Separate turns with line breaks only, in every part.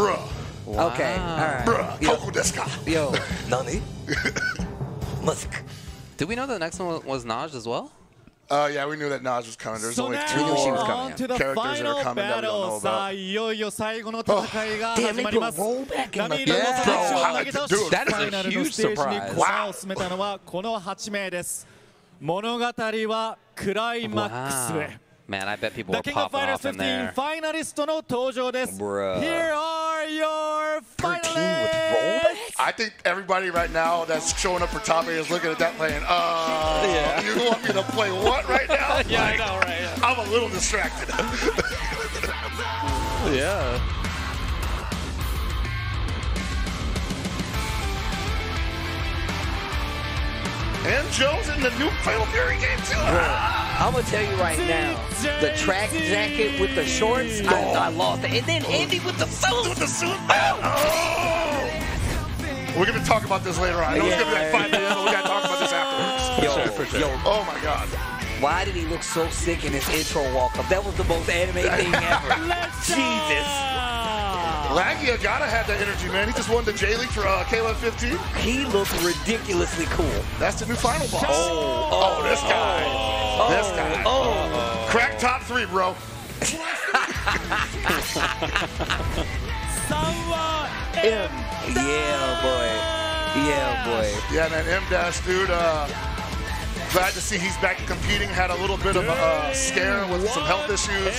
Bruh.
Okay, all right.
Bruh.
Yo,
Koku desu ka?
yo, Nani? Musk.
Did we know the next one was Naj as well?
Uh, yeah, we knew that Nas was coming. There's
So
only
now
two
knew she was coming,
on
yeah.
to the
characters that
final
are coming that we don't know
battle.さあ
about.
いよいよ最後の戦いが
Damn,
始
they
まり
put
ます。
rollback in
波
the
色の
Yeah.
選手を投げ倒し
Dude,
that is a
ファイナルの
huge
ステージに
surprise.
駒を進めたのはこの8名です。物語はクライマックスへ。
Man, I bet people
The
were
King of
popping
Fighters
off in
15
there.
ファイナリストの登場です。
Bruh.
Here are your
13 with
finalists.
I think everybody right now that's showing up for top eight is looking at that playing. Uh, you want me to play what right now?
Yeah, I know, right?
I'm a little distracted.
Yeah.
And Jones in the new Fatal Fury game too.
I'm gonna tell you right now, the track jacket with the shorts, I, I lost it. And then Andy with the
With
suit.
the suit. Oh! We're gonna talk about this later on. I know it's gonna be like five minutes, but we gotta talk about this afterwards.
Yo,
sure, sure.
yo,
Oh my god.
Why did he look so sick in his intro walk up? That was the most anime thing ever. Jesus.
Laggia gotta have that energy, man. He just won the J League for uh, KOF 15.
He looked ridiculously cool.
That's the new final boss.
Oh,
Oh, this guy. This guy.
Oh,
Crack top three, bro.
3は
M. Yeah, boy. Yeah, boy.
Yeah, man, M Dash, dude. Uh, glad to see he's back competing. Had a little bit of a uh, scare with some health issues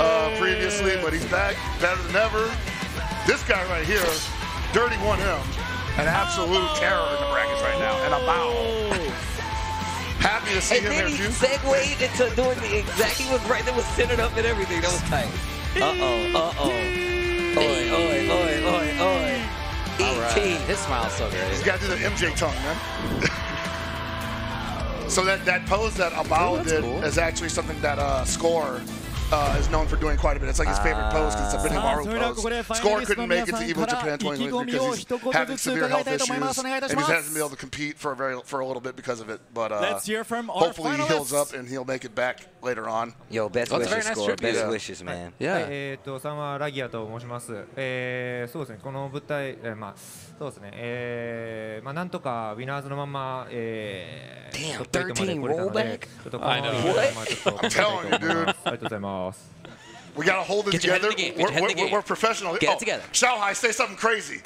uh, previously, but he's back better than ever. This guy right here, Dirty 1M, an absolute terror in the brackets right now, and abao. Happy to see
And
him
then he segued into doing the exact. He was right. That was centered up and everything. That was tight. Uh oh. Uh oh. Oi, oi, oi, oi, oi.
All right.
E.T.
His smile's so great.
He's got to do the MJ tongue, man. So that, that pose that Abao did
cool.
is actually something that uh, Score uh, is known for doing quite a bit. It's like his favorite pose because it's a Benimaru pose. Score couldn't make it to Evo Japan 20 because he's having severe health issues and he hasn't been able to compete for a very for a little bit because of it. But uh,
Let's hear from our
hopefully finalists. he heals up and he'll make it back later on.
Yo, best
That's
wishes,
nice
Score. Best
yeah.
wishes, man.
Yeah.
えっと、サンはラギアと申します。えー、そうですね。この物体、えー、まあ。そうですね、えーまあ、なんとかウィナーズのまま、えー、
Damn,
トップ8まで来れたので
13
ちょっとこの.まあちょっと
I'm telling you, dude.
ありがとうございます。
We gotta hold it
Get your head
together.
in the game. Get
We're,
your head in the
we're-
game.
we're professional.
Get it
oh,
together.
Xiaohai, say something crazy.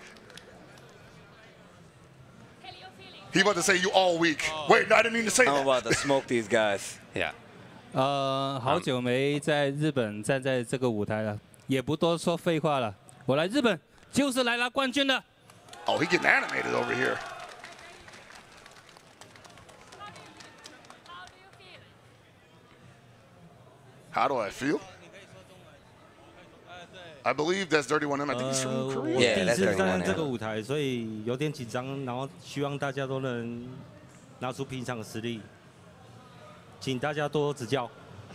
He about to say you all week. Wait, no, I didn't mean to say
I'm
that.
about to smoke these guys.
Yeah.
呃，好久没在日本站在这个舞台了，也不多说废话了。我来日本就是来拿冠军的。
Oh, he getting animated over here. How do I feel? I believe that's Dirty One M. I think he's
呃，
from
我
Korea.
Yeah,
第一
that's
次
very
站
one,
在这个
yeah.
舞台，所以有点紧张，然后希望大家都能拿出平常的实力，请大家多指教。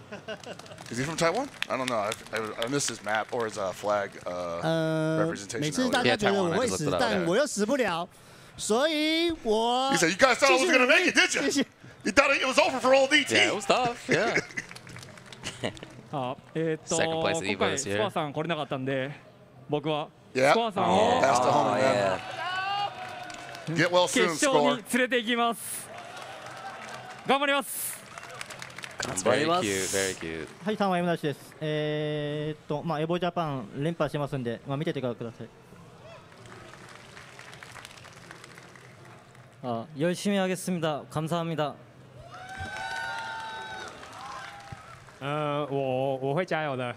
Is he from Taiwan? I don't know. I, I, I missed his map or his uh, flag uh,
呃，
representation.
每次
earlier.
大家
Yeah,
觉得
Taiwan,
我
I
会
just
死
looked it，up,
但
yeah.
我又死不了，所以我
He said, "You guys thought I was
继续
gonna make it, did
谢
you?
谢。
You thought it was over for old DT."
Yeah, it was tough. Yeah.
あえーっと
Second place at
今回
Evo
ス
this
コ
year.
アさん来れなかったんで僕は
Yeah.
スコアさん
Oh,
を
Pass the
Oh,
homie, man.
yeah.
Get well
決
soon,
勝
score.
に連れて行きます頑張ります
That's very cute. Very cute.
はい、3は M なしです。えー、っと、まあ、エボジャパン連覇してますんで、まあ、見ててください。
아, 열심히 하겠습니다. 감사합니다.
嗯我我会加油的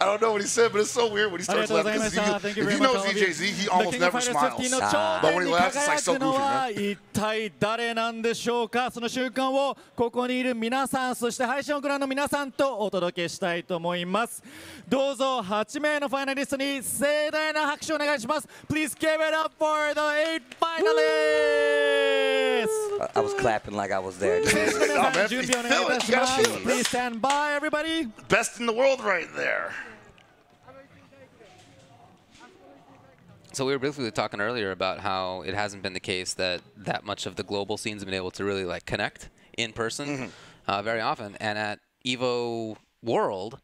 I don't know what he said, but it's so weird when he starts laughing.
ま
Because if
Thank
you,
you
if
much.
knows EJZ, he
The
almost never
of Fighters 15
smiles. But
点
when he
に
laughs, it's like
輝
so goofy,
は
man.
一体誰なんでしょうかその瞬間をここにいる皆さんそして配信をご覧の皆さんとお届けしたいと思いますどうぞ8名のファイナリストに盛大な拍手をお願いします Please give it up for the 8 finalists
I, was clapping like I was there.
皆
Oh,
準備お願いいたし
you
ます. Please stand by everybody
Best in the world right there.
So we were briefly talking earlier about how it hasn't been the case that that much of the global scene's been able to really like connect in person uh, very often. And at Evo World,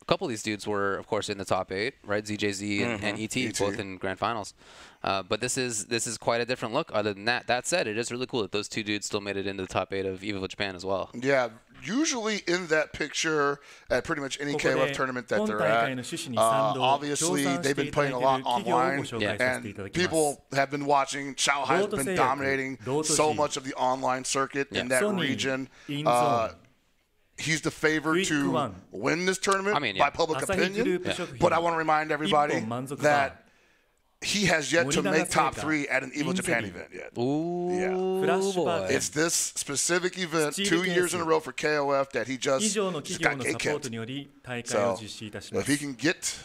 a couple of these dudes were, of course, in the top eight, right? ZJZ and, and ET,
ET.
both in grand finals. Uh, but this is this is quite a different look. Other than that, that said, it is really cool that those two dudes still made it into the top eight of Evo Japan as well.
Yeah, usually in that picture at pretty much any KOF tournament that they're at. Uh, obviously, they've been playing a lot online,
yeah.
and people have been watching. Xiaohai has been dominating so much of the online circuit
yeah.
in
that
region. Uh, he's the favorite to win this tournament
I mean, yeah.
by public
opinion, but I want to remind everybody that he has yet to make top three at an Evo Japan event yet.
Ooh,
yeah. It's this specific event, two years in a row for KOF, that he just, just got
gatekept.
So if he can get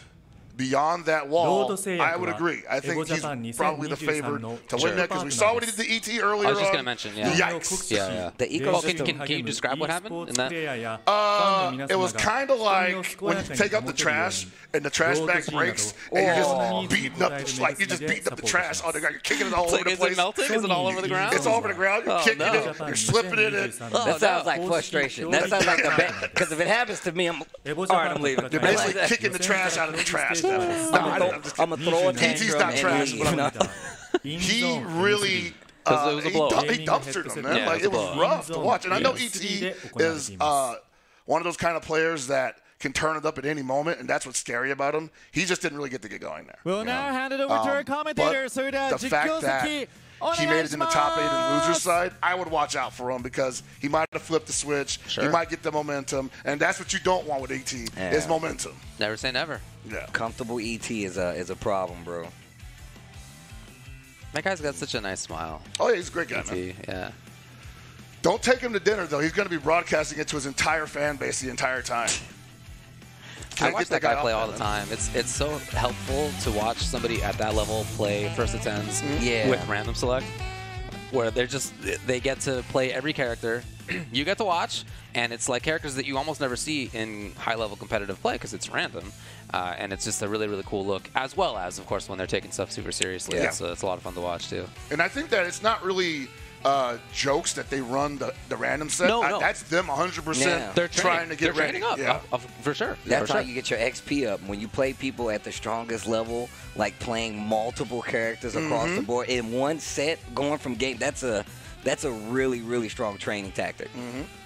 beyond that wall, I would agree. I think he's probably the favorite to win that because we saw what he did to ET earlier.
I was just
going
to mention, yeah.
Yikes.
Yeah, yeah.
The.
Well, can, can, can, you describe what happened in that?
Uh, it was kind of like when you take out the trash and the trash bag breaks and you're just beating up the, like, you're just beating up the trash on the ground. You're kicking it all over the place.
Is it melting? Is it all over the ground?
It's all over the ground. You're
oh,
kicking it. You're slipping it
in.
That sounds like frustration. That sounds like the best. Because if it happens to me, I'm, all right, I'm leaving.
You're basically kicking the trash out of the trash. No, I don't- I'm
I'm gonna throw a
kidding. ET's
tantrum
not trash,
leave.
but I'm-
know?
he really.
'Cause
Uh,
it was a
he,
blow.
du- he dumpstered him, man.
Yeah,
like
it
it
was a
was rough to watch. And I know ET is uh, one of those kind of players that can turn it up at any moment, and that's what's scary about him. He just didn't really get to get going there.
We'll now
know?
hand it over to our
Um,
commentator.
but
そ oh,
he made it in the top eight and loser side, I would watch out for him because he might have flipped the switch.
Sure.
He might get the momentum, and that's what you don't want with ET
yeah.
is momentum.
Never say never.
Yeah.
Comfortable ET is a is a problem, bro.
That guy's got such a nice smile.
Oh, yeah, he's a great guy,
ET, man. Yeah.
Don't take him to dinner though. He's going to be broadcasting it to his entire fan base the entire time.
I
Can't
watch that guy play all the time. It's it's so helpful to watch somebody at that level play first to tens
Yeah.
with random select, where they're just they get to play every character. you get to watch, and it's like characters that you almost never see in high level competitive play because it's random, uh, and it's just a really really cool look. As well as of course when they're taking stuff super seriously,
Yeah.
it's, uh, it's a lot of fun to watch too.
And I think that it's not really uh, jokes that they run the, the random set.
No,
I-
no.
that's them 100%
Yeah.
They're
trying to get
they're
ready.
training up,
Yeah.
uh, for sure.
That's
for
how
sure.
you get your XP up. When you play people at the strongest level, like playing multiple characters across
Mm-hmm.
the board in one set, going from game. That's a that's a really really strong training tactic.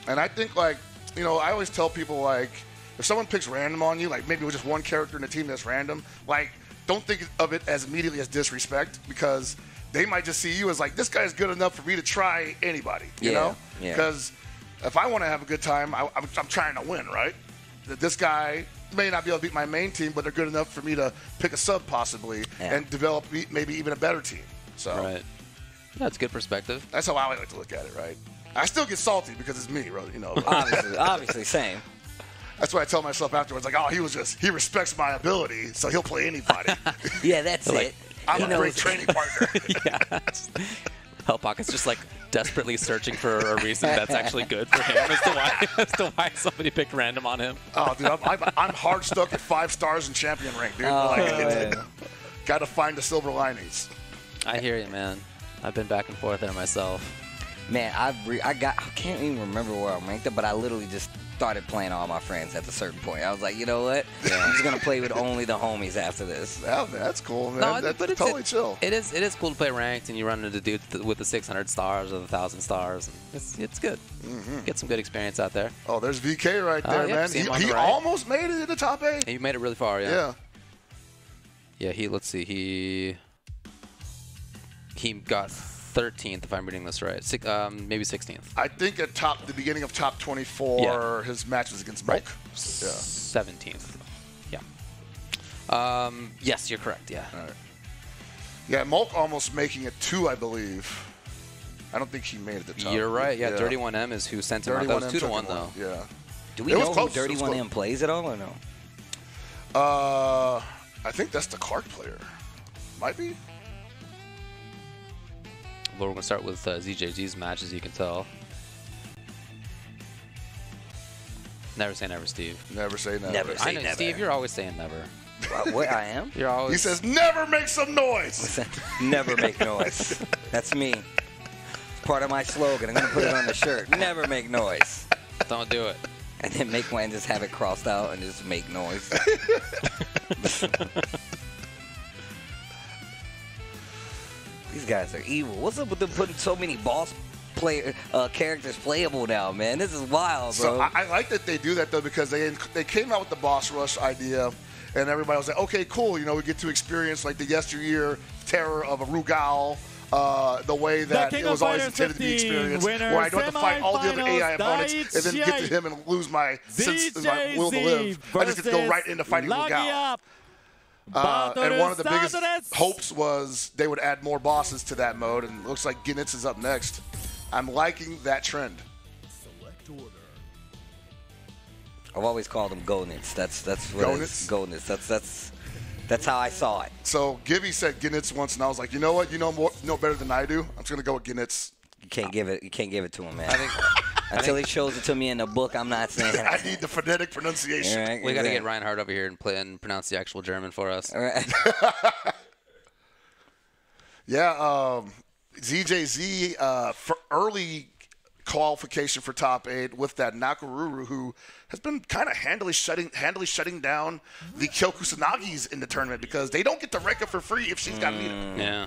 And I think, like, you know, I always tell people, like, if someone picks random on you, like maybe with just one character in the team that's random, like, don't think of it as immediately as disrespect because they might just see you as, like, this guy's good enough for me to try anybody, you
Yeah,
know?
yeah.
Because if I want to have a good time, I, I'm, I'm trying to win, right? That This guy may not be able to beat my main team, but they're good enough for me to pick a sub possibly
Yeah.
and develop maybe even a better team. So
Right. That's good perspective.
that's how I like to look at it, right? I still get salty because it's me. You know.
Obviously, obviously, same.
That's what I tell myself afterwards. Like, oh, he was just he respects my ability, so he'll play anybody.
Yeah, that's
Like,
it.
I'm a great training partner.
yeah. Hell Pocket's just like desperately searching for a reason that's actually good for him as to why as to why somebody picked random on him.
oh, dude, I'm, I'm, I'm hard stuck at five stars in champion rank, dude.
Oh,
like,
man.
got to find the silver linings.
I hear you, man. I've been back and forth there myself.
Man, I re- I got I can't even remember where I ranked it, but I literally just started playing all my friends at a certain point. I was like, you know what? I'm just gonna play with only the homies after this.
Oh, yeah, that's cool, man.
No,
that's
but it's
totally
it,
chill.
It is it is cool to play ranked and you run into dudes th- with the 600 stars or the 1000 stars. And it's it's good. Mm-hmm. Get some good experience out there.
oh, there's VK right
Oh,
there,
yep,
man. He,
him
he
right.
almost made it in the top eight.
And you made it really far, yeah.
Yeah.
Yeah, he let's see. He he got 13th if I'm reading this right. Six, um, maybe 16th.
I think at top the beginning of top 24, his match was against Milk. Yeah.
17th. Yeah. Um, yes, you're correct. Yeah.
Yeah, Mulk almost making it two, I believe. I don't think he made it the top.
You're right. Yeah, Dirty 1M is who sent him out. That was
Dirty 1M
2 to 1 though.
Yeah.
Do we
It
know who Dirty One. M plays at all or no?
Uh, I think that's the Clark player. Might be.
Well, we're gonna start with uh, ZJG's match, as you can tell. Never say never, Steve.
Never say never.
Never
I
say
know,
never.
Steve. You're always saying never.
What, what I am?
You're always.
He says, never make some noise.
Never make noise. That's me. Part of my slogan. I'm gonna put it on the shirt. Never make noise.
"Don't do it."
And then make one and just have it crossed out and just make noise. These guys are evil. What's up with them putting so many boss player uh, characters playable now, man? This is wild, bro.
So I, I like that they do that though because they they came out with the boss rush idea, and everybody was like, okay, cool. You know, we get to experience like the yesteryear terror of a Rugal. Uh, the way that
King
it was always intended to be experienced,
winner,
where I don't have to fight all the other AI
semifinals,
opponents and then get to him and lose my sense, my will to live. I just get to go right into fighting Rugal. Uh, and one of the biggest hopes was they would add more bosses to that mode, and looks like Ginnitz is up next. I'm liking that trend.
I've always called them Gonits. That's that's what Gonits. Gonits. That's that's that's how I saw it.
So Gibby said Ginnitz once, and I was like, you know what? You know more, know better than I do. I'm just gonna go with Ginnitz.
You can't give it. You can't give it to him, man.
I think
until he shows it to me in the book, I'm not saying.
I need the phonetic pronunciation.
Right,
we got to
exactly.
get Reinhardt over here and play and pronounce the actual German for us.
All right.
Yeah, um, ZJZ uh, for early qualification for top eight with that Nakoruru, who has been kind of handily shutting handily shutting down the Kyo Kusanagis in the tournament because they don't get the Rekka for free if she's got
Mm.
meter.
Yeah.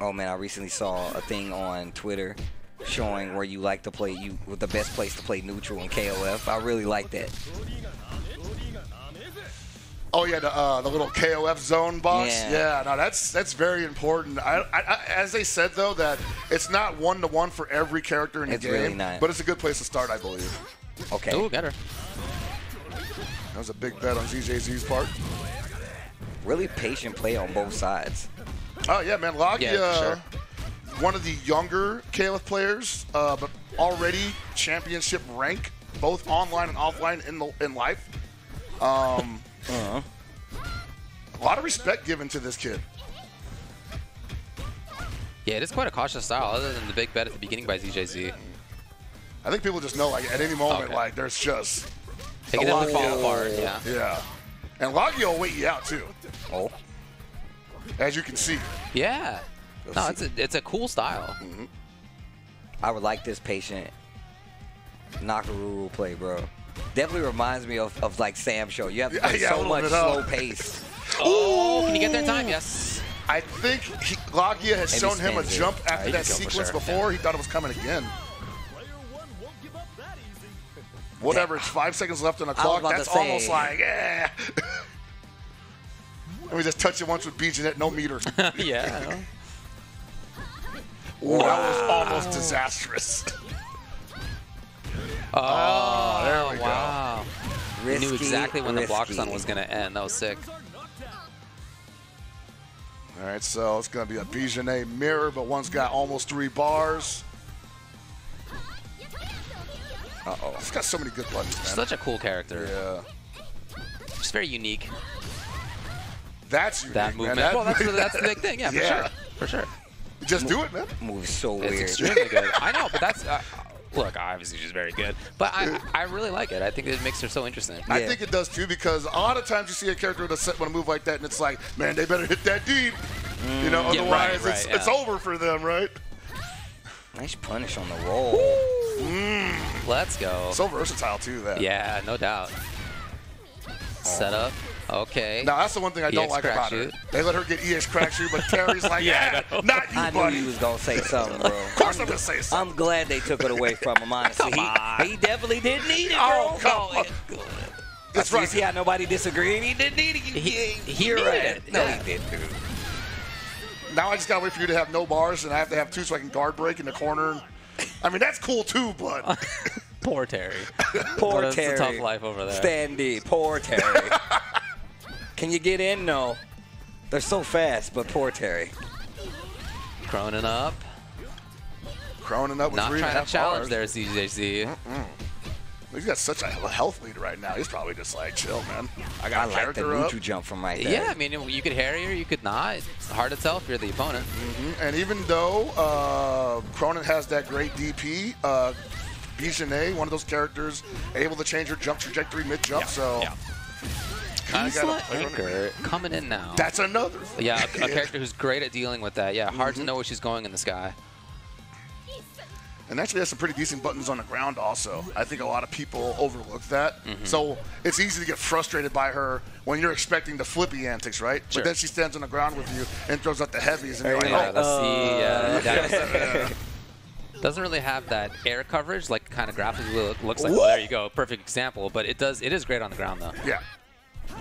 Oh man, I recently saw a thing on Twitter showing where you like to play you with the best place to play neutral in KOF. I really like that.
Oh yeah, the, uh, the little KOF zone box.
Yeah.
Yeah, no, that's that's very important. I, I, I, as they said though, that it's not one to one for every character in the
It's
game,
really not.
but it's a good place to start, I believe.
Okay.
Ooh, got her.
That was a big bet on ZJZ's part.
Really patient play on both sides.
Oh yeah, man, Laggia,
Yeah, sure.
one of the younger KLF players, uh, but already championship rank, both online and offline in the, in life. Um,
Uh-huh.
a lot of respect given to this kid.
Yeah, it is quite a cautious style, other than the big bet at the beginning by ZJZ.
I think people just know, like at any moment,
Okay.
like there's just
They can
a
definitely
Laggia.
fall apart, yeah.
Yeah, and Laggia will wait you out too,
Oh.
As you can see.
Yeah. No, it's a, it's a cool style.
I would like this patient Nakoruru play, bro. Definitely reminds me of, of like Sam Show. You have
Yeah,
play
yeah,
so much
bit, huh?
slow pace.
Oh, can you get there in time? Yes.
I think he, Laggia has
Maybe
shown him a
spins it.
jump
Uh,
after
he
that
can go for
sequence
sure,
before. He thought it was coming again. Whatever, it's five seconds left on the clock.
about to
That's
say-
almost like, yeah. Let me just touch it once with B. Jenet, no meter.
yeah. I know.
Ooh, that was almost disastrous.
Oh,
there we go.
Oh, wow. He
Risky,
knew exactly when the block stun was going to end. That was sick.
All right, so it's going to be a B. Jenet mirror, but one's got almost three bars. Uh-oh. It's got so many good buttons, man.
Such a cool character.
yeah.
Just very unique.
That's unique,
That
man.
movement.
That-
well, that's, the- that's the big thing. Yeah, for
Yeah.
sure. For sure.
Just do it, man.
Moves so weird.
It's extremely good. I know, but that's. Uh, look, obviously she's very good. But I, I really like it. I think it makes her so interesting.
I
Yeah.
think it does too because a lot of times you see a character with a set with a move like that, and it's like, man, they better hit that deep. you know,
Mm. Yeah,
otherwise
right,
it's,
right,
it's
yeah.
over for them, right?
Nice punish on the roll.
Let's go.
So versatile too. That.
Yeah, no doubt. Set up. Okay.
Now that's the one thing I don't
EX
like
crack
about her. They let her get EX crack shoot, but Terry's like, yeah, not you,
I knew
buddy.
you was gonna say something, bro.
of course I'm gonna say something.
I'm glad they took it away from him. Honestly,
Come on.
he, he definitely didn't need it, oh, bro.
Oh, come on. That's
I see-
right.
See how nobody disagreed? He didn't need it. You,
He- he
you're right.
it,
No,
yeah.
he didn't. dude.
Now I just gotta wait for you to have no bars, and I have to have two so I can guard break in the corner. I mean that's cool too, but
Poor Terry.
Poor
But it's a
Terry.
tough life over there.
Standy. Poor Terry. Can you get in? No. They're so fast, but poor Terry.
Krohnen up.
Krohnen up with
Not
three and
trying to challenge
bars.
there, ZJZ.
He's got such a health lead right now. He's probably just like, chill, man. I got
I
a
like the
character
jump from right there.
Yeah, I mean, you could harry her, you could not. It's hard to tell if you're the opponent.
And even though uh, Krohnen has that great DP, uh, B. Jenet, one of those characters, able to change her jump trajectory mid-jump, so
yeah.
Kinda
Isla
gotta play around with
Anchor coming in now.
that's another thing.
yeah, a, a character who's great at dealing with that. Yeah, hard to know where she's going in the sky.
and actually has some pretty decent buttons on the ground also. I think a lot of people overlook that.
Mm-hmm.
So it's easy to get frustrated by her when you're expecting the flippy antics, right?
Sure.
But then she stands on the ground with you and throws out the heavies, and you're like,
Yeah,
oh,
let's see. Yeah, that
yeah.
doesn't really have that air coverage, like kind of graphically looks like. Well, there you go, perfect example. But it does. It is great on the ground though.
yeah.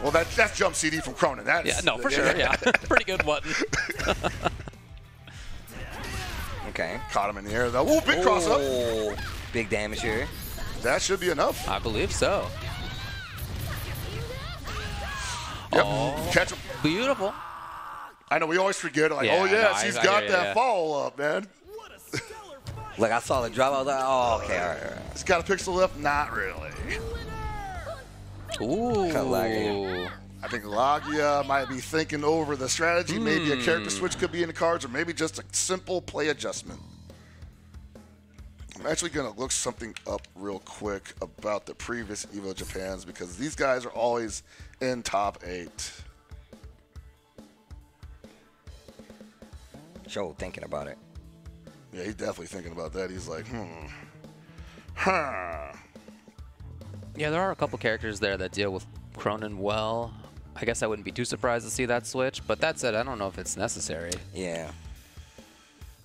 Well, that, that's jump CD from Krohnen. That's,
Yeah, no, for sure. Yeah, pretty good button.
Okay.
Caught him in the air though. Ooh, big cross up.
Oh, big damage here.
That should be enough.
I believe so.
Yep.
Oh.
Catch him.
Beautiful.
I know we always forget. Like,
Yeah,
oh yeah,
no, I-
she's
I
got
hear you,
that
yeah.
follow up, man.
Look, I saw the drop. I was like, oh, okay, all right, all right.
She's got a pixel left. Not really.
Ooh.
Kinda lagging.
I think Laggia might be thinking over the strategy. Maybe a
Hmm.
character switch could be in the cards, or maybe just a simple play adjustment. I'm actually going to look something up real quick about the previous Evo Japans because these guys are always in top eight.
Show thinking about it.
Yeah, he's definitely thinking about that. He's like, hmm. Huh.
Yeah, there are a couple characters there that deal with Krohnen well. I guess I wouldn't be too surprised to see that switch, but that said, I don't know if it's necessary.
Yeah.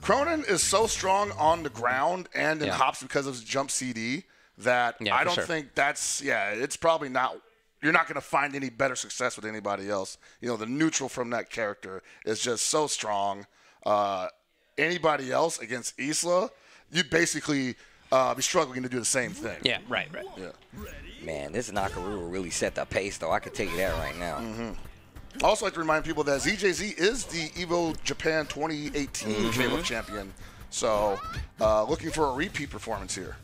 Krohnen is so strong on the ground and in
Yeah.
hops because of his jump CD that
Yeah,
I don't
sure.
think that's yeah. It's probably not. You're not going to find any better success with anybody else. You know, the neutral from that character is just so strong. Uh, anybody else against Isla, you'd basically uh, be struggling to do the same thing.
Yeah, right, right.
Yeah.
Man, this Nakoruru really set the pace, though. I could tell you that right now.
Mm-hmm. I also like to remind people that ZJZ is the Evo Japan 2018 Caleb champion. So, uh, looking for a repeat performance here.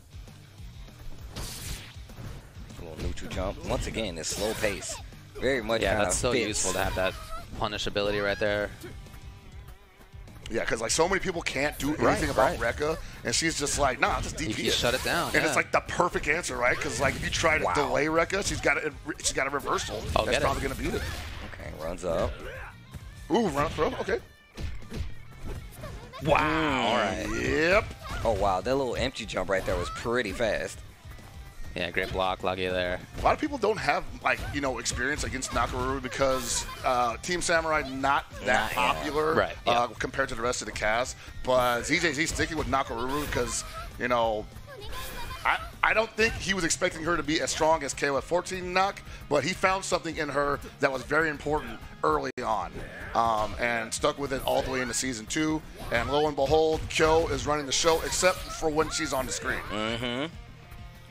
A little neutral jump. Once again, this slow pace. Very much
Yeah, that's so
fits.
useful to have that punish ability right there.
Yeah, because like so many people can't do anything
Right,
about
right.
Rekka, and she's just like, nah, just DP
can
it.
shut it down,
and
yeah.
it's like the perfect answer, right? Because like if you try to
Wow.
delay Rekka, she's got a she's got a reversal.
Oh,
That's
get it.
probably gonna beat it.
Okay, runs up.
Ooh, run up throw. Okay.
Wow. Mm. All right.
Yep.
Oh, wow. That little empty jump right there was pretty fast.
Yeah, great block, Lucky there.
A lot of people don't have like you know experience against Nakoruru because uh, Team Samurai not that
Not- yeah.
popular
Right,
uh, compared to the rest of the cast. But ZJZ sticking with Nakoruru because you know. I, I don't think he was expecting her to be as strong as KOF 14 knock, but he found something in her that was very important early on um, and stuck with it all the way into season two. And lo and behold, Kyo is running the show except for when she's on the screen.
Mm-hmm.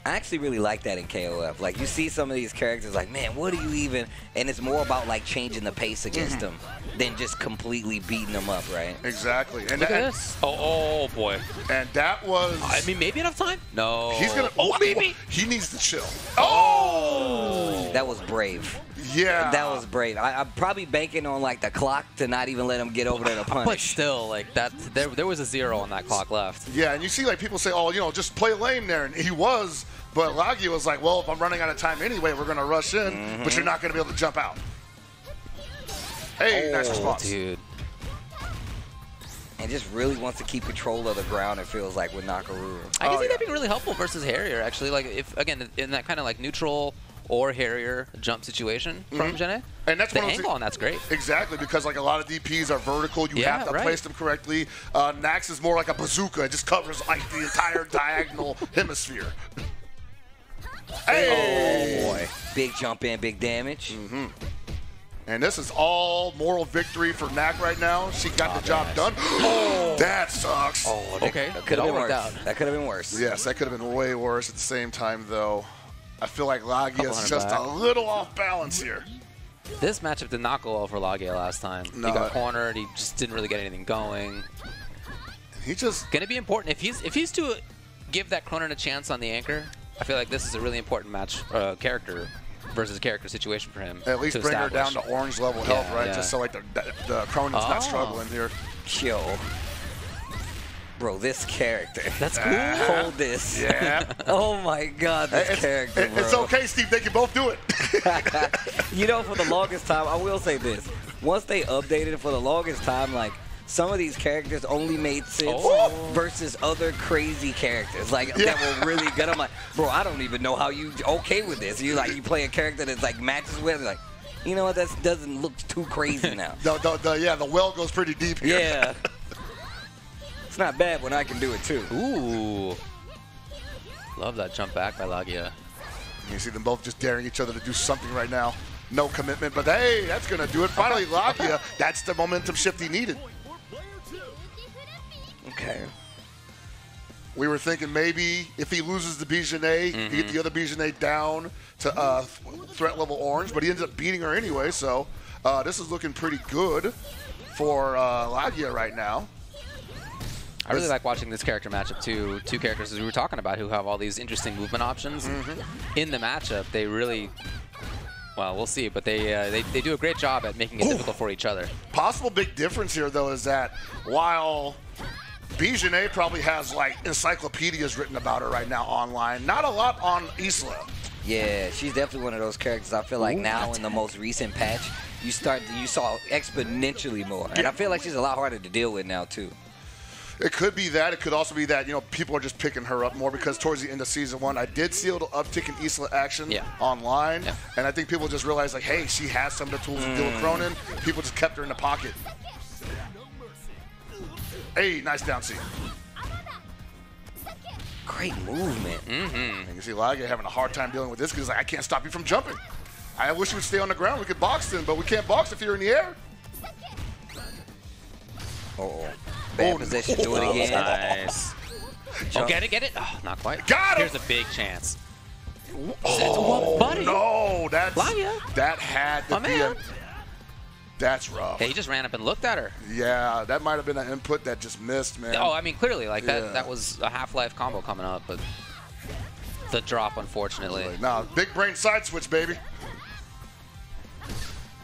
I actually really like that in KOF. Like you see some of these characters, like man, what do you even? And it's more about like changing the pace against mm-hmm. them than just completely beating them up, right?
Exactly. And
Look
that,
at this. Oh, oh boy.
And that was.
I mean, maybe enough time. No.
He's gonna.
Oh, maybe.
He needs to chill. Oh! oh.
That was brave.
Yeah.
That was brave. I, I'm probably banking on like the clock to not even let him get over there to
punch.
But
still, like that, there, there was a zero on that clock left.
Yeah, and you see like people say, "Oh, you know, just play lame there," and he was. But Laggia was like, "Well, if I'm running out of time anyway, we're gonna rush in,
Mm-hmm.
but you're not gonna be able to jump out." Hey, nice
Oh,
response.
dude.
and just really wants to keep control of the ground. It feels like with Nakoruru.
I can
Oh,
see
yeah.
that being really helpful versus Harrier, actually. Like, if again, in that kind of like neutral or Harrier jump situation from Jene,
Mm-hmm. And that's
the
one of those-
angle on that's great.
Exactly, because like a lot of DPs are vertical. You
Yeah,
have to
right.
place them correctly. Uh, Nax is more like a bazooka. It just covers like the entire diagonal hemisphere. Hey!
Oh boy, big jump in, big damage.
Mm-hmm. And this is all moral victory for Knack right now. She got the job done. Oh, that sucks.
Oh,
Okay,
that could have been worse.
out.
That could have been worse.
Yes, that could have been way worse at the same time, though. I feel like Laggia
Couple
is
hundred
just
back.
a little off balance here.
This matchup did not go well for Laggia last time.
No.
He got cornered. He just didn't really get anything going.
He just
Gonna be important if he's if he's to give that Krohnen a chance on the anchor. I feel like this is a really important match, uh, character versus character situation for him.
at least bring her down to orange level health,
Yeah,
right?
yeah.
Just so like the, the, Krohnen's
Oh.
not struggling here.
Yo. Bro, this character.
That's cool.
Hold this.
Yeah.
oh my god, this
it's,
character,
it- it's okay, Steve. They can both do it.
you know, for the longest time, I will say this. Once they updated it for the longest time, like some of these characters only made sense
Oh.
versus other crazy characters like
Yeah.
that were really good. I'm like, bro, I don't even know how you okay with this. You like you play a character that's like matches with like, you know what? That doesn't look too crazy now.
The, the, the, yeah, the well goes pretty deep here.
yeah, it's not bad when I can do it too.
Ooh. Love that jump back by Laggia.
You see them both just daring each other to do something right now. No commitment, but hey, that's going to do it. Finally, Laggia, that's the momentum shift he needed.
Okay.
We were thinking maybe if he loses the B. Jenet, he get the other B. Jenet down to uh, threat level orange, but he ends up beating her anyway. So uh, this is looking pretty good for uh, Laggia right now.
I really like watching this character matchup too. Two characters as we were talking about who have all these interesting movement options. In the matchup, they really, well, we'll see, but they, uh, they they do a great job at making it
Ooh.
difficult for each other.
Possible big difference here, though, is that while B. Jenet probably has like encyclopedias written about her right now online, not a lot on Isla.
Yeah, she's definitely one of those characters. I feel like
Ooh,
now in the most recent patch, you start you saw exponentially more, and I feel like she's a lot harder to deal with now too.
It could be that. It could also be that, you know, people are just picking her up more because towards the end of season one, I did see a little uptick in Isla action
Yeah.
online.
Yeah.
And I think people just realized, like, hey, she has some of the tools to deal with mm. Krohnen. People just kept her in the pocket. Hey, nice down C.
Great movement.
Mm-hmm.
And you see Laggia having a hard time dealing with this because like, I can't stop you from jumping. I wish you would stay on the ground. We could box then, but we can't box if you're in the air.
Oh, bad
Oh,
position. Do it
no.
again.
Nice. Oh,
Jump.
get it, get it. Oh, not quite.
Got him!
Here's a big chance.
Oh,
buddy.
no, that's
Laggia.
that had to
My
be
man.
a, That's rough.
Hey, he just ran up and looked at her.
Yeah, that might have been an input that just missed, man.
Oh, I mean, clearly, like
Yeah.
that. That was a Half-Life combo coming up, but the drop, unfortunately.
Like, nah, big brain side switch, baby.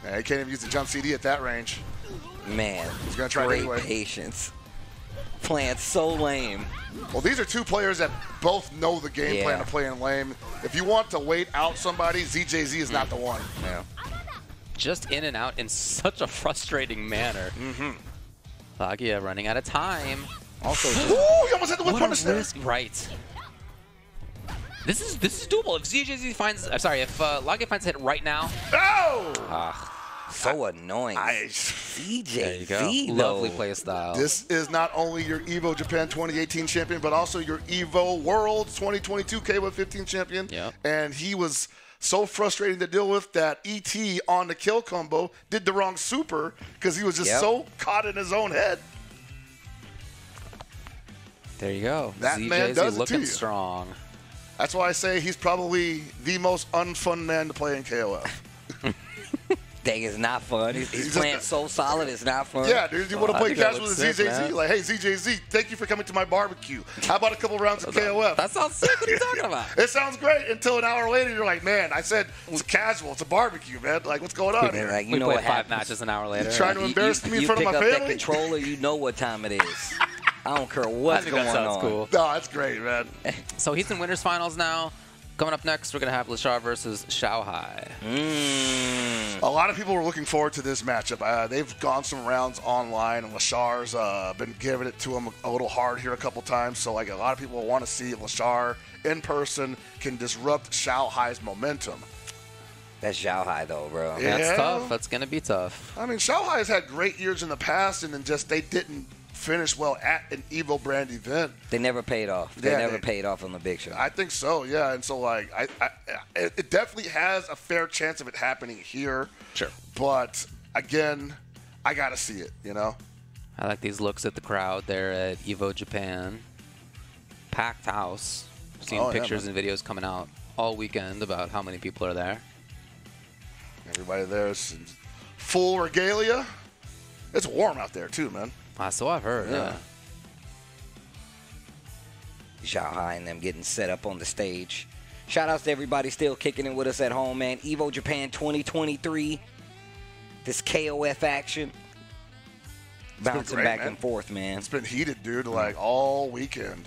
Yeah, he can't even use the jump CD at that range.
Man,
He's gonna try
great
anyway.
patience. Playing so lame.
Well, these are two players that both know the game plan
Yeah.
of playing lame. If you want to wait out somebody, ZJZ is not mm. the one.
Yeah.
Just in and out in such a frustrating manner. Mm-hmm. Laggia running out of time.
Also, just,
Ooh, he almost hit the whip punish there.
Right. This is this is doable. If ZJZ finds, I'm sorry, if uh, Laggia finds a hit right now,
Oh!
so annoying.
I,
CJ,
there you go. Lovely play style.
this is not only your Evo Japan 2018 champion, but also your Evo Worlds 2022 KOF 15 champion.
Yep.
And he was so frustrating to deal with that ET on the kill combo did the wrong super because he was just
Yep.
so caught in his own head.
there you go.
That
ZJZ
man does it
looking
you.
strong.
That's why I say he's probably the most unfun man to play in KOF.
Dang, it's not fun. He's, he's
just-
playing so solid, it's not fun.
Yeah, dude, you want to
oh,
play
think
casual with
looks sick,
ZJZ?
man.
Like, hey, ZJZ, thank you for coming to my barbecue. How about a couple rounds of KOF?
That sounds sick. What are you talking about?
It sounds great until an hour later you're like, man, I said it's mm. casual, it's a barbecue, man. Like, what's going on here?
like, you
we
know what
five
happens.
matches an hour later.
You're trying to
You-
embarrass
you,
me in
you
front of
pick
my
up that controller, you know what time it is. I don't care
I
what's
think
going
that sounds
on.
cool.
No, that's great, man.
So he's in winners finals now. Coming up next, we're gonna have Leshar versus Xiaohai.
Mm.
A lot of people were looking forward to this matchup. Uh, they've gone some rounds online, and Leshar's uh, been giving it to him a little hard here a couple times. So, like, a lot of people want to see if Leshar in person can disrupt Xiaohai's momentum.
That's Xiaohai though, bro.
Yeah.
That's tough. That's gonna be tough.
I mean, Xiaohai has had great years in the past, and then just they didn't finish well at an Evo brand event.
They never paid off. They
Yeah,
never
they-
paid off on the big show.
I think so, yeah. And so, like, I, I, it it definitely has a fair chance of it happening here.
Sure.
But again, I gotta see it. You know.
I like these looks at the crowd there at Evo Japan. Packed house. Seen
Oh, yeah,
pictures and videos coming out all weekend about how many people are there.
Everybody there's full regalia. It's warm out there too, man.
Ah, so I've heard.
Yeah.
Yeah.
Xiaohai and them getting set up on the stage. Shout outs to everybody still kicking it with us at home, man. Evo Japan 2023. This KOF action.
been
Bouncing
great,
back
man.
and forth, man.
It's been heated, dude, like all weekend.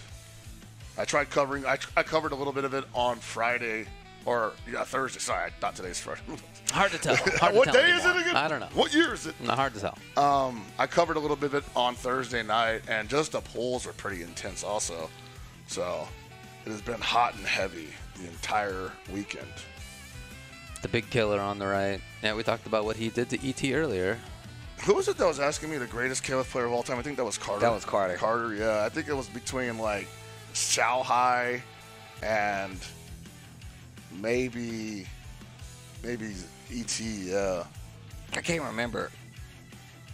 I tried covering. I, I covered a little bit of it on Friday Or yeah, Thursday. Sorry, I thought today's Friday.
Hard to tell. Hard to
what
tell
day is it again?
I don't know.
What year is it?
Not hard to tell.
Um, I covered a little bit of it on Thursday night, and just the polls were pretty intense also. So it has been hot and heavy the entire weekend.
The big killer on the right. Yeah, we talked about what he did to ET earlier.
Who was it that was asking me the greatest KOF player of all time? I think that was Carter.
That was Carter.
Carter, yeah. I think it was between like Xiaohai and maybe maybe ET. Yeah.
I can't remember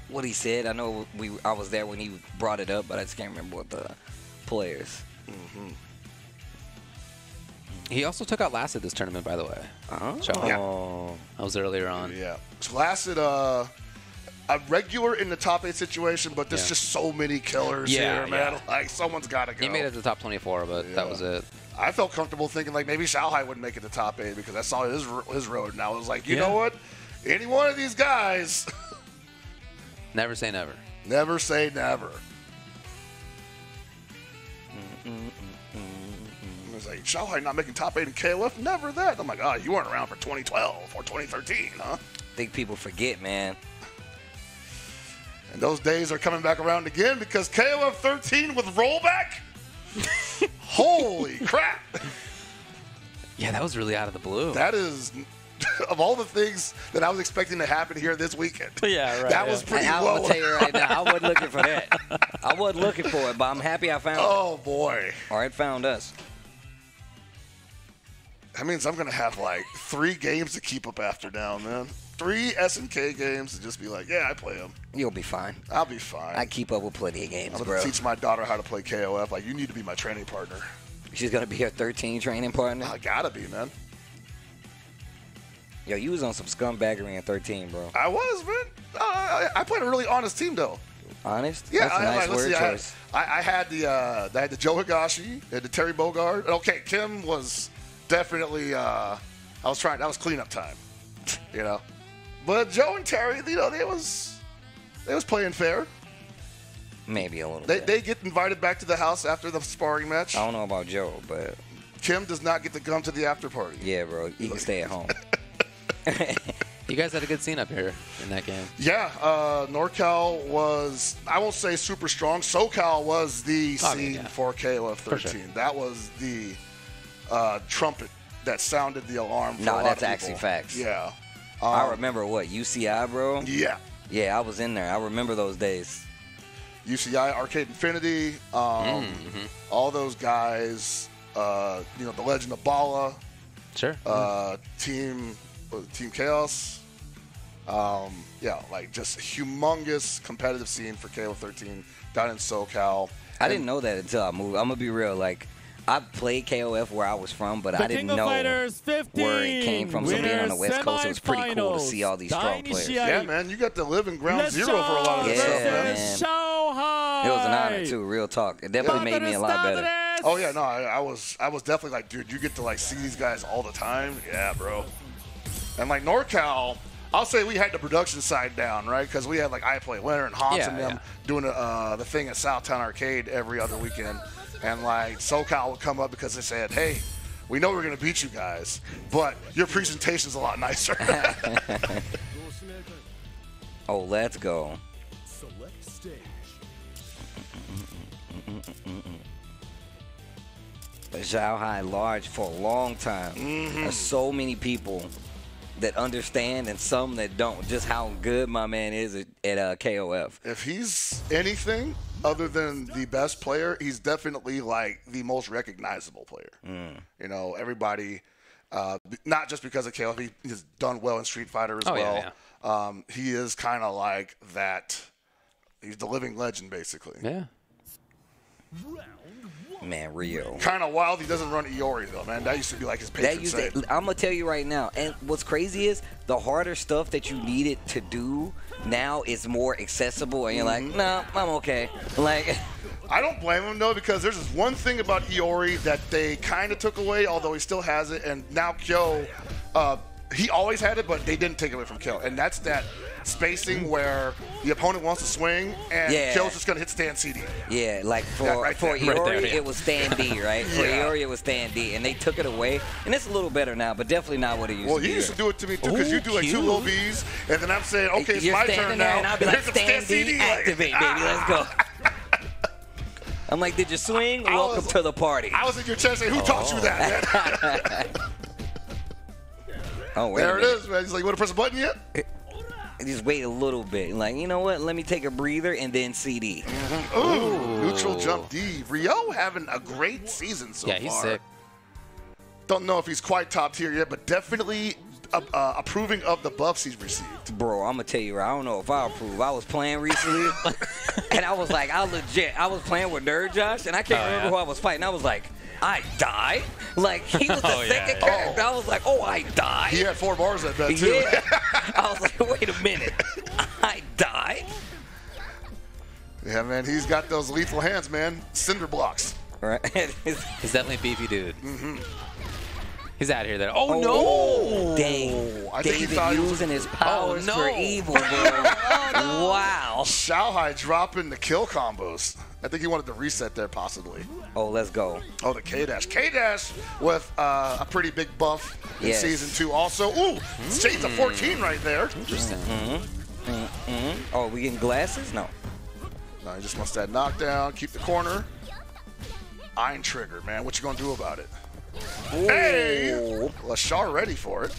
what he said. I know we I was there when he brought it up, but I just can't remember what the players.
He also took out Last at this tournament, by the way.
Oh.
Show
Yeah.
That was earlier on.
Yeah. Blasted uh a regular in the top eight situation, but there's
Yeah.
just so many killers
Yeah,
here, man.
yeah.
Like someone's got to go.
He made it to the top 24, but that was it.
I felt comfortable thinking like maybe Xiaohai wouldn't make it to top eight because I saw his his road, and I was like, you
Yeah.
know what? Any one of these guys,
Never say never.
never say never. I was like Xiaohai not making top eight in KOF, never that. I'm like, oh, you weren't around for 2012 or 2013, huh?
I think people forget, man.
And those days are coming back around again because KOF 13 with rollback. Holy crap!
Yeah, that was really out of the blue.
That is, of all the things that I was expecting to happen here this weekend.
Yeah, right,
That
yeah.
was pretty
And I will tell you right now, I wasn't looking for that. I wasn't looking for it, but I'm happy I found it.
Oh boy,
Or it found us.
that means I'm gonna have like three games to keep up after now, man. Three SNK games and just be like, yeah, I play them.
You'll be fine.
I'll be fine.
I keep up with plenty of games,
I'm gonna
bro.
teach my daughter how to play KOF. Like, you need to be my training partner.
She's gonna be your 13 training partner.
I gotta be, man.
Yo, you was on some scumbaggery in 13, bro.
I was, man. Uh, I, I played a really honest team, though.
Honest?
Yeah,
That's a
I,
nice
like, let's
word
see, I had,
choice.
I, I had the uh, I had the Joe Higashi, I had the Terry Bogard. Okay, Kim was definitely. Uh, I was trying. That was cleanup time, you know. But Joe and Terry, you know, they was they was playing fair.
Maybe a little
They
bit.
they get invited back to the house after the sparring match.
I don't know about Joe, but
Kim does not get to come to the after party.
yeah, bro, he can stay at home.
You guys had a good scene up here in that game.
Yeah, uh, NorCal was, I won't say super strong. SoCal was the
Oh,
scene
yeah.
for KOF 13.
Sure.
That was the uh, trumpet that sounded the alarm for
No,
a lot
that's
of
actually facts.
Yeah.
I
Um,
remember what UCI, bro.
Yeah.
Yeah, I was in there. I remember those days.
UCI, Arcade Infinity, um,
Mm-hmm.
all those guys, uh, you know, the Legend of Bala,
Sure.
uh, Team uh, Team Chaos. Um, yeah, like just humongous competitive scene for KO 13 down in SoCal.
I didn't know that until I moved. I'm gonna be real. Like, I played KOF where I was from, but
The
I didn't know
Fighters 15
where it came from. So being on the West Coast, it was pretty cool to see all these strong players.
Yeah, man, you got to live in ground
Let's
zero for a lot of this
Yeah,
stuff, man.
man.
Shanghai.
was an honor too. Real talk. It definitely made me a lot better.
Oh yeah, no, I, I was I was definitely like, dude, you get to like see these guys all the time. Yeah, bro. And like NorCal, I'll say we had the production side down, right? Because we had like I Play Winter and Hans
Yeah,
and them
yeah.
doing uh, the thing at Southtown Arcade every other weekend, and like SoCal would come up because they said, hey. We know we're gonna beat you guys, but your presentation's a lot nicer.
Oh, let's go. Xiaohai large for a long time. Mm-hmm. There's so many people that understand and some that don't. Just how good my man is at, at uh, KOF.
if he's anything other than the best player, he's definitely like the most recognizable player.
Mm.
You know, everybody, uh, not just because of KOF, he, he's done well in Street Fighter as
Oh, yeah,
well. Um, he is kind of like that. He's the living legend, basically.
yeah.
Man, Ryo.
Kind of wild. He doesn't run Iori though, man. That used to be like his
That used
saint.
to, I'm gonna tell you right now, and what's crazy is the harder stuff that you needed to do now is more accessible, and you're like, nah, I'm okay. Like,
I don't blame him though because there's this one thing about Iori that they kind of took away, although he still has it. And now Kyo, uh, he always had it, but they didn't take it away from Kill. And that's that spacing where the opponent wants to swing and
Yeah.
Kill's just gonna hit stand CD.
Yeah, like for
That right
for. Iori,
Right there, yeah.
it was stand D, right? For
Yeah.
Iori, it was stand D, and they took it away, and it's a little better now, but definitely not what it used
Well,
to
you
be.
used to do it to me too, because you do like two
cute.
low Bs, and then I'm saying, okay, it's
You're
my turn
there,
now.
and I'll be like,
Here's the
stand D,
CD, like,
activate, baby, let's go. I'm like, did you swing?
I
Welcome
was-
to the party.
I was in your chest saying, who taught you that, man?
oh, oh wait
there
a
it
minute.
is, man. He's like, you want to press a button yet?
Eh, Just wait a little bit. Like, you know what? Let me take a breather and then CD.
Ooh, neutral jump D. Ryo having a great season so far.
yeah, he's
far.
sick.
Don't know if he's quite top tier yet, but definitely uh, uh, approving of the buffs he's received.
Bro, I'm gonna tell you, I don't know if I approve. I was playing recently, and I was like, I legit, I was playing with Nerd Josh, and I can't
Oh,
remember
yeah.
who I was fighting. I was like, I died. Like he was the
Oh, yeah,
second
yeah.
character. I was like, oh, I died.
He had four bars at that too.
Yeah. I was like, wait a minute, I died.
Yeah, man, he's got those lethal hands, man. Cinder blocks.
Right.
He's definitely a beefy dude.
Mm-hmm.
He's out here. There. Oh,
no! Dang.
I think he
David
thought he was-
using his powers
no.
for evil, bro. Wow.
Xiaohai dropping the kill combos. I think he wanted to reset there, possibly.
Oh, let's go.
Oh, the K Dash. K Dash with uh, a pretty big buff in
Yes.
season two. Also, ooh, shades of 14 right there.
Interesting.
Mm-hmm. Oh, we getting glasses? No.
No, he just wants that knockdown, keep the corner. Ein Trigger, man. What you gonna do about it? Hey! Leshar ready for it.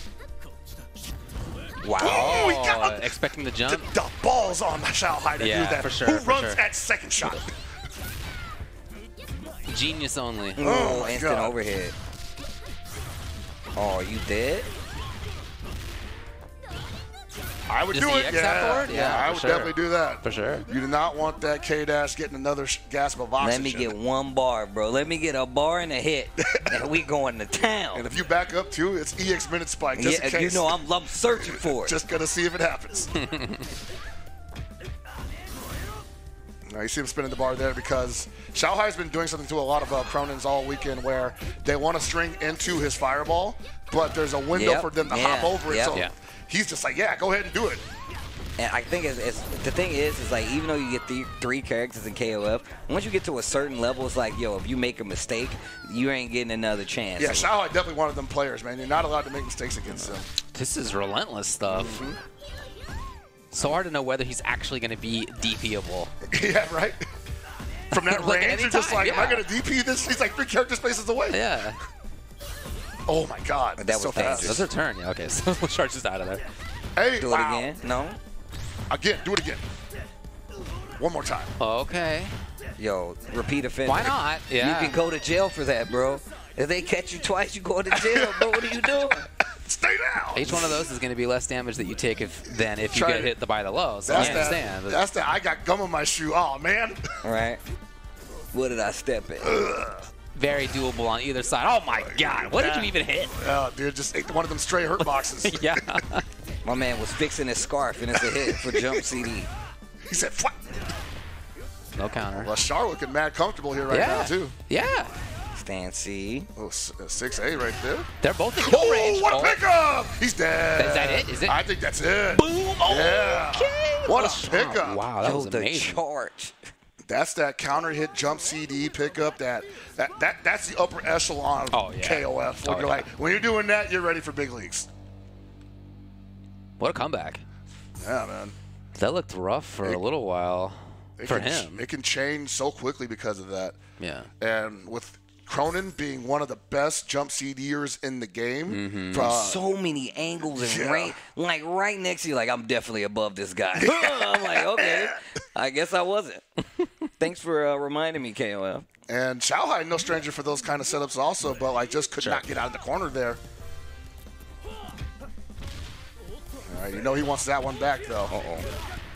Wow.
Oh, he got
expecting the jump.
the, the balls on Xiaohai to
Yeah,
do that.
for sure,
Who
for
runs
sure.
at second shot?
Genius only.
Oh,
my
instant
God.
overhead. Oh, you dead?
I would
Just
do it.
X
Yeah.
Yeah,
I would
sure.
definitely do that.
For sure.
You do not want that K Dash getting another gasp of oxygen.
Let me get one bar, bro. Let me get a bar and a hit, and we going to town.
And if you back up too, it's EX minute spike. Just
Yeah,
in case.
you know I'm, I'm searching for it.
Just gonna see if it happens. now you see him spinning the bar there because Xiaohai's been doing something to a lot of uh, Krohnens all weekend where they want to string into his fireball, but there's a window
Yep,
for them to
yeah,
hop over it.
yep.
So
Yeah.
He's just like, yeah, go ahead and do it.
And I think it's, it's the thing is, is like even though you get th- three characters in KOF, once you get to a certain level, it's like, yo, if you make a mistake, you ain't getting another chance.
Yeah, Xiaohai definitely one of them players, man. You're not allowed to make mistakes against them.
This is relentless stuff.
Mm-hmm.
So hard to know whether he's actually going to be DPable.
yeah, right. From that
Like,
range, you're just
anytime,
like, am I gonna DP this? He's like three character spaces away.
Yeah.
Oh my god,
That
so
was
fast.
dangerous.
That's her turn. Yeah, okay. So charge is out of there.
Hey,
Do it
wow.
again? No.
Again, do it again. One more time.
Okay.
Yo, repeat offender.
Why not? Yeah.
You can go to jail for that, bro. If they catch you twice, you go to jail, bro. What are you doing?
Stay down.
Each one of those is going to be less damage that you take if than if you
Try
get
it.
hit the by the low. So
That's
I
that.
understand. but-
That's that. I got gum on my shoe. Oh man.
Right. What did I step in?
Very doable on either side. Oh my god, what did you even hit?
Oh, dude, just ate one of them stray hurt boxes.
yeah.
My man was fixing his scarf, and it's a hit for jump CD.
he said, "What?"
No counter.
Well, Char looking mad comfortable here right
yeah.
now too.
Yeah.
Stand C.
Oh, s- uh, six A right there.
They're both in kill
Oh,
range.
what a
Oh.
pickup! He's dead.
Is that it? Is it?
I think that's it.
Boom. Oh,
Yeah.
okay.
What a pickup.
Wow, that
Yo,
was
the
amazing.
charge.
That's that counter hit jump CD pickup. That that that that's the upper echelon of
Oh, yeah.
KOF. When
Oh,
you're
yeah.
like when you're doing that, you're ready for big leagues.
What a comeback.
Yeah, man.
That looked rough for a little while for
can,
him.
it can change so quickly because of that.
Yeah.
And with Krohnen being one of the best jump CDers in the game,
Mm-hmm.
uh,
so many angles and
yeah.
right, like right next to you. Like I'm definitely above this guy. I'm like, okay, I guess I wasn't. Thanks for uh, reminding me, KOL.
and Xiaohai no stranger for those kind of setups also, but like just could not get out of the corner there. All right, you know he wants that one back though. Uh-oh.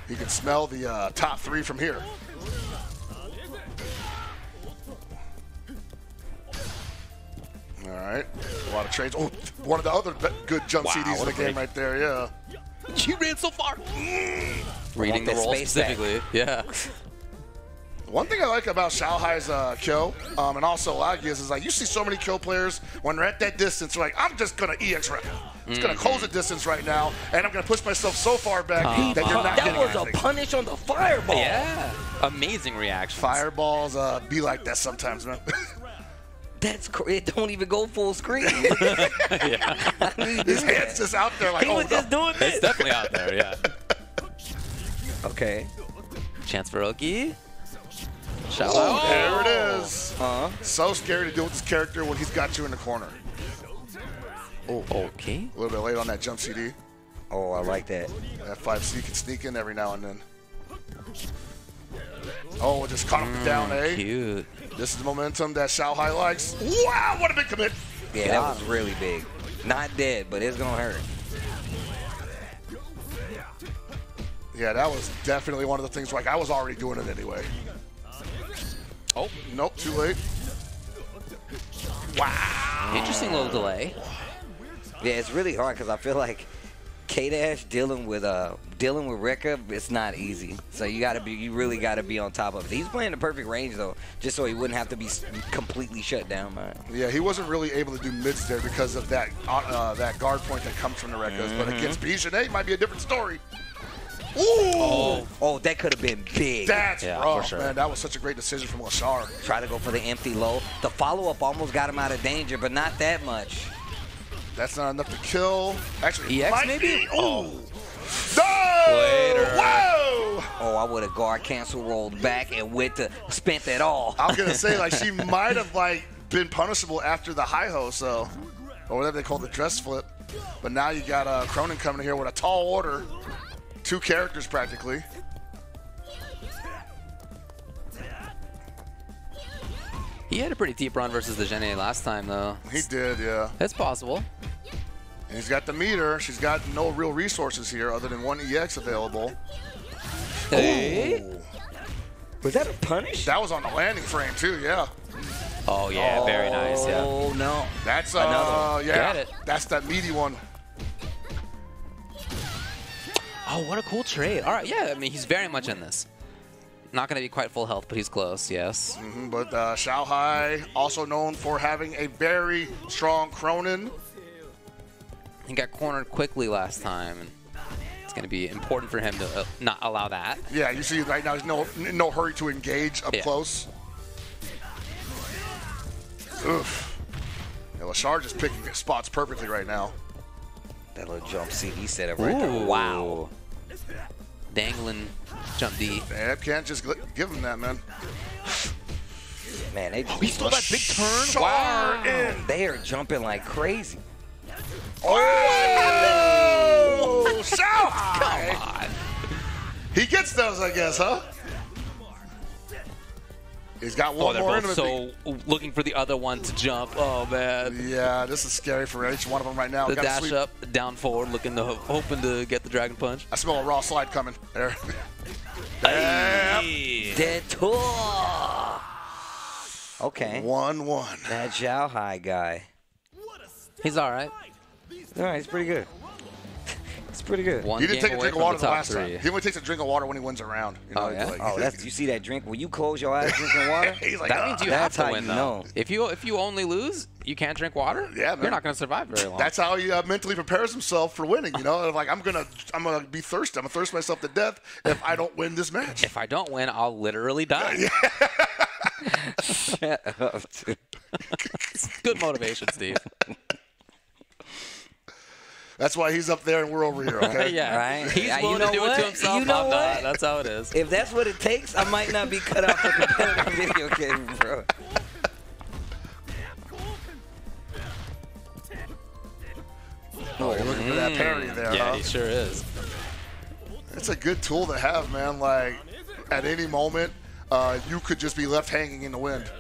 He can smell the uh, top three from here. All right, a lot of trades. Oh, one of the other good jump
Wow,
CDs in the
a
game
break.
right there. Yeah.
She ran so far. Reading the
that
roll
space
specifically. Yeah.
One thing I like about Xiaohai's uh, Kyo, um, and also Laggia's, is like you see so many Kyo players when they're at that distance, they're like, I'm just gonna EX right now. It's gonna close the distance right now, and I'm gonna push myself so far back that you're not
that
getting
was a punish on the fireball.
Yeah. Amazing reaction.
Fireballs uh, be like that sometimes, man.
That's cr- it. Don't even go full screen.
His hand's just out there like,
he
oh
was
no.
just doing
It's definitely out there, yeah.
Okay.
Chance for Oki. Shout
Oh, there it is.
Huh?
So scary to deal with this character when he's got you in the corner. Oh.
Okay.
A little bit late on that jump CD.
Oh, I like that.
That 5C can sneak in every now and then. Oh, it just caught him down, eh?
Cute.
This is the momentum that Xiaohai likes. Wow, what a big commit.
Yeah, that was really big. Not dead, but it's gonna hurt.
Yeah, that was definitely one of the things, like, I was already doing it anyway.
Oh,
Nope, too late. Wow.
Interesting little delay.
Yeah, it's really hard because I feel like K Dash dealing with uh dealing with Rekka, it's not easy. So you gotta be you really gotta be on top of it. He's playing the perfect range though, just so he wouldn't have to be completely shut down by it.
Yeah, he wasn't really able to do mids there because of that uh, uh, that guard point that comes from the Rekkas. But against B. Jenet, it might be a different story. Ooh!
Oh, that could have been big.
That's
Yeah,
rough,
for sure.
man. That was such a great decision from Leshar.
Try to go for the empty low. The follow up almost got him out of danger, but not that much.
That's not enough to kill. Actually,
EX maybe?
be. Ooh. No!
Later.
Whoa!
Oh, I would have guard cancel rolled back and went to spent it all.
I was gonna say like she might have like been punishable after the high ho, so or whatever they call the dress flip. But now you got uh, Krohnen coming here with a tall order, two characters practically.
He had a pretty deep run versus the Gene last time, though.
He did, yeah.
It's possible.
And he's got the meter. She's got no real resources here other than one EX available.
Hey.
Ooh.
Was that a punish?
That was on the landing frame too, yeah.
Oh, yeah, very nice, yeah.
Oh no.
That's uh,
Another
yeah.
Get it.
That's that meaty one.
Oh, what a cool trade. All right, yeah, I mean, he's very much in this. Not going to be quite full health, but he's close, yes.
Mhm, But uh, Xiaohai, also known for having a very strong Krohnen.
He got cornered quickly last time, and it's going to be important for him to uh, not allow that.
Yeah, you see right now he's no no hurry to engage up
Yeah.
close. Oof. Yeah, Leshar just picking his spots perfectly right now.
That little jump CD set up right there. Wow.
Dangling jump D.
Yeah, can't just gl- give him that, man.
Man, they oh,
He stole that big turn?
Leshar
Wow.
in.
they are jumping like crazy.
Oh! Xiaohai!
Come on.
He gets those, I guess, huh? He's got
Oh,
one
they're
more
both
him.
so looking for the other one to jump. Oh, man.
Yeah, this is scary for each one of them right now.
The dash
sweep.
up, down forward, looking to hoping to get the dragon punch.
I smell a raw slide coming. There. Damn.
Dead tour. Okay.
One one.
That Xiaohai guy.
He's all right.
All right, he's pretty good. It's pretty good.
One
He didn't take a drink of water
the
the last
three.
time. He only takes a drink of water when he wins a round. You know,
Oh, yeah?
like-
Oh, that's you see that drink when you close your eyes drinking water.
He's like,
That
"Ah."
means you have to win, though.
know.
If you if you only lose, you can't drink water.
Yeah, man.
You're not going to survive very long.
That's how he uh, mentally prepares himself for winning. You know, like I'm gonna, I'm gonna be thirsty. I'm gonna thirst myself to death if I don't win this match.
if I don't win, I'll literally die.
Shut up, dude.
Good motivation, Steve.
That's why he's up there and we're over here. Okay.
yeah,
Right?
He's
Yeah, you
willing
know
to do it to himself.
You know
I'm not.
what?
That's how it is.
If that's what it takes, I might not be cut out for competitive video game, bro.
Oh, you're looking for that parry there,
yeah,
huh?
he sure is.
It's a good tool to have, man. Like at any moment, uh, you could just be left hanging in the wind.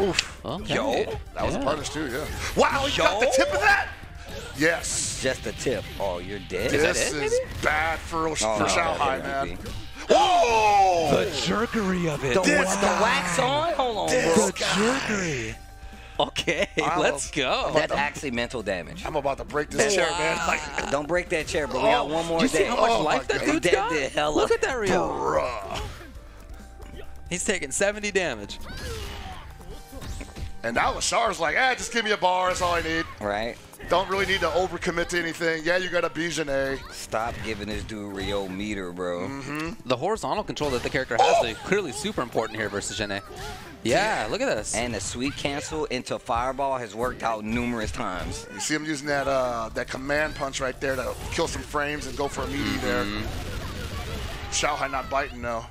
Oof.
Okay.
Yo.
That was
Yeah.
a punish too, yeah. Wow, you got the tip of that? Yes.
Just a tip. Oh, you're dead.
this
it,
is bad for,
Oh,
for
no, Xiaohai,
man.
can't be.
Whoa!
jerkery of it.
The,
This
what, the wax on? Hold on,
This
bro.
guy.
Okay,
I'm
let's go.
That's actually mental damage.
I'm about to break this chair, man. Like,
Don't break that chair, but we got one more
Do you see
day.
how much
Oh
life
my
that
God.
dude's
That
got? Look at that Ryo.
bruh.
He's taking 70 damage.
And now Leshar's like, ah, just give me a bar. That's all I need.
Right?
Don't really need to overcommit to anything. Yeah, you got a B. Jenet.
Stop giving this dude Ryo meter, bro.
Mm-hmm.
The horizontal control that the character has is clearly super important here versus Jene. Yeah, look at this.
And the sweet cancel into fireball has worked out numerous times.
You see him using that uh, that command punch right there to kill some frames and go for a meaty there. Xiaohai not biting though.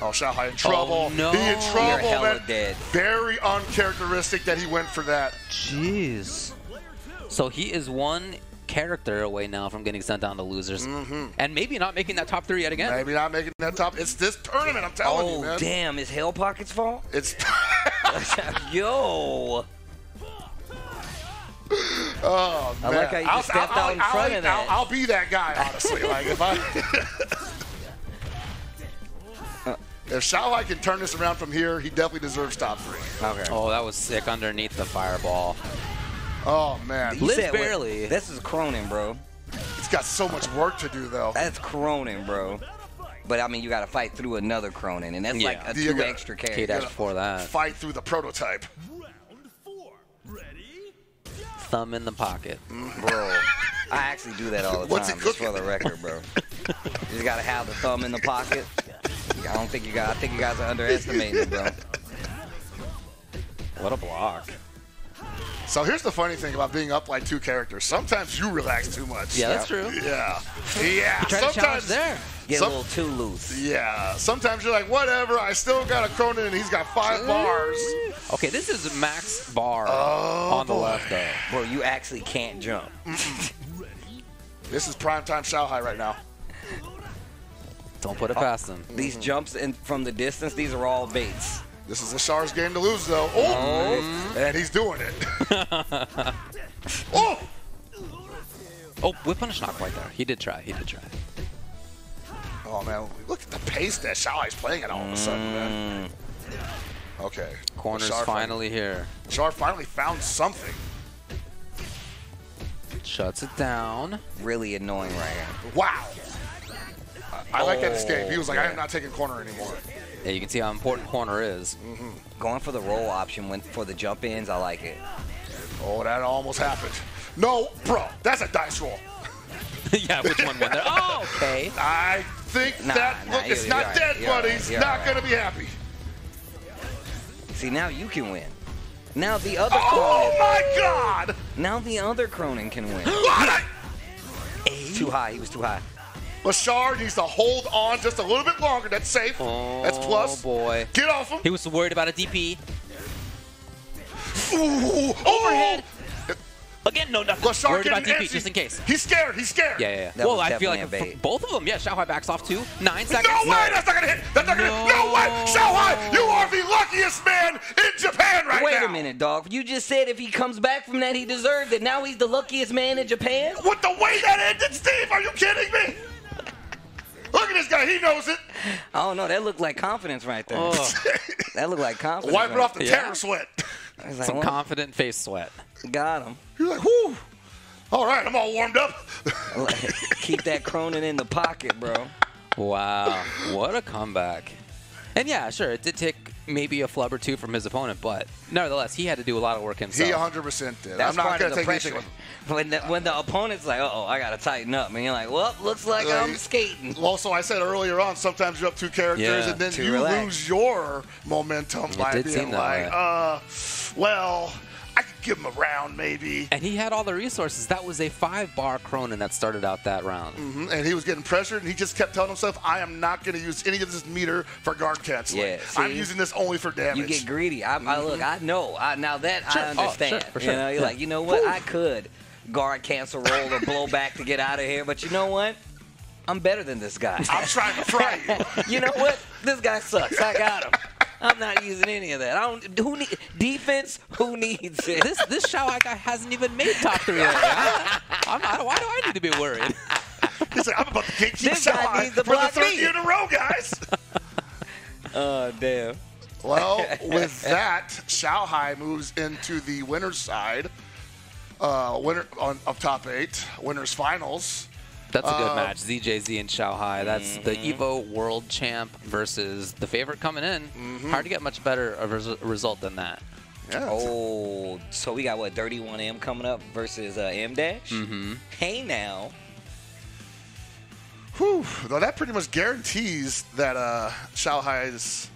Oh, Xiaohai in oh, trouble.
no.
He in trouble,
hella
man.
dead.
Very uncharacteristic that he went for that.
Jeez. So he is one character away now from getting sent down to losers. Mm-hmm. And maybe not making that top three yet again.
Maybe not making that top. It's this tournament, I'm telling
oh, you,
man.
Oh, damn. Is Hell Pocket's fault?
It's
Yo.
oh
I
man.
like how you
I'll,
stepped
I'll,
out in
I'll,
front
I'll,
of that.
I'll, I'll be that guy, honestly. like if I if Xiaohai can turn this around from here, he definitely deserves top three.
Okay.
Oh, that was sick underneath the fireball.
Oh man,
You
Live
said what-
barely.
This is Krohnen, bro.
he's got so much work to do though.
That's Krohnen, bro. But I mean, you got to fight through another Krohnen, and that's like
Yeah.
a
You
two
gotta-
extra
K
carry.
dash before that.
Fight through the prototype. Round four. Ready?
Thumb in the pocket.
Mm, bro, I actually do that all the
What's he
time, just for the record, bro. you just gotta have the thumb in the pocket. I don't think you guys. I think you guys are underestimating it, bro.
What a block.
So here's the funny thing about being up like two characters. Sometimes you relax too much.
Yeah, that's true.
Yeah. Yeah.
Try to
Sometimes
there.
Get
Some-
a little too loose.
Yeah. Sometimes you're like, whatever. I still got a Krohnen, and he's got five bars.
Okay, this is max bar
Oh,
on the left, though.
Bro, you actually can't jump.
This is primetime Xiaohai right now.
Don't put it past him.
These mm-hmm. jumps in from the distance, these are all baits.
This is a Shar's game to lose, though. Oh, mm-hmm. and he's doing it. oh,
Oh, whip punish not quite there. He did try. He did try.
oh man, look at the pace that Xiaohai's playing at all of a sudden, man. Mm. Okay,
Corner's
Char
finally here.
Char finally found something.
Shuts it down.
Really annoying right here.
Wow. I, I like that escape. He oh, was like, I am not taking corner anymore.
Yeah, you can see how important corner is. Mm-hmm.
Going for the roll option when for the jump ins, I like it.
Oh, that almost happened. No, bro, that's a dice roll.
yeah, which one went there? Oh, okay.
I think
Nah,
that
nah,
look, it's not
right,
dead,
you're
buddy.
right,
He's
you're
not
right.
gonna be happy.
See, now you can win. Now the other
Oh
Krohnen.
my God!
Now the other Krohnen can win.
What?
too high. He was too high.
Lashard needs to hold on just a little bit longer. That's safe. That's oh, plus.
Oh, boy.
Get off him.
He was worried about a DP.
Ooh,
Overhead.
Oh.
Again, no, nothing.
Lashard
worried about
getting
DP,
antsy.
just in case.
He's scared. He's scared.
Yeah, yeah, yeah.
That
well, I feel like
a bait.
both of them, yeah, Xiaohai backs off too. Nine seconds.
No way! That's not gonna hit. That's not gonna. No,
No.
way! Xiaohai, you are the luckiest man in Japan right
Wait
now.
a minute, dog. You just said if he comes back from that, he deserved it. Now he's the luckiest man in Japan.
With the way that ended, Steve, are you kidding me? Look at this guy. He knows it.
I don't know. That looked like confidence right there.
Oh,
That looked like confidence.
Wipe it off the
Yeah.
terror sweat.
like,
some
well,
confident face sweat.
got him.
You're like, whoo. All right, I'm all warmed up.
Keep that Krohnen in the pocket, bro.
Wow, what a comeback. And yeah, sure, it did take maybe a flub or two from his opponent, but nevertheless, he had to do a lot of work himself.
He
himself.
100% did.
That's
I'm not going to take anything.
pressure. When the, when the opponent's like, uh-oh, I got to tighten up. And you're like, well, looks like I'm skating.
Also, I said earlier on, sometimes you're up two characters
Yeah,
and then you
relaxed.
lose your momentum by
did
being
seem
like, uh, well, I could give him a round maybe.
And he had all the resources. That was a five-bar Krohnen that started out that round.
Mhm, And he was getting pressured, and he just kept telling himself, I am not going to use any of this meter for guard canceling.
Yeah,
I'm using this only for damage.
You get greedy. I, I look. I know. I, now that
Sure.
I
Oh,
understand.
sure, for
You
sure.
know, you're like, you know what? I could guard, cancel, roll, or blow back to get out of here. But you know what? I'm better than this guy.
I'm trying to fry you.
you know what? This guy sucks. I got him. I'm not using any of that. I don't. Who need defense? Who needs it?
This this Xiaohai guy hasn't even made top three yet. I, I'm not, why do I need to be worried?
He's like, I'm about to gatekeep
This guy
Xiaohai
needs to
for the
block
third
me.
year in a row, guys.
Oh damn.
Well, with that, Xiaohai moves into the winner's side. Uh, winner on of top eight, winners finals.
That's a good
Uh,
match. ZJZ and Xiaohai. That's the
Mm-hmm.
Evo World Champ versus the favorite coming in.
Mm-hmm.
Hard to get much better of a res- result than that.
Yeah.
Oh, so we got what Dirty 1M coming up versus uh, M Dash.
Mm-hmm.
Hey now,
Whew. Though that pretty much guarantees that uh, Xiaohai is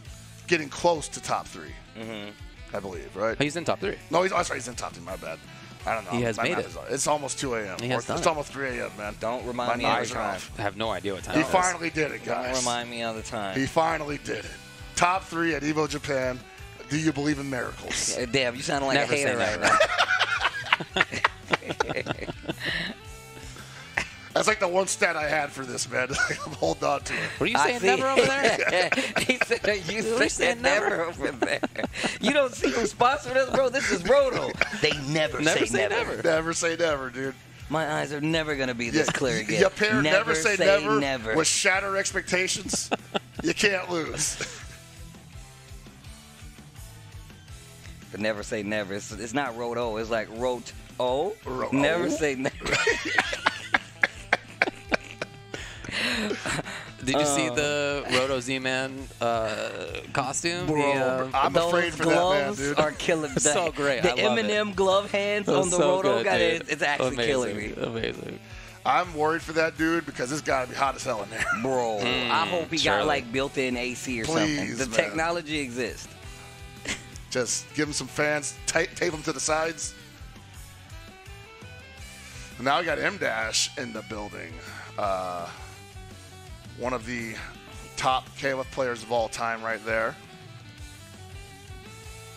getting close to top 3
Mm-hmm.
I believe, right?
He's in top three.
No, he's, oh, sorry, he's in top three. My bad. I don't know.
He has
My
made
math
it.
is- It's almost 2 a.m.
He
Or
has done
it's
it.
almost 3 a.m., man.
don't remind
My
me of the time.
I have no idea what time
He
it is.
finally did it, guys.
Don't remind me of the time.
He finally did it. Top three at Evo Japan. Do you believe in miracles?
Damn, you sound like
Never
a
say
hater right now.
That's like the one stat I had for this, man. I'm holding on to it.
What are you saying,
see.
never over there?
he said, "You
What you
said
saying,
never
never?
over there." You don't see who sponsored us, bro. This is Roto. They never,
Never
say,
say
never.
never.
Never say never, dude.
My eyes are never gonna be this
Yeah,
clear again.
Your parent never, say, never,
never.
with shatter expectations. you can't lose.
But never say never. It's, it's not Roto. It's like wrote.
Ro-
Never say never.
Did you see the Roto Z-Man uh, costume?
Bro,
The, uh,
I'm
those
afraid for that man,
gloves
dude.
are killing. The,
So great.
The
I love it.
Eminem glove hands
it
on the
so
Roto
good,
guy.
dude.
It's, it's actually
Amazing.
killing me.
Amazing.
I'm worried for that dude because it's got to be hot as hell in there.
Bro, I hope he got
surely.
like built-in AC or something.
Please,
The
man.
technology exists.
Just give him some fans, tape, tape them to the sides. And now we got M Dash in the building. Uh, one of the top KOF players of all time, right there.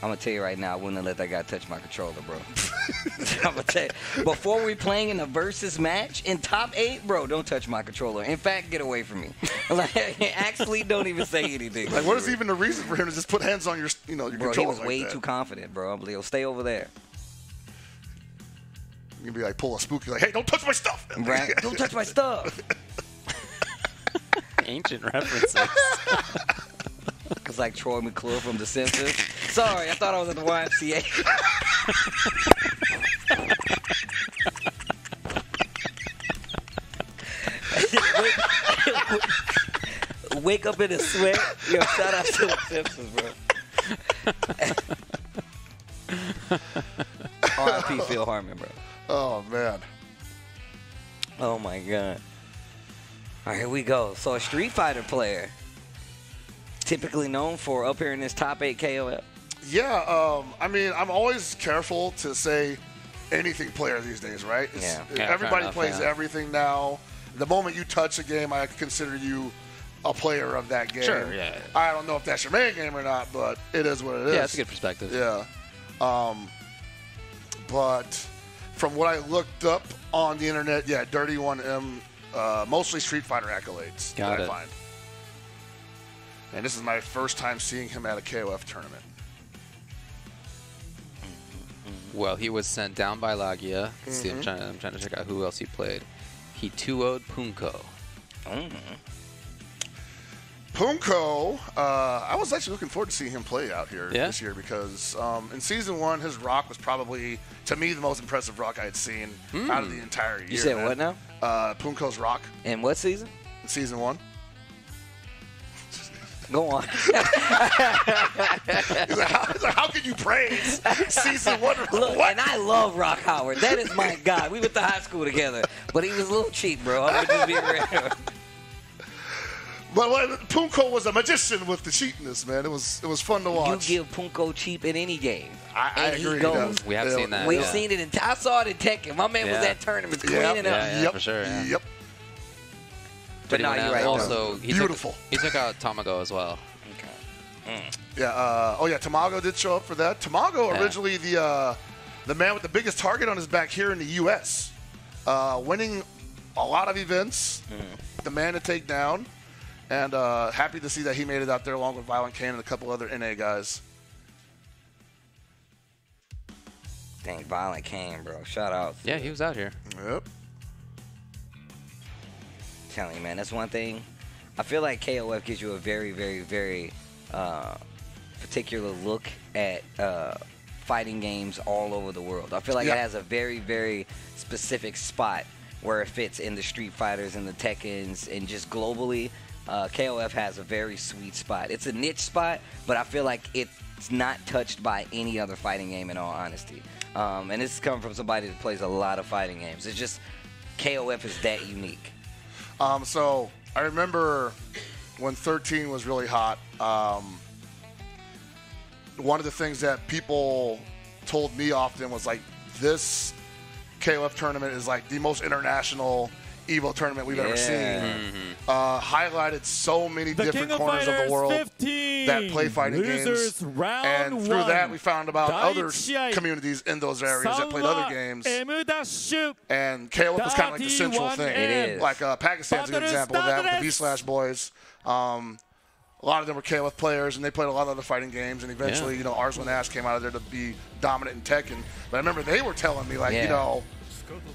I'm gonna tell you right now, I wouldn't have let that guy touch my controller, bro. I'm gonna tell you, before we playing in a versus match in top eight, bro, don't touch my controller. In fact, get away from me. Like, actually, don't even say anything.
Like, what is even the reason for him to just put hands on your, you know, your
Bro, he was
like
way
that?
too confident, bro. I'm like, "Yo, stay over there.
You can be like, pull a spooky, like, hey, don't touch my stuff.
Right? Don't touch my stuff.
Ancient references.
It's like Troy McClure from The Simpsons. Sorry, I thought I was at the YMCA. wake, wake up in a sweat. Yo, shout out to The Simpsons, bro. R.I.P. Phil Hartman, bro.
Oh, man.
Oh my god. All right, here we go. So a Street Fighter player, typically known for up here in this top eight KOF.
Yeah, um, I mean, I'm always careful to say anything player these days, right? It's-
Yeah.
Yeah,
everybody
enough,
plays
yeah.
everything now. The moment you touch a game, I consider you a player of that game.
Sure, yeah.
I don't know if that's your main game or not, but it is what it is.
yeah, it's a good perspective.
Yeah. Um, but from what I looked up on the internet, yeah, Dirty 1M, uh, mostly Street Fighter accolades.
Got
that I find. And this is my first time seeing him at a KOF tournament.
Well, he was sent down by Laggia. Let's See, I'm
Mm-hmm.
trying, I'm trying to check out who else he played. He 2-0'd Punko.
Punko, uh, I was actually looking forward to seeing him play out here
Yeah?
this year because um, in season one, his rock was probably, to me, the most impressive rock I had seen out of the entire year.
You said what now?
Uh, Punko's rock
In what season?
season one.
Go on.
He's like, how, he's like, how can you praise season one?
Look,
what?
and I love Rock Howard. That is my guy. We went to high school together, but he was a little cheap, bro. I'm just be real.
But like, Punko was a magician with the cheapness, man. It was it was fun to watch.
You give Punko cheap in any game.
I, I
and he
agree.
goes.
does.
We have
Yeah,
seen that.
We've
yeah.
seen it in. I saw it in Tekken. My man was at tournaments
Yep.
cleaning up.
Yeah, yeah,
yep.
for sure, yeah.
Yep.
But no,
Anyone
you're right.
Also, he
Beautiful.
Took, he took out Tamago as well. Okay.
Yeah. Uh, oh yeah, Tamago did show up for that. Tamago
Yeah.
originally the uh, the man with the biggest target on his back here in the U.S. Uh, winning a lot of events, the man to take down, and uh, happy to see that he made it out there along with Violent Kane and a couple other NA guys.
Dang, Violent Kane, bro. Shout out.
Yeah, he was out here.
Yep.
telling you, man, that's one thing. I feel like KOF gives you a very, very, very uh, particular look at uh, fighting games all over the world. I feel like
Yeah.
it has a very, very specific spot where it fits in the Street Fighters and the Tekkens and just globally. Uh, KOF has a very sweet spot. It's a niche spot, but I feel like it's not touched by any other fighting game in all honesty. Um, and this is coming from somebody that plays a lot of fighting games. It's just KOF is that unique.
Um, so I remember when 13 was really hot. Um, one of the things that people told me often was like, this KOF tournament is like the most international Evo tournament we've
yeah.
ever seen. Mm-hmm. Uh, highlighted so many
the
different
of
corners of the world
15.
that play fighting
Losers
games. and through
one.
that, we found about other communities in those areas that played other games. And Caleb was kind of like the central thing. Like uh, Pakistan's good example of that with the V Slash boys. Um, a lot of them were Caleb players, and they played a lot of other fighting games. And eventually,
yeah.
you know, Arslan Ash came out of there to be dominant in Tekken. But I remember they were telling me, like,
yeah.
you know,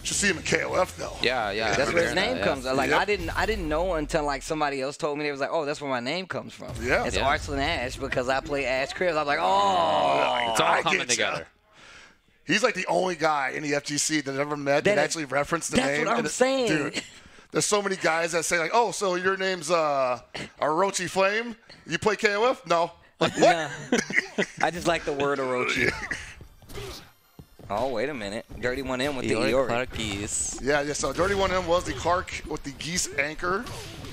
should see him in KOF though.
Yeah, yeah.
That's where his name
yeah.
comes. Like
Yep.
I didn't, I didn't know until like somebody else told me. They was like, "Oh, that's where my name comes from."
Yeah.
it's
Yeah.
Arslan Ash because I play Ash Crimson. I'm like, "Oh,
It's all
I
coming
get ya.
together.
He's like the only guy in the FGC that I've ever met that,
That is-
actually referenced the
that's
name.
what I'm saying.
Dude, there's so many guys that say like, "Oh, so your name's uh, Orochi Flame? You play KOF? No." Like what?
Nah. I just like the word Orochi." Oh, wait a minute, Dirty 1M with the
Iori
Iori.
Clark Geese.
Yeah, yeah. So Dirty 1M was the Clark with the Geese anchor,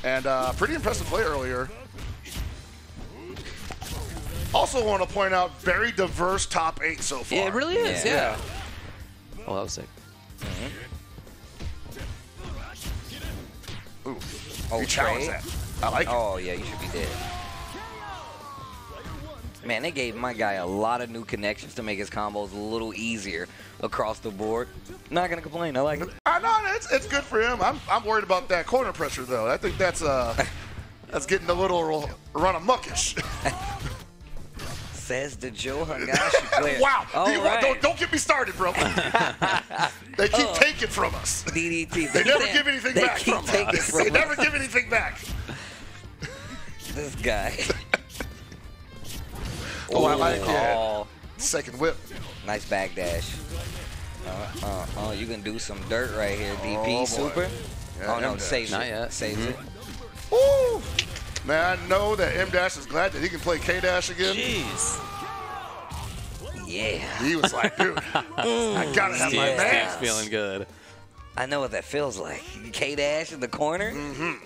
and uh, pretty impressive play earlier. Also, want to point out very diverse top eight so far.
Yeah, it really is.
Yeah.
Yeah. Oh, that was sick.
Ooh,
Oh,
you challenged
Trey?
that. I like it.
Oh yeah, you should be dead. Man, they gave my guy a lot of new connections to make his combos a little easier across the board. Not gonna complain. I like it.
I know it's, it's good for him. I'm, I'm worried about that corner pressure though. I think that's uh that's getting a little run amuckish.
Says the Joe player.
wow. You-
right.
don't, don't get me started, bro. they keep
Oh.
taking from us.
DDT.
They never give anything
they
back
keep
from
taking
us.
from
They
us.
never give anything back.
This guy.
Oh, I like it.
Oh,
Second whip.
nice back dash. Uh, uh, uh, you can do some dirt right here, DP.
Oh.
Super.
Yeah,
oh no,
M-dash.
saves
Not
it.
yet.
Saves it.
Woo! Man, I know that M Dash is glad that he can play K Dash again.
Jeez.
Yeah.
He was like, dude, I gotta have my
Steve's,
man.
Steve's feeling good.
I know what that feels like. K dash in the corner.
Mm.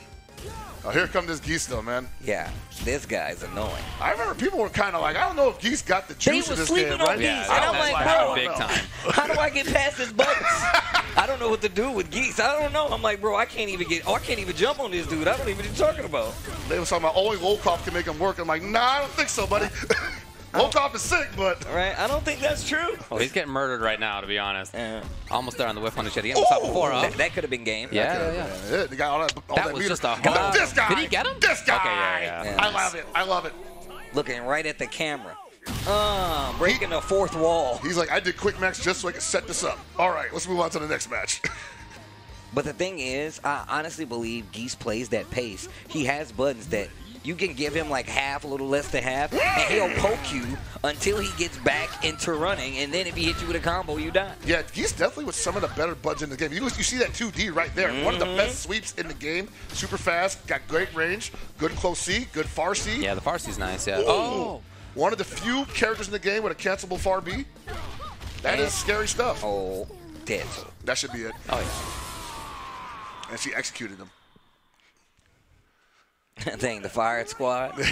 Oh, here come this geese though, man.
Yeah, this guy's annoying.
I remember people were kind of like, I don't know if geese got the juice in
was
this
sleeping
game,
on
right?
Geese,
Yeah,
and
that-
I'm
that's
like,
like
bro,
big time.
How do I get past his buttons? I don't know what to do with geese. I don't know. I'm like, bro, I can't even get. Oh, I can't even jump on this dude. I don't even know what you're talking about.
They was talking about only Volkov can make him work. I'm like, nah, I don't think so, buddy. Volkov is sick, but
All right, I don't think that's true.
Well, he's getting murdered right now, to be honest.
Yeah.
Almost there on the whiff on the shit. He got top before up.
That, that could have been game.
Yeah, yeah, yeah.
Yeah, they got all that. All
That
that
was
meter.
just a
But
hard-
This guy.
Did he get him?
This guy.
Okay, yeah, yeah.
Yeah.
I love it. I love it.
Looking right at the camera. Uh, breaking the fourth wall.
He's like, I did quick max just so I could set this up. All right, let's move on to the next match.
But the thing is, I honestly believe Geese plays that pace. He has buttons that you can give him like half, a little less than half, and he'll poke you until he gets back into running, and then if he hits you with a combo, you die.
yeah, he's definitely with some of the better buds in the game. You, you see that 2D right there. One of the
Mm-hmm.
best sweeps in the game. Super fast, got great range, good close C, good far C.
Yeah, the far C's nice, yeah.
Ooh.
Oh!
One of the few characters in the game with a cancelable far B. That
And-
is scary stuff.
Oh, dead.
That should be it.
Oh, yeah.
And she executed him.
Dang, the Fire Squad.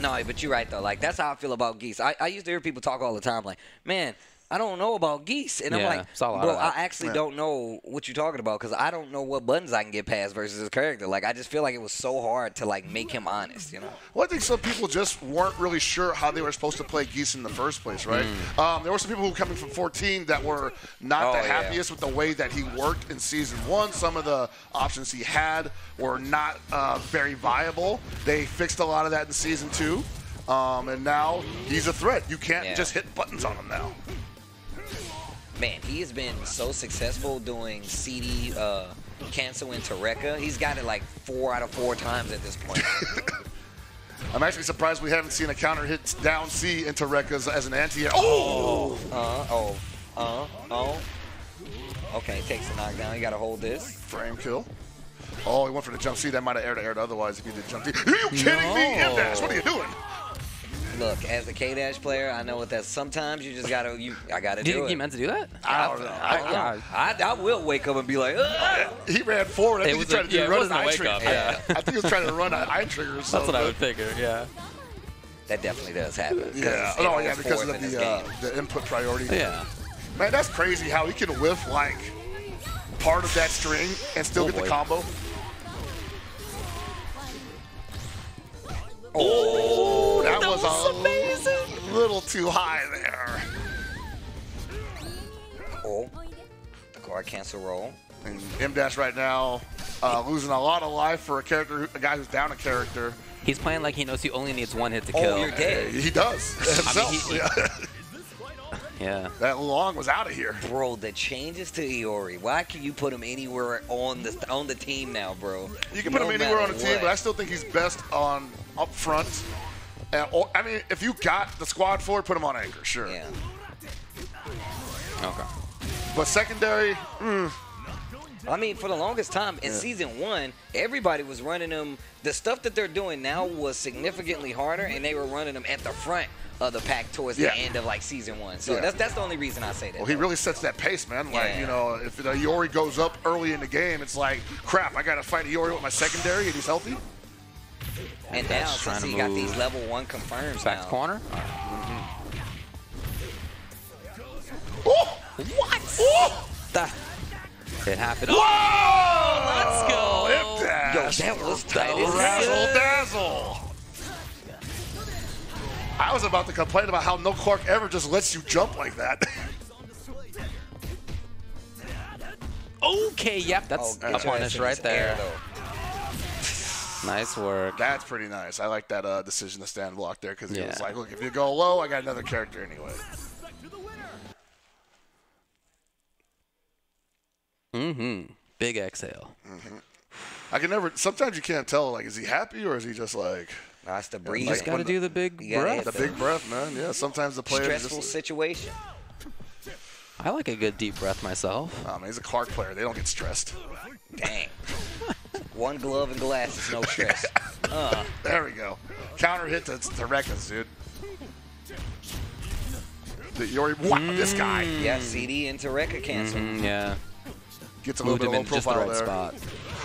no, but you're right though. Like that's how I feel about geese. I, I used to hear people talk all the time, like, man, I don't know about geese, and I'm like,
saw a lot
bro. I actually
Yeah.
don't know what you're talking about because I don't know what buttons I can get past versus his character. Like I just feel like it was so hard to like make him honest, you know?
Well, I think some people just weren't really sure how they were supposed to play geese in the first place, right? Um, there were some people who coming from 14 that were not
Mm. Oh,
the
yeah.
happiest with the way that he worked in season one. Some of the options he had were not uh, very viable. They fixed a lot of that in season two. Um, and now he's a threat. You can't
Yeah.
just hit buttons on him now.
Man, he has been so successful doing CD uh, cancel into Rekka. He's got it like four out of four times at this point.
I'm actually surprised we haven't seen a counter hit down C into Rekka's as an anti-air. Oh!
Uh, oh, uh, oh. Okay, takes the knockdown. You got to hold this.
Frame kill. Oh, he went for the jump C. That might have aired aired otherwise if he did jump C. Are you kidding me?
No.
M-Dash, what are you doing?
Look, as a K Dash player, I know what that. Sometimes you just gotta. You, I gotta
Do you
do
think
it.
he meant to do that?
I don't know.
I,
I,
I, I, I will wake up and be like, "Ugh."
he ran forward. I think he
was
tried
a-
to
yeah,
run an
Ein
Trigger.
yeah.
I think he was trying to run an Ein Trigger or something.
That's what I would figure. Yeah.
that definitely does happen. 'cause
Yeah. Oh, yeah, because of the, uh, the input priority.
Yeah.
Man, that's crazy how he can whiff, like, part of that string and still
Oh,
get the
boy.
combo.
Oh,
That, was, amazing! a little too high there.
Oh, guard cancel roll.
And M Dash right now uh, losing a lot of life for a character, a guy who's down a character.
He's playing like he knows he only needs one hit to
Oh,
kill.
you're dead.
He does himself.
he-
yeah.
Yeah.
that long was out of here.
Bro, the changes to Iori. Why can you put him anywhere on the on the team now, bro?
You can put
No
him anywhere on the team, but I still think he's best on up front. And, or, I mean, if you got the squad for it, put him on anchor, sure.
Yeah.
Okay.
But secondary, mm,
I mean, for the longest time in season one, everybody was running them. The stuff that they're doing now was significantly harder, and they were running them at the front of the pack towards
Yeah.
the end of like season one. So
Yeah.
that's that's the only reason I say that.
well, he really sets that pace, man. Like,
Yeah.
you know, if the Iori goes up early in the game, it's like, crap, I got to fight Iori with my secondary, and he's healthy.
and now
That's trying
since
to
he got these level one confirms
Back
now,
to corner.
Oh! What? Oh!
That- It happened.
Whoa!
Let's go.
Hip dash.
Yo, that was tight as
Razzle dazzle. I was about to complain about how no Clark ever just lets you jump like that.
Okay, yep, that's
Oh,
a
get
punish right there. Nice work.
That's pretty nice. I like that uh, decision to stand block there because he
Yeah.
was like, look, if you go low, I got another character anyway.
Mm-hmm. Big exhale. Mm -hmm.
I can never. Sometimes you can't tell. Like, is he happy or is he just like
That's the
You just got to do the big
You
breath.
the big breath, man? Yeah. Sometimes the players
stressful
just.
situation.
I like a good deep breath myself.
Oh, man, he's a Clark player. They don't get stressed.
Dang. One glove and glasses, no stress. Uh,
There we go. Counter hit to, to Rekkas, dude. The Iori, wow, this guy
yeah, CD into Rekka cancel.
Mm, yeah.
gets a little
Moved
bit
him
low
in just the
profile
right
there.
spot.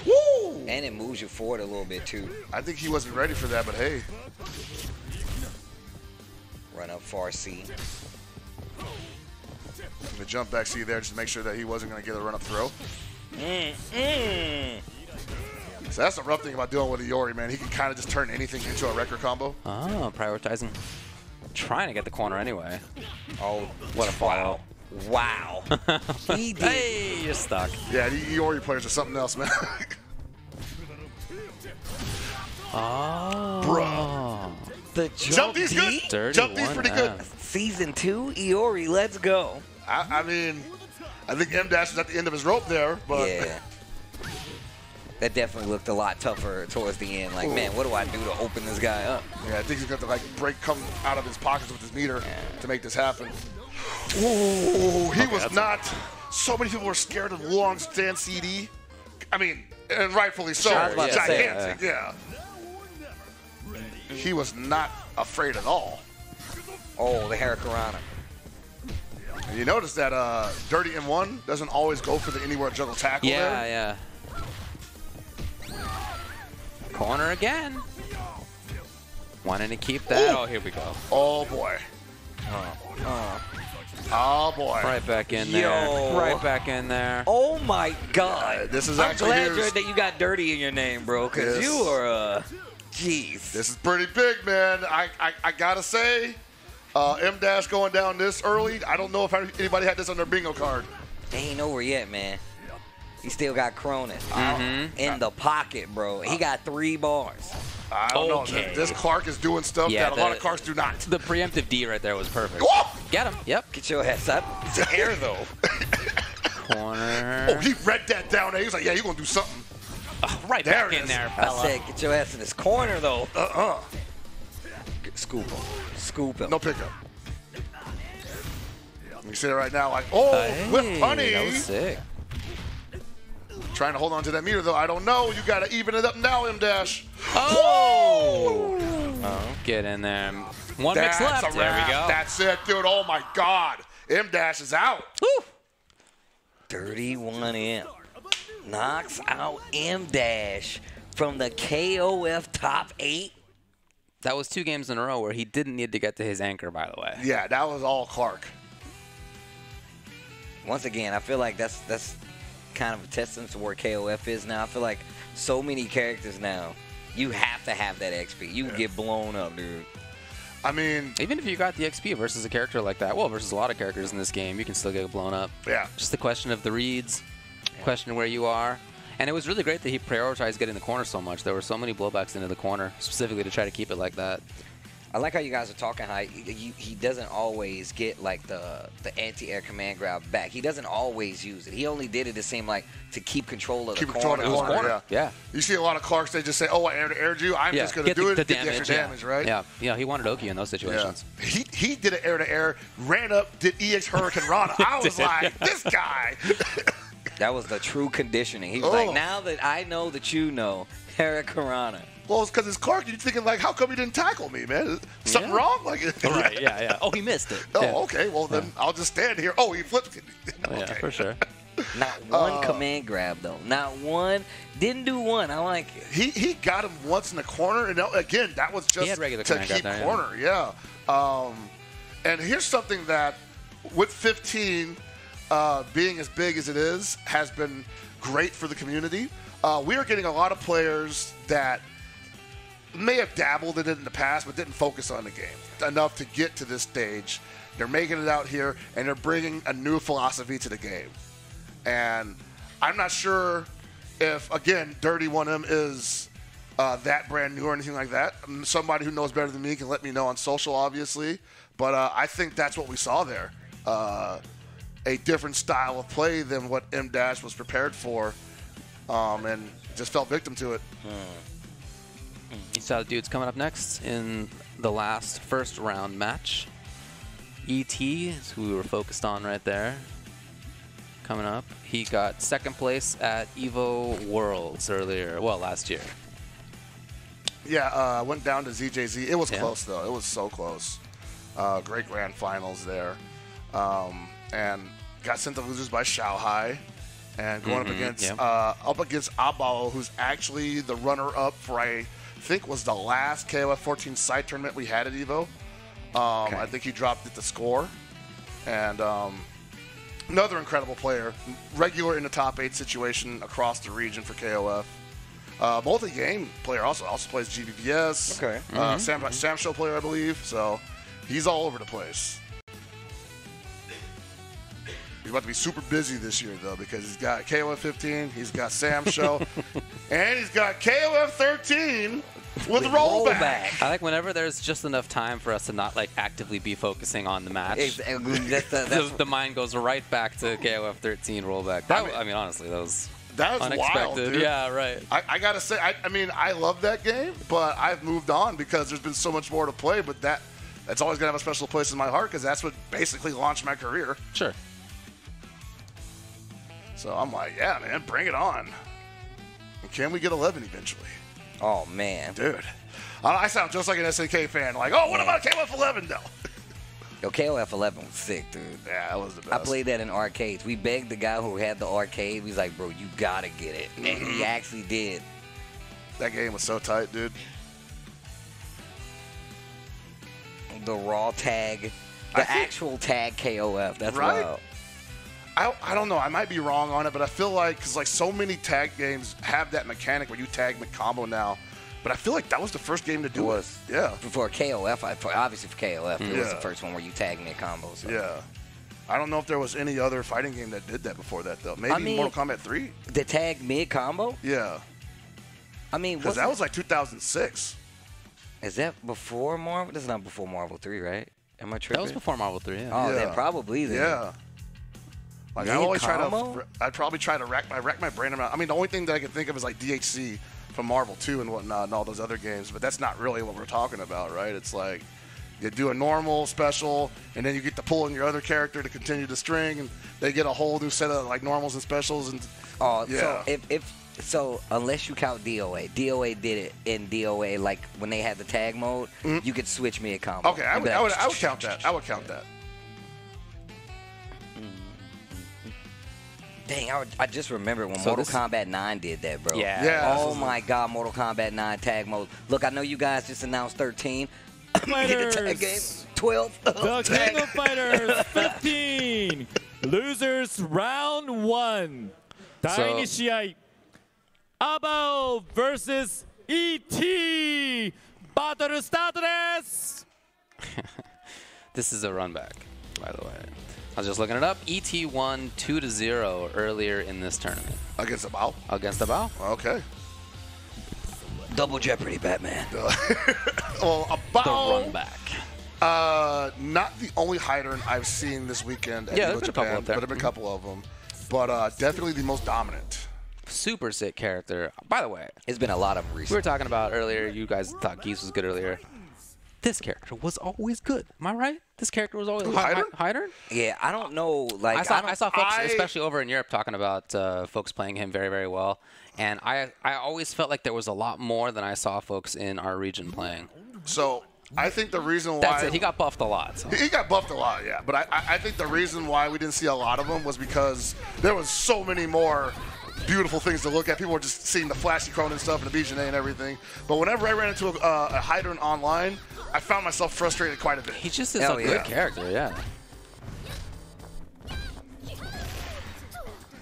Woo!
And it moves you forward a little bit too.
I think he wasn't ready for that, but hey,
Run up far C.
the jump back C there just to make sure that he wasn't going to get a run up throw.
Mm, mm.
So that's the rough thing about dealing with a Iori, man. He can kind of just turn anything into a record combo.
Oh, prioritizing. Trying to get the corner anyway.
Oh,
What a file.
Wow. he did.
Hey, you're stuck.
Yeah, the Iori players are something else, man.
Oh.
Bruh.
The
Jump D's good.
D?
Dirty
Jump D's pretty good.
Season two, Iori, let's go.
I, I mean, I think M Dash is at the end of his rope there, but
Yeah. That definitely looked a lot tougher towards the end. Like, man, what do I do to open this guy up?
Yeah, I think he's got to like break, come out of his pockets with his meter to make this happen. Ooh, he was not. So many people were scared of long stand CD. I mean, and rightfully so.
Sure, I was say,
gigantic, yeah. He was not afraid at all.
Oh, the Hurricanrana.
And you notice that uh, Dirty M1 doesn't always go for the anywhere juggle tackle
Yeah,
there.
yeah. Corner again. Wanting to keep that.
Ooh.
Oh, here we go.
Oh boy. Oh boy.
Right back in there. Right back in there.
Oh my God!
This is
I'm
actually
glad
here's-
that you got dirty in your name, bro. Cause
Yes.
you are, uh, jeez.
This is pretty big, man. I I, I gotta say, uh, M Dash going down this early. I don't know if anybody had this on their bingo card.
They ain't over yet, man. He still got Krohnen
Mm-hmm.
in the pocket, bro. He got three bars.
I don't
Okay.
know. This Clark is doing stuff
Yeah,
that a lot of cars do not.
The preemptive D right there was perfect.
Oh!
Get him. Yep.
Get your ass up. It's an air though.
Corner.
Oh, he read that down there. He was like, yeah, you're going to do something.
Oh, right
There
back in
is.
there,
I said, get your ass in this corner though.
Uh-uh.
Scoop him. Scoop him.
No pickup. You see it right now, like, oh,
Hey,
whip punny.
That was sick.
Trying to hold on to that meter, though. I don't know. You got to even it up now, M Dash.
Oh! oh! Get in there. One
That's
mix left.
a
There
wrap.
we go.
That's it, dude. Oh my God. M Dash is out.
Dirty 1M. Knocks out M Dash from the KOF top eight.
That was two games in a row where he didn't need to get to his anchor, by the way.
Yeah, that was all Clark.
Once again, I feel like that's that's kind of a testament to where KOF is now. I feel like so many characters now, you have to have that XP. You can get blown up, dude.
I mean,
Even if you got the XP versus a character like that, well, versus a lot of characters in this game, you can still get blown up.
yeah.
Just a question of the reads, question of where you are. And it was really great that he prioritized getting the corner so much. There were so many blowbacks into the corner, specifically to try to keep it like that.
I like how you guys are talking. How he, he, he doesn't always get like the the anti-air command grab back. He doesn't always use it. He only did it. It seemed like to keep control of
Keep
the
control of
corner.
the corner,
corner.
yeah.
Yeah.
You see a lot of Clarks, they just say, oh, I aired, aired you. I'm
yeah,
just going to do
the,
it,
the
get
damage,
the extra
yeah.
damage, right?
Yeah, yeah. He wanted Oki in those
Yeah.
situations.
He, he did an air to air, ran up, did EX Hurricane Rana. I was like, this guy.
That was the true conditioning. He was
Oh.
like, now that I know that you know, Eric Karana.
Well, it's because it's Clark. You're thinking, like, how come he didn't tackle me, man? Something
Yeah.
wrong? Like,
right, yeah, yeah. Oh, he missed it.
Oh,
yeah.
okay. Well, then I'll just stand here. Oh, he flipped.
Oh, Yeah,
okay.
for sure.
Not one
Uh,
command grab though. Not one. Didn't do one. I like it.
He he got him once in the corner, and again, that was just
regular
to
command
keep
there, yeah.
corner. Yeah. Um, and here's something that, with 15 uh, being as big as it is, has been great for the community. Uh, we are getting a lot of players that may have dabbled in it in the past, but didn't focus on the game enough to get to this stage. They're making it out here, and they're bringing a new philosophy to the game. And I'm not sure if, again, Dirty 1M is uh, that brand new or anything like that. Um, Somebody who knows better than me can let me know on social, obviously. But uh, I think that's what we saw there. Uh, a different style of play than what M Dash was prepared for, um, and just fell victim to it.
You saw the dudes coming up next in the last first round match. ET is who we were focused on right there. Coming up. He got second place at EVO Worlds earlier, well, last year.
Yeah, uh, went down to ZJZ. It was
Yeah.
close though. It was so close. Uh, great grand finals there, um, and got sent to losers by Xiaohai, and going up
Mhm,
against
yeah.
uh, up against Abao, who's actually the runner-up for I think was the last KOF 14 side tournament we had at Evo. Um, I think he dropped it to score, and um, another incredible player, regular in the top eight situation across the region for KOF. Uh, multi-game player also also plays GBVS.
Okay.
Uh, Sam SamSho player, I believe. So he's all over the place. He's about to be super busy this year though because he's got KOF 15, he's got SamSho, and he's got KOF 13 with, rollback.
I like whenever there's just enough time for us to not like actively be focusing on the match.
Exactly. That's the-
the, the mind goes right back to KOF 13 rollback. That,
I mean-
I mean, honestly, that was
That was
unexpected.
wild, dude.
Yeah, right.
I, I gotta say, I, I mean, I love that game, but I've moved on because there's been so much more to play. But that that's always gonna have a special place in my heart because that's what basically launched my career.
Sure.
So I'm like, yeah, man, bring it on. Can we get 11 eventually,
Oh man.
dude? I I sound just like an SNK fan. Like, oh, what about KOF 11 though?
Yo, KOF 11 was sick, dude.
Yeah, that was the best.
I played that in arcades. We begged the guy who had the arcade. He's like, bro, you gotta get it. And
Mm-hmm.
he actually did.
That game was so tight, dude.
The raw tag,
I
the
think-
actual tag KOF. That's
Right?
wild.
I, I don't know. I might be wrong on it, but I feel like because like so many tag games have that mechanic where you tag the combo now. But I feel like that was the first game to do it.
was.
Yeah.
For KOF, I, for, obviously for KOF, it was the first one where you tag me a combo. So.
Yeah. I don't know if there was any other fighting game that did that before that though. Maybe
I mean-
Mortal Kombat 3.
The tag mid combo.
Yeah.
I mean,
Because that was like 2006.
Is that before Marvel? This is not before Marvel 3, right? Am I tripping?
That was before Marvel 3, yeah.
Oh,
Yeah.
then probably then.
Yeah. Like I always try to, I'd probably try to rack my rack my brain around. I mean, the only thing that I can think of is like DHC from Marvel 2 and whatnot and all those other games, but that's not really what we're talking about, right? It's like you do a normal special, and then you get to pull in your other character to continue the string, and they get a whole new set of like normals and specials. And
Oh,
yeah,
so if, if so, unless you count DOA, DOA did it in DOA like when they had the tag mode, mm-hmm. you could switch me a combo.
okay, I would, I would, I would count that. I would count that.
Dang, I, I, just remembered when
so
Mortal Kombat 9 did that, bro.
Yeah.
yeah
oh my God, Mortal Kombat 9 tag mode. Look, I know you guys just announced 13. Fighters. tag game. 12.
The King of Fighters 15. Losers round one. Daini so. Shiai. Abao versus E.T. Battle starts.
this is a run back, by the way. I was just looking it up. ET won 2 to 0 earlier in this tournament
Against the bow.
against the Bao.
Okay.
Double Jeopardy, Batman.
Well,
The
about
run back.
Uh, not the only Heidern I've seen this weekend at
Yeah,
Evo
there's been a couple
Japan,
up there.
but there have been a couple of them. But uh, definitely the most dominant.
Super sick character. By the way,
It's been a lot of recent.
we were talking about earlier. You guys thought Geese was good earlier. This character was always good. Am I right? This character was always
Heidern?
Heidern?
Yeah, I don't know. Like,
I saw,
don't-
I, saw folks,
I-
especially over in Europe, talking about uh, folks playing him very, very well. And I, I always felt like there was a lot more than I saw folks in our region playing.
So I think the reason why
That's it. He got buffed a lot. so.
He got buffed a lot, yeah. But I, I, I think the reason why we didn't see a lot of them was because there was so many more beautiful things to look at. People were just seeing the flashy Krohnen stuff and the B. Jenet and everything. But whenever I ran into a, uh, a Heidern online, I found myself frustrated quite a bit.
He just is
Hell
a
yeah.
good character, yeah.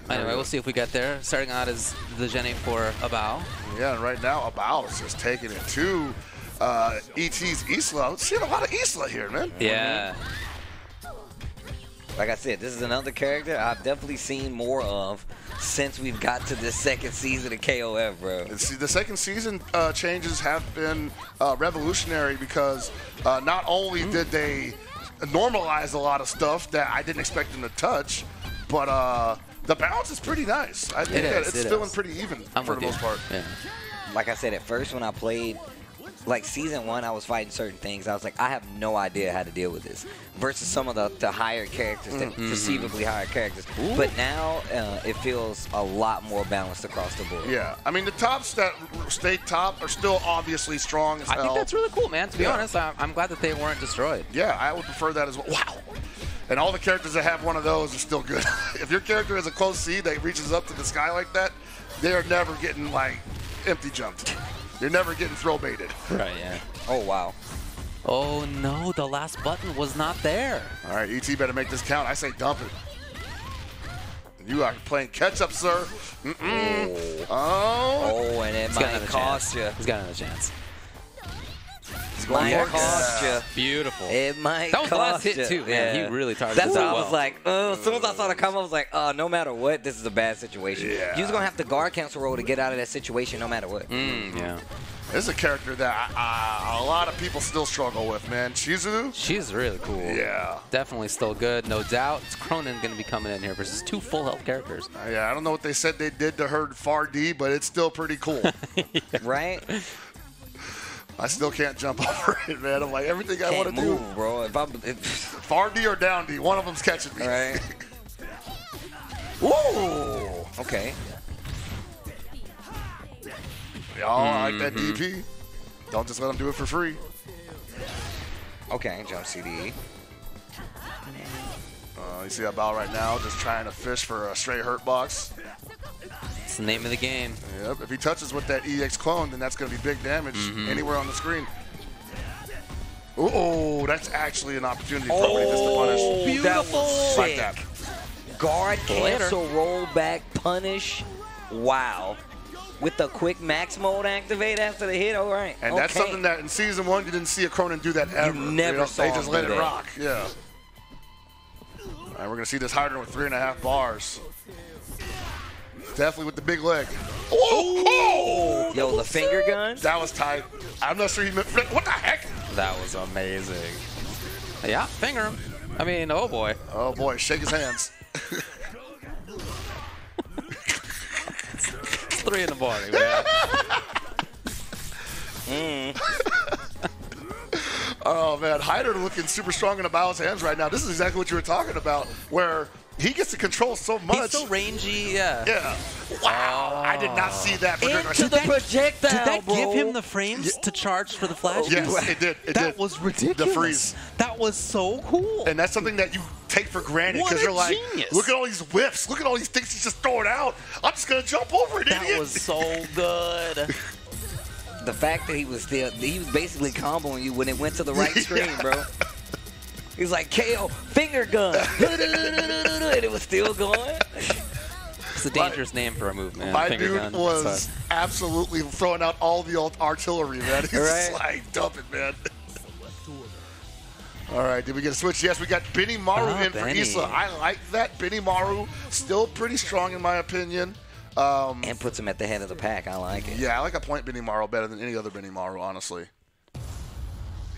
Anyway, we'll see if we get there. Starting out as the Jenet for Abao.
Yeah, and right now, Abao is just taking it to uh, ET's Isla. I'm seeing a lot of Isla here, man.
Yeah.
Like I said, this is another character I've definitely seen more of since we've got to this second season of KOF, bro.
See, the second season uh, changes have been uh, revolutionary because uh, not only
Hmm.
did they normalize a lot of stuff that I didn't expect them to touch, but uh, the balance is pretty nice. I think
It
that
is,
it's
it
feeling
is.
pretty even
I'm
for the most part.
Yeah.
Like I said, at first when I played, like season one, I was fighting certain things. I was like, I have no idea how to deal with this. Versus some of the, the higher characters, the
Mm-hmm.
perceivably higher characters. But now uh, it feels a lot more balanced across the board.
Yeah, I mean the tops that stay top are still obviously strong as
I
hell.
think that's really cool, man. To be
Yeah.
honest, I, I'm glad that they weren't destroyed.
Yeah, I would prefer that as well. Wow. And all the characters that have one of those are still good. if your character has a close seed that reaches up to the sky like that, they are never getting like empty jumped. You're never getting throw baited.
Right, yeah.
Oh, wow.
Oh, no, the last button was not there.
All right, ET better make this count. I say dump it. You are playing catch up, sir. Mm-mm. Oh.
Oh, oh and it
He's
might cost
chance.
you.
He's got another chance.
Might
for it.
cost you.
Beautiful.
It might
That was the last hit,
ya.
too, man. He really targeted
That's
it
what I was like. Uh, as soon as I saw the come, I was like, uh, no matter what, this is a bad situation.
Yeah.
You're gonna have to guard cancel roll to get out of that situation, no matter what.
Mm, yeah.
This is a character that uh, a lot of people still struggle with, man. Chizuru?
She's really cool.
Yeah.
Definitely still good, no doubt. It's Krohnen going to be coming in here versus two full health characters.
Uh, yeah, I don't know what they said they did to her Far D, but it's still pretty cool.
Right?
I still can't jump over it, man. I'm like, everything I
Can't
want to do.
bro. If I'm, if,
Far D or down D, one of them's catching me.
right?
Woo!
Okay.
Y'all I like that
Mm-hmm.
DP. Don't just let them do it for free.
Okay, jump CDE.
Uh, you see Abao right now just trying to fish for a straight hurt box.
It's the name of the game.
Yep. If he touches with that EX clone, then that's going to be big damage
Mm-hmm.
anywhere on the screen. Oh, that's actually an opportunity for Radius to punish.
Beautiful.
Like that.
Guard,
Later.
cancel, roll back, punish. Wow. With the quick max mode activate after the hit, all right.
And that's something that in season one you didn't see a Krohnen do that ever.
You never
know,
saw
They just let it
that.
rock. Yeah. All right, we're gonna see this Heidern with three and a half bars. Definitely with the big leg. Oh, oh!
Yo, the finger gun?
That was tight. I'm not sure he meant. What the heck?
That was amazing. Yeah, finger him. I mean, oh boy.
Oh boy, shake his hands.
It's three in the morning, man.
Mm.
Oh man, Heidern looking super strong in Abao's hands right now. This is exactly what you were talking about, where he gets to control so much.
He's so rangy, yeah.
Yeah. Wow, oh. I did not see that. for
And
Dirk
to the projectile,
Did
that
bro.
give him the frames to charge for the flash?
Yes, it did. It
that
did.
was ridiculous.
The freeze.
That was so cool.
And that's something that you take for granted because you're like,
genius.
look at all these whiffs, look at all these things he's just throwing out. I'm just gonna jump over it,
that
idiot.
was so good.
The fact that he was still, he was basically comboing you when it went to the right screen,
Yeah.
bro. He's like, KO, finger gun. and it was still going.
It's a dangerous name for a move, man.
My
Finger
dude
gun.
was absolutely throwing out all the old artillery, man. He's
Right.
like, dump it, man. All right, did we get a switch? Yes, we got Benimaru
Oh,
in for
Benny.
Issa. I like that. Benimaru, still pretty strong in my opinion. Um,
And puts him at the head of the pack. I like it.
yeah, I like a point Benimaru better than any other Benimaru, honestly.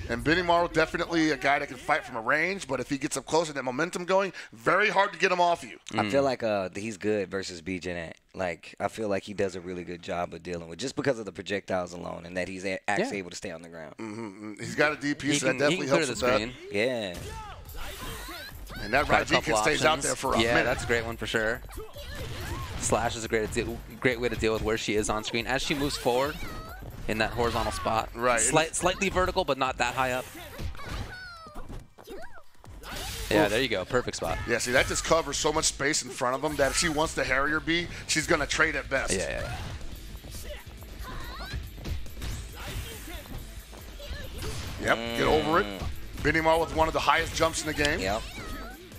And Benimaru definitely a guy that can fight from a range, but if he gets up close and that momentum going, very hard to get him off you.
I feel like uh, he's good versus BJ. Like I feel like he does a really good job of dealing with just because of the projectiles alone, and that he's a- actually
Yeah.
able to stay on the ground.
Mm-hmm. He's got a DP,
he
so
can,
that
he
definitely
can clear
helps
the
with
screen.
Yeah.
And that
Got a
right stays out there for a
yeah,
minute.
that's a great one for sure. Slash is a great great way to deal with where she is on screen as she moves forward in that horizontal spot.
Right.
Slight, slightly vertical, but not that high up. Yeah, there you go. Perfect spot.
Yeah, see, that just covers so much space in front of him that if she wants the Harrier B, she's going to trade at best.
Yeah, yeah.
Yep, get over it. Benimaru with one of the highest jumps in the game.
Yep.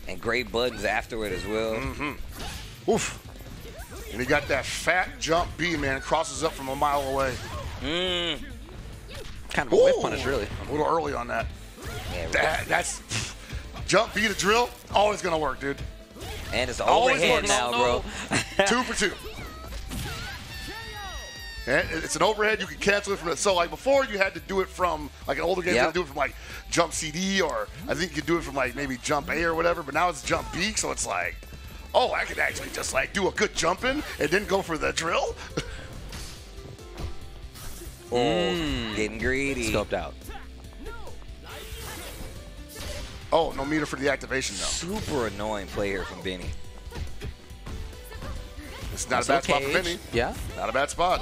And great buttons after it as well.
Mm-hmm. Oof. And he got that fat jump B, man, crosses up from a mile away.
Mm.
Kind of a whip
Ooh,
punish, really.
A little early on that.
Yeah,
That, that's jump B to drill, always going to work, dude.
and it's
Always
overhead now,
No,
bro.
two for two. And it's an overhead. You can cancel it from it. So like before, you had to do it from like an older game. You had to do it from like jump CD or I think you could do it from like maybe jump A or whatever. But now it's jump B. So it's like, oh, I could actually just like do a good jumping and then go for the drill.
Oh, mm. getting greedy.
Scoped out.
oh, no meter for the activation though.
Super annoying play here from Benny.
It's not
Also
a bad spot for
cage.
Benny.
Yeah.
Not a bad spot.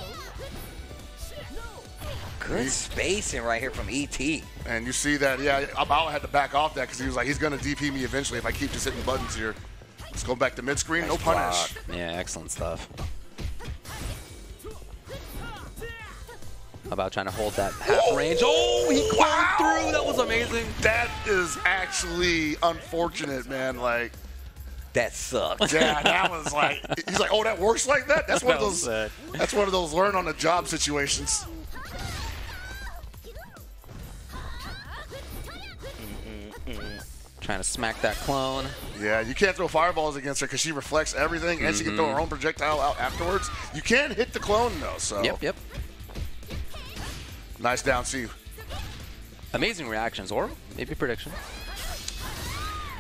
Good spacing right here from ET.
And you see that, yeah, Abao had to back off that because he was like, he's going to DP me eventually if I keep just hitting buttons here. Let's go back to mid screen. No punish.
block.
Yeah, excellent stuff. Abao trying to hold that half range. Oh, he climbed
Wow.
through. That was amazing.
That is actually unfortunate, man. Like,
That sucked.
yeah, that was like, he's like, oh, that works like that. That's one of
That was
those.
sick.
That's one of those learn on the job situations.
Trying to smack that clone.
Yeah, you can't throw fireballs against her because she reflects everything, and she can throw her own projectile out afterwards. You can hit the clone though, so
Yep, yep.
nice down C.
Amazing reactions, or maybe prediction.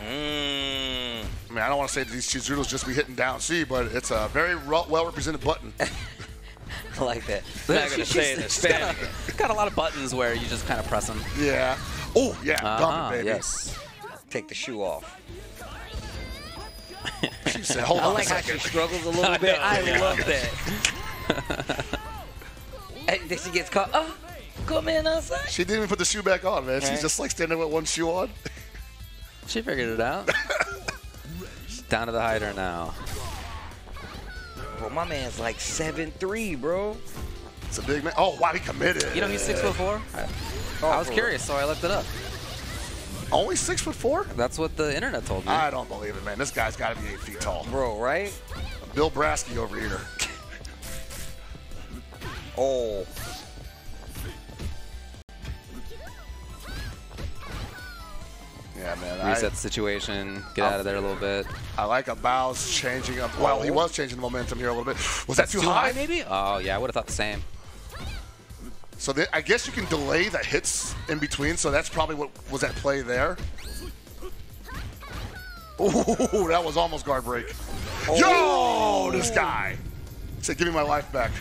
Mm.
I mean, I don't want to say that these Chizurus just be hitting down C, but it's a very well represented button.
I like that. I'm not gonna say it in
She's
Spanish.
got, got a lot of buttons where you just kind of press them.
yeah. Oh yeah, dump baby.
yes.
Take the shoe off.
She said, "Hold
I
on
like
a
how she struggles a little bit. I love that. and then she gets caught. Oh, come in outside.
She didn't even put the shoe back on, man. She's just like standing with one shoe on.
She figured it out. Down to the Heidern now.
Bro, my man's like seven three, bro.
It's a big man. Oh, wow, he committed.
You know he's six foot four. I, I was curious, so I looked it up.
Only six foot four?
That's what the internet told me.
I don't believe it, man. This guy's got to be eight feet tall.
Bro, right?
Bill Brasky over here.
Oh.
Yeah, man. I,
Reset the situation. Get out of there a little bit.
I like Abao's changing up. Well, he oh. was changing the momentum here a little bit. Was that too,
Too
high?
high, maybe? Oh yeah, I would have thought the same.
So th- I guess you can delay the hits in between. So that's probably what was at play there. Ooh, that was almost guard break. Oh. Yo, this guy. Said, give me my life back.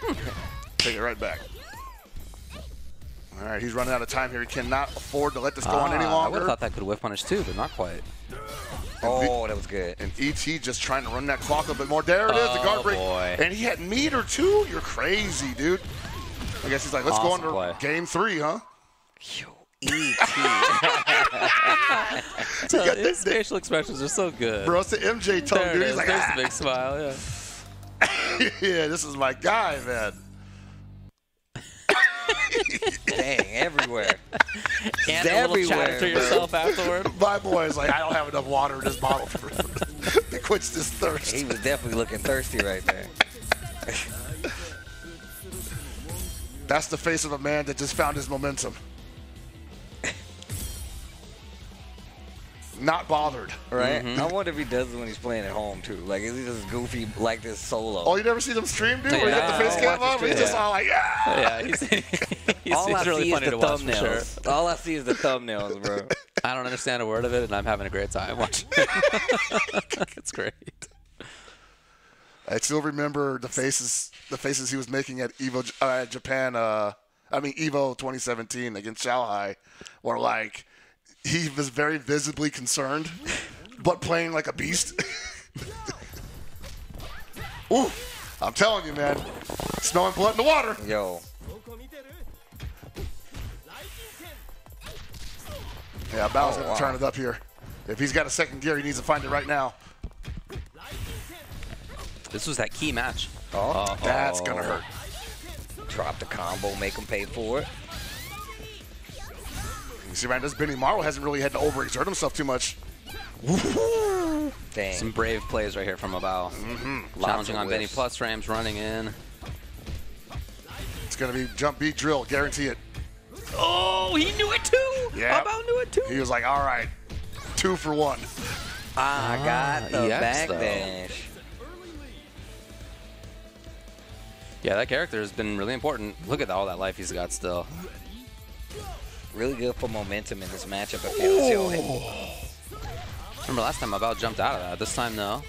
Take it right back. All right, he's running out of time here. He cannot afford to let this go on any
longer. I would have thought that could whiff punish too, but not quite.
Oh, that was good.
And ET just trying to run that clock a bit more. There it is, the guard
Oh,
break.
boy.
And he had meter too. You're crazy, dude. I guess he's like, let's
Awesome
go
play.
game three, huh?
E.T.
So his facial expressions are so good.
Bro, it's the MJ tone,
there it
dude.
is.
He's like,
There's
ah.
the big smile. Yeah.
yeah, this is my guy, man.
Dang, everywhere.
And a little chatter
everywhere,
to yourself afterward.
My boy is like, I don't have enough water in this bottle for to quench this thirst.
He was definitely looking thirsty right there.
That's the face of a man that just found his momentum. Not bothered.
Right?
Mm-hmm.
I wonder if he does it when he's playing at home too. Like, is he just goofy like this solo?
Oh, you never see them stream, dude? Where you got the
Yeah,
face cam
watch
up?
the
He's
stream.
just all like, yeah.
Yeah, he's, he's,
All I
he's really
see
funny
is
to
the
watch for sure.
thumbnails. All I see is the thumbnails, bro.
I don't understand a word of it, and I'm having a great time watching. it's great.
I still remember the faces, the faces he was making at Evo uh, Japan. Uh, I mean Evo 2017 against Xiaohai, were like he was very visibly concerned, but playing like a beast. Ooh, I'm telling you, man, smelling blood in the water.
Yo,
Yeah, Bao's
Oh,
gonna
wow.
turn it up here. If he's got a second gear, he needs to find it right now.
This was that key match.
oh,
That's gonna hurt.
drop the combo, make him pay for it.
You see, man, this Benimaru hasn't really had to overexert himself too much.
Dang.
Some brave plays right here from Abao.
Mm-hmm.
Challenging
of
on Benny plus Rams running in.
It's gonna be jump beat drill, guarantee it.
Oh, he knew it too.
Yeah.
Abao knew it too.
He was like, all right, two for one.
I got the
EX
back
though.
dash.
Yeah, that character has been really important. Look at all that life he's got still.
Really good for momentum in this matchup. I feel
Remember last time Abao jumped out of that. This time, though,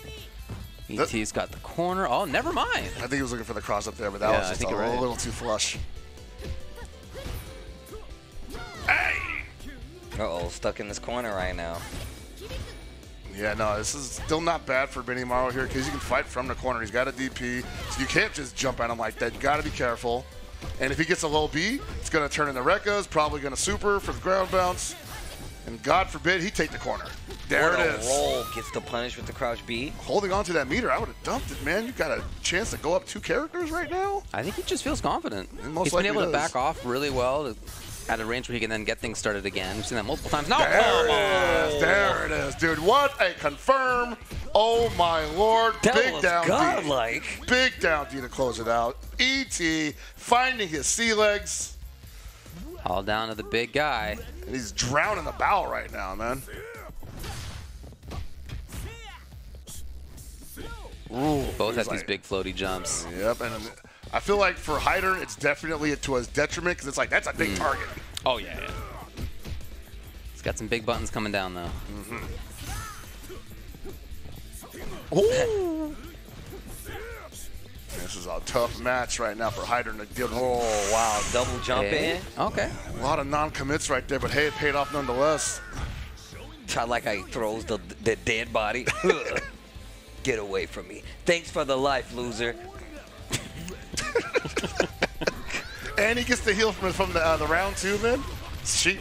ET's got the corner. Oh, never mind.
I think he was looking for the cross up there, but that
Yeah,
was just a
you're right.
little too flush.
Uh-oh, stuck in this corner right now.
Yeah, no, this is still not bad for Benimaru here because you can fight from the corner. He's got a DP, so you can't just jump at him like that. You got to be careful. And if he gets a low B, it's going to turn into Rekka. It's probably going to super for the ground bounce. And God forbid he take the corner. There
What
it
a roll gets the punish with the crouch B.
Holding on to that meter, I would have dumped it, man. You got a chance to go up two characters right now.
I think he just feels confident.
It most
He's been
likely
able to back off really well to, at a range where he can then get things started again. We've seen that multiple times. No,
There
come
it is. There it is, dude. What a confirm. Oh my lord.
That
Big down D.
godlike.
Big down D to close it out. ET finding his sea legs.
All down to the big guy.
And he's drowning the bow right now, man. Ooh,
Both have these big floaty jumps.
Yep, and I feel like for Heidern, it's definitely to his detriment because it's like that's a big mm. target.
Oh, yeah, yeah. He's got some big buttons coming down, though. Mm-hmm.
Ooh. This is a tough match right now for Heidern to deal.
Oh, wow. Double jump
Hey.
in.
Okay.
A lot of non-commits right there, but hey, it paid off nonetheless.
I like how he throws the, the dead body. Get away from me. Thanks for the life, loser.
And he gets the heal from from the, uh, the round two, man. She,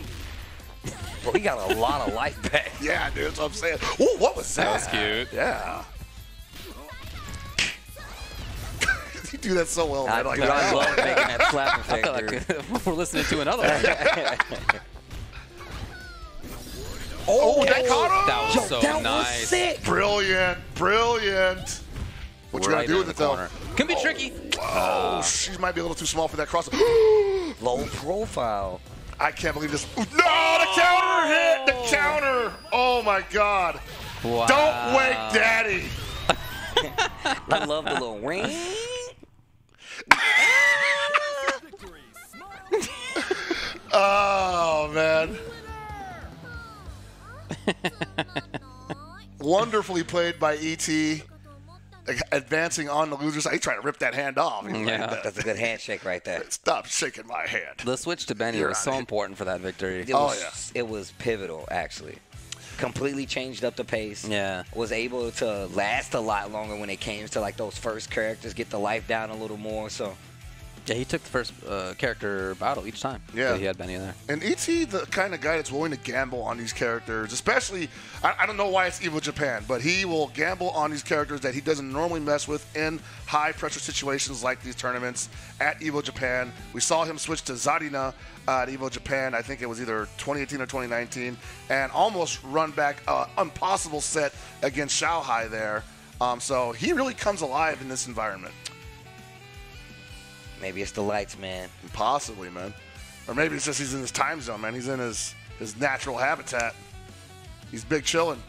Bro, he got a lot of life back.
yeah, dude, that's what I'm saying. Ooh, what was that?
That was cute.
Yeah. you do that so well,
I,
man. Like,
dude, I love making that slap
I
effect.
feel like we're listening to another one.
oh, that caught him.
That was
Yo,
so
that
nice.
was sick.
Brilliant, brilliant. What you
Right
gotta do with
the
it though?
Can be oh, tricky.
Oh, she might be a little too small for that cross.
Low profile.
I can't believe this. No, the oh! counter hit. The counter. Oh my God.
Wow.
Don't wake daddy.
I love the little ring.
Oh man. Wonderfully played by ET. Like, advancing on the loser side. He's trying to rip that hand off. He's like,
Yeah.
That's a good handshake right there.
Stop shaking my hand.
The switch to Benny
You're
was so
it.
important for that victory.
It
Oh,
was, It was pivotal, actually. Completely changed up the pace.
Yeah.
Was able to last a lot longer when it came to like those first characters, get the life down a little more. So
Yeah, he took the first uh, character battle each time.
Yeah.
that he had Benny there.
And ET, the kind of guy that's willing to gamble on these characters, especially, I, I don't know why it's Evo Japan, but he will gamble on these characters that he doesn't normally mess with in high pressure situations like these tournaments at Evo Japan. We saw him switch to Zarina uh, at Evo Japan, I think it was either 2018 or 2019, and almost run back uh, impossible set against Xiaohai there. Um, so he really comes alive in this environment.
Maybe it's the lights, man.
Possibly, man. Or maybe it's just he's in his time zone, man. He's in his, his natural habitat. He's big chilling.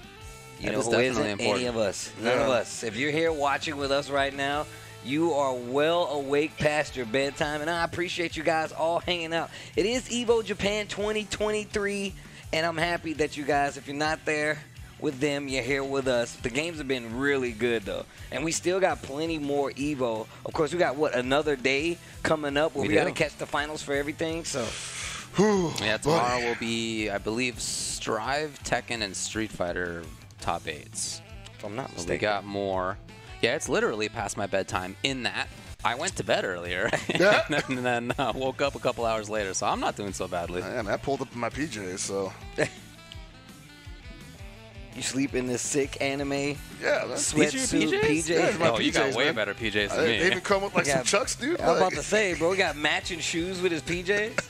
You
That
know
is
who
definitely
isn't? Any of us. None of us. If you're here watching with us right now, you are well awake past your bedtime, and I appreciate you guys all hanging out. It is Evo Japan 2023, and I'm happy that you guys, if you're not there with them, you're here with us. The games have been really good though, and we still got plenty more Evo. Of course, we got what another day coming up where
We
we, got to catch the finals for everything. So
Whew,
Yeah,
boy.
tomorrow will be, I believe, Strive, Tekken, and Street Fighter top eights.
if I'm not mistaken.
We got more. Yeah, it's literally past my bedtime. In that, I went to bed earlier,
Yeah.
and then uh, woke up a couple hours later. So I'm not doing so badly.
Man, I pulled up my PJs, so
you sleep in this sick anime
yeah. That's,
sweatsuit
PJs?
Yeah,
PJ.
my
oh, you got way
man.
better PJs than
they,
me.
they even come with like some chucks, dude.
I was about to say, bro, he got matching shoes with his PJs.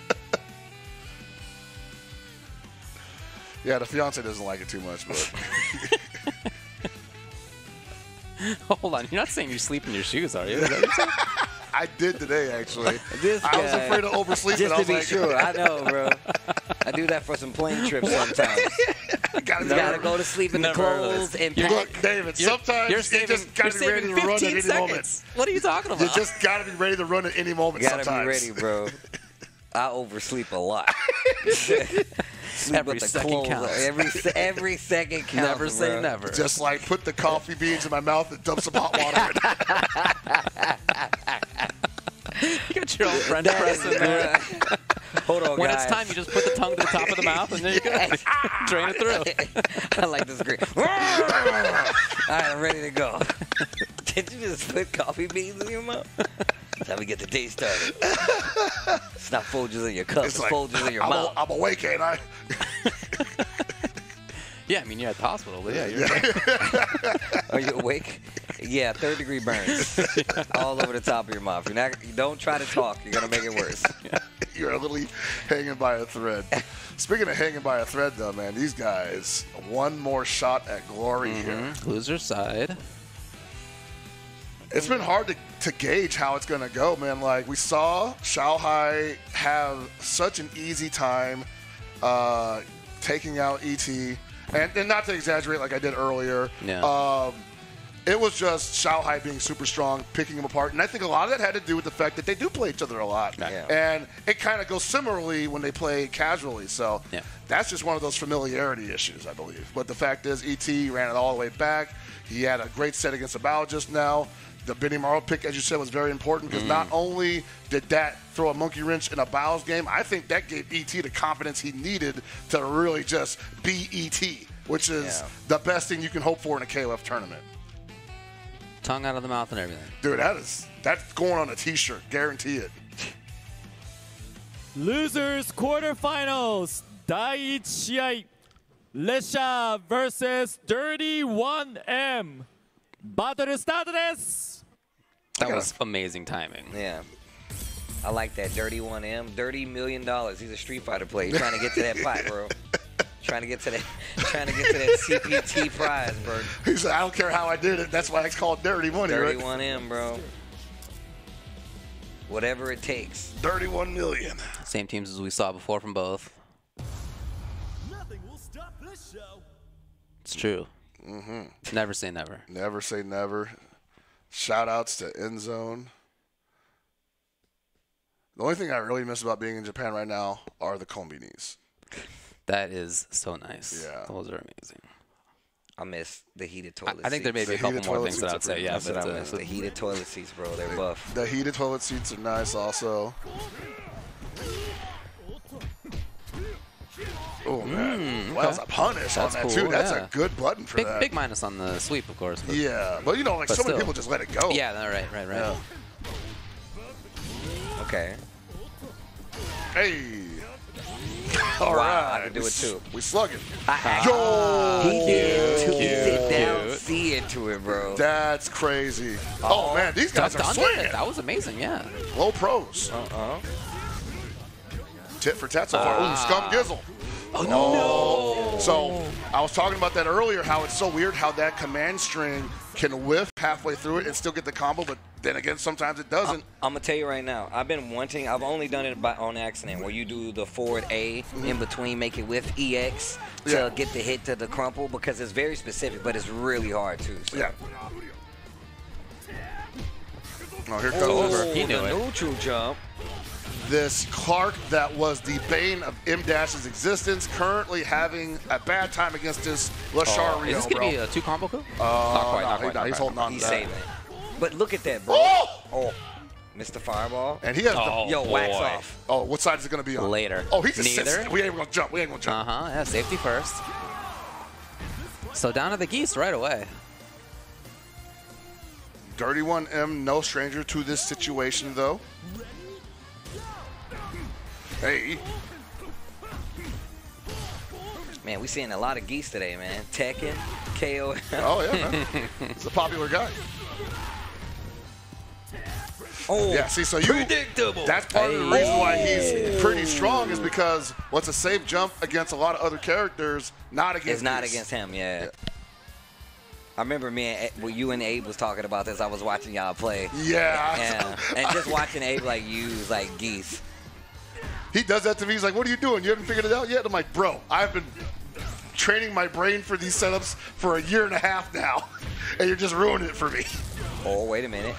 yeah, the fiance doesn't like it too much, but
Hold on, you're not saying you sleep in your shoes, are you? Is that what you're saying?
I did today actually.
This
I was afraid to oversleep.
Just
and I
to
was
be
like,
sure, I know, bro. I do that for some plane trips sometimes.
gotta,
You gotta go to sleep in the
Never heard of
clothes
this.
and
You're-
pack.
Look, David.
You're-
sometimes
you're
you just gotta
you're
be ready to run at any
seconds.
moment.
What are you talking about?
You just gotta be ready to run at any moment.
You gotta
sometimes.
be ready, bro. I oversleep a lot. Sleep
Every
with the
second
clothes
counts.
on. Every every second counts.
never say
bro.
never.
Just like put the coffee beans in my mouth and dump some hot water in.
you got your own French press in there.
Hold on,
When
guys.
it's time, you just put the tongue to the top of the mouth and there you go drain it through.
I like this green. All right, I'm ready to go. Did you just put coffee beans in your mouth? Time to get the day started. It's not Folgers in your cup. It's,
It's like
Folgers in your
I'm,
mouth.
a, I'm awake, ain't I?
Yeah, I mean you're at the hospital, but yeah, you're
Are you awake? Yeah, third degree burns all over the top of your mouth. You're not. You don't try to talk. You're gonna make it worse.
You're literally hanging by a thread. Speaking of hanging by a thread, though, man, these guys one more shot at glory here.
loser side.
It's been hard to, to gauge how it's going to go, man. Like, we saw Xiaohai have such an easy time uh, taking out ET. And, and not to exaggerate like I did earlier,
Yeah.
um, it was just Xiaohai being super strong, picking him apart. And I think a lot of that had to do with the fact that they do play each other a lot.
Yeah.
And it kind of goes similarly when they play casually. So
Yeah.
that's just one of those familiarity issues, I believe. But the fact is, ET ran it all the way back. He had a great set against Abao just now the Benimaru pick, as you said, was very important because mm. not only did that throw a monkey wrench in a Biles game, I think that gave ET the confidence he needed to really just be ET, which is
yeah.
the best thing you can hope for in a KOF tournament.
Tongue out of the mouth and everything.
Dude, that is that's going on a t-shirt, guarantee it.
Losers quarterfinals. Daichi Leshar versus Dirty 1M. バトルスタートです
that was amazing timing.
Yeah. I like that. Dirty 1M. Dirty million dollars. He's a Street Fighter player. He's trying to get to that pot, bro. trying to get to that trying to get to that CPT prize, bro.
He said, "I don't care how I did it. That's why it's called dirty money,
Dirty
right?
1M, bro. Whatever it takes.
Dirty one million.
Same teams as we saw before from both. Nothing will stop this show. It's true. Mm-hmm. Never say never.
Never say never. Shout outs to End Zone. The only thing I really miss about being in Japan right now are the kombinis.
That is so nice.
Yeah.
Those are amazing.
I miss the heated toilet
I think there may
seats.
be a couple more things that I'd say. Yeah, but
I
uh,
miss. The heated toilet seats, bro. They're buff.
The heated toilet seats are nice also. Oh man, mm, that's a punish
That's
on that
cool,
too. That's
yeah.
a good button for
big
that.
big minus on the sweep, of course. But
yeah, but you know, like so many people just let it go.
Yeah, right, right, right.
Yeah.
Okay.
Hey. All right,
Wow, I can do it too.
We slugging.
I, ah,
Yo,
he did two
Cute,
sit down. C into it, bro.
that's crazy. Oh, oh man, these guys are
under it.
swinging.
That was amazing. Yeah.
Low pros.
Uh-uh.
Tit for tat so far. Ooh,
Ah.
scum gizzle. Oh, no. So I was talking about that earlier, how it's so weird how that command string can whiff halfway through it and still get the combo, but then again, sometimes it doesn't.
I'm gonna tell you right now. I've been wanting. I've only done it by on accident, where you do the forward A mm-hmm. in between, make it with EX to
Yeah.
get the hit to the crumple because it's very specific, but it's really hard too. So.
Yeah. Oh, here comes
Oh, oh
He knew
the
it.
neutral jump.
This Clark that was the bane of M Dash's existence, currently having a bad time against this Leshar Ryo,
Is this gonna
bro.
be a two combo coup?
Uh,
not quite,
no,
not quite.
no,
not
he's
quite.
holding on
He's
to that.
saving it. But look at that, bro.
Oh!
Oh, Mr. Fireball.
And he has
Oh,
the.
Yo, wax off.
Oh, what side is it going to be on?
Later.
Oh, he's just sits.
Neither.
We ain't going to jump. We ain't going to jump.
Uh-huh. Yeah, safety first. So down to the Geese right away.
Dirty 1M, no stranger to this situation, though. Hey.
Man, we seeing a lot of Geese today, man. Tekken, KO.
Oh, yeah, man. He's a popular guy.
oh,
Yeah, see, so you.
predictable.
That's part of the reason why he's pretty strong is because what's a safe jump against a lot of other characters, not against
It's not
these.
against him, yeah. I remember me and well, you and Abe was talking about this. I was watching y'all play.
Yeah.
Yeah, and just watching Abe like use like Geese.
He does that to me. He's like, "What are you doing? You haven't figured it out yet?" I'm like, "Bro, I've been training my brain for these setups for a year and a half now, and you're just ruining it for me."
Oh, wait a minute.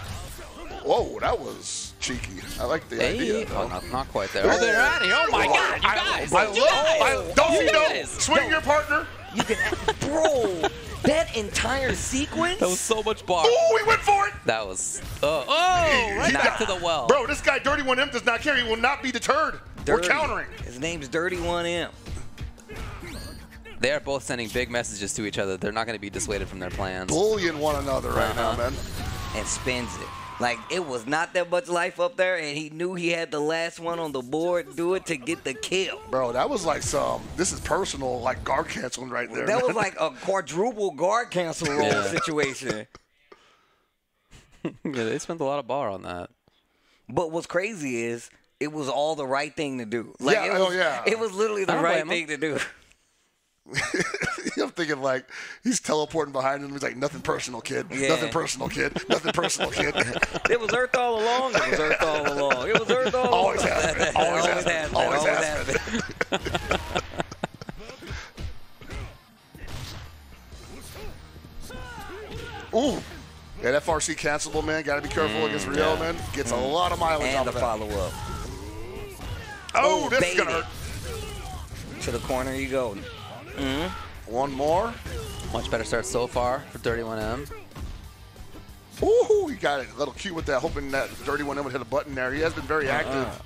Whoa, that was cheeky. I like the
Hey.
idea.
Oh, not, not quite there. Oh, they're out of here. Oh my God, you guys.
I
you
love.
guys.
I, don't you know?
guys.
Swing your partner.
You can, bro. That entire sequence.
That was so much bar.
Oh, we went for it.
That was. Uh, oh, oh right
He
back
got-
to the well.
Bro, this guy, Dirty One M, does not care. He will not be deterred. We're countering.
His name's Dirty One M.
They are both sending big messages to each other. They're not going to be dissuaded from their plans.
Bullying one another right now,
Uh-huh.
man.
and spins it. Like it was not that much life up there, and he knew he had the last one on the board. Do it to get the kill.
Bro, that was like some. This is personal, like guard canceling right there.
That
man.
was like a quadruple guard cancel roll
Yeah.
situation.
yeah, they spent a lot of bar on that.
But what's crazy is it was all the right thing to do. Like
Yeah,
it
oh, yeah.
It was literally the right
blame
thing to do.
I'm thinking like he's teleporting behind him. He's like, nothing personal, kid.
Yeah.
Nothing personal, kid. Nothing personal, kid.
It was Earth all along. It was Earth all along. It was Earth all along.
Always has been. Always has been. Always
Always
has
has been.
Ooh. Yeah, that FRC cancelable, man. Got to be careful against Ryo, man. Gets a lot of mileage out
Mm, And
of
the
that.
follow up.
Oh, oh, this is going to hurt.
To the corner you go. Mm-hmm.
One more.
Much better start so far for Dirty 1M.
Ooh, he got a little cute with that, hoping that Dirty One M would hit a button there. He has been very
Uh-uh.
active.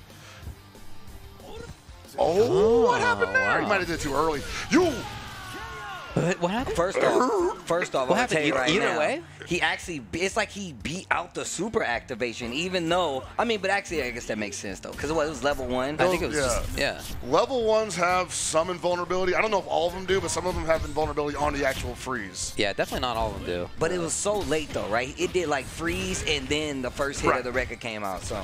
Oh, oh what happened there? He might have did it too early. You.
What, what happened?
First off, first off,
What
I'm gonna tell
happened?
you right
Either
now,
way?
he actually, it's like he beat out the super activation, even though, I mean, but actually, I guess that makes sense though, because it was, it was level one.
I think it was
Yeah.
just, yeah.
Level ones have some invulnerability. I don't know if all of them do, but some of them have invulnerability on the actual freeze.
Yeah, definitely not all of them do.
But it was so late though, right? It did like freeze, and then the first hit
Right.
of the record came out. So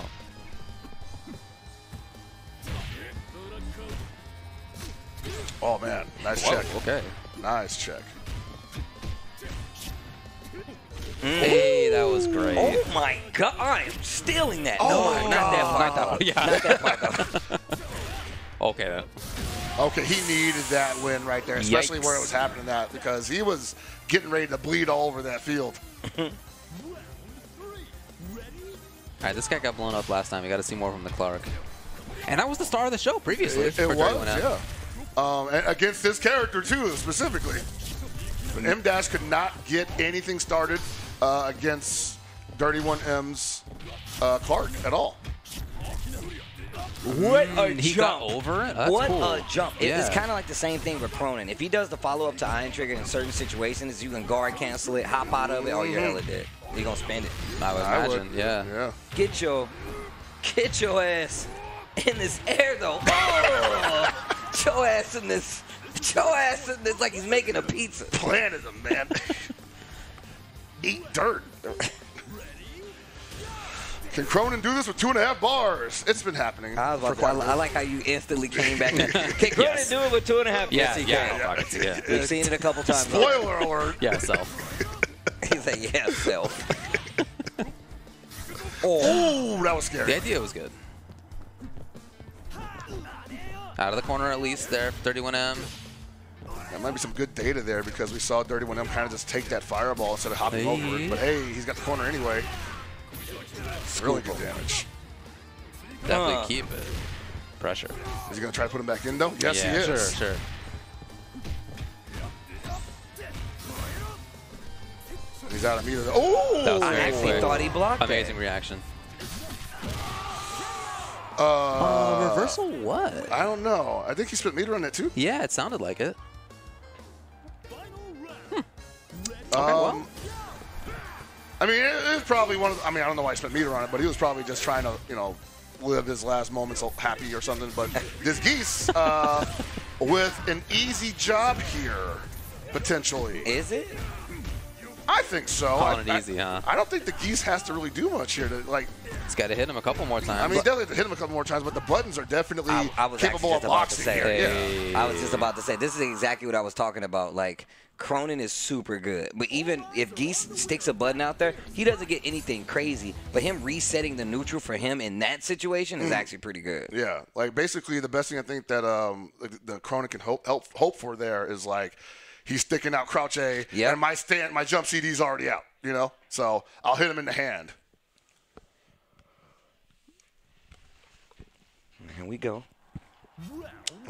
Oh man, nice
Whoa,
check.
okay.
Nice check.
Hey, that was great.
Oh my god, I'm stealing that.
Oh
no,
my
not
God.
that part.
Not that one. Yeah.
Not that part.
Okay. then.
Okay, he needed that win right there, especially
Yikes.
where it was happening that because he was getting ready to bleed all over that field.
All right, this guy got blown up last time. We got to see more from the Clark. And that was the star of the show previously.
It, it was, yeah. Um, against this character too, specifically. But M Dash could not get anything started uh, against Dirty One M's uh, Clark at all.
What a
he
jump!
got over it? That's
what
cool.
a jump! It- It's kind of like the same thing with Krohnen. If he does the follow up to Ein Trigger in certain situations, you can guard cancel it, hop out of it, or you're hella dead. You're gonna spend it.
I would
I would.
yeah.
Yeah.
Get your, get your ass in this air though. Oh, get your ass in this. Get your ass in this like he's making a pizza.
Planted him, man. Eat dirt. Can Krohnen do this with two and a half bars? It's been happening.
I, was about to,
quite
I,
a
I like how you instantly came back. Can Krohnen
Yes.
do it with two and a half?
Yeah,
yes, he
yeah,
can.
I'll yeah.
We've seen it a couple times.
Spoiler alert.
Yeah, so.
He's like, yeah, self.
Ooh, that was scary.
The idea was good. Out of the corner at least there, Dirty 1M.
That might be some good data there because we saw Dirty One M kind of just take that fireball instead of hopping over it. But hey, he's got the corner anyway. It's Really good damage.
Definitely
Huh.
keep it. Pressure.
Is he going to try to put him back in though? Yes,
yeah,
he is.
Sure, sure.
He's out of meter. Oh!
I actually
quick.
thought he blocked
Amazing reaction.
Uh,
reversal what?
I don't know. I think he spent meter on that too.
Yeah, it sounded like it.
Um, I mean, it, it's probably one of. The, I mean, I don't know why he spent meter on it, but he was probably just trying to, you know, live his last moments happy or something. But this Geese uh, with an easy job here, potentially.
Is it?
I think so.
Calling
I,
it easy,
I,
huh?
I don't think the Geese has to really do much here to like.
It's got to hit him a couple more times.
I mean, he definitely hit him a couple more times, but the buttons are definitely
I, I was
capable of
just about to
boxing
say.
Hey.
Yeah.
I was just about to say this is exactly what I was talking about. Like Krohnen is super good, but even if Geese sticks a button out there, he doesn't get anything crazy. But him resetting the neutral for him in that situation is actually pretty good.
Yeah, like basically the best thing I think that um the- the Krohnen can hope help hope for there is like he's sticking out crouch A,
Yep.
and my stand my jump CD's already out, you know. So I'll hit him in the hand.
Here we go.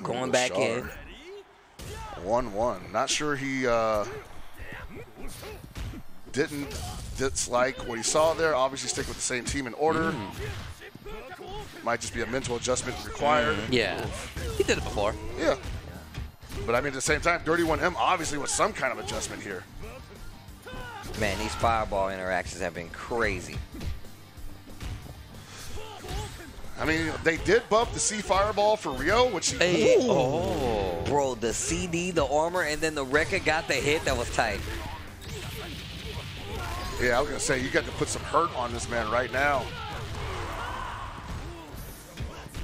Going back in.
One one. Not sure he uh, didn't dislike what he saw there. Obviously, stick with the same team in order. Might just be a mental adjustment required.
yeah. He did it before.
Yeah. But I mean, at the same time, Dirty 1M obviously was some kind of adjustment here.
Man, these fireball interactions have been crazy.
I mean, they did bump the C Fireball for Ryo, which he.
Hey. Oh.
Bro, the CD, the armor, and then the record got the hit that was tight.
Yeah, I was gonna say you got to put some hurt on this man right now.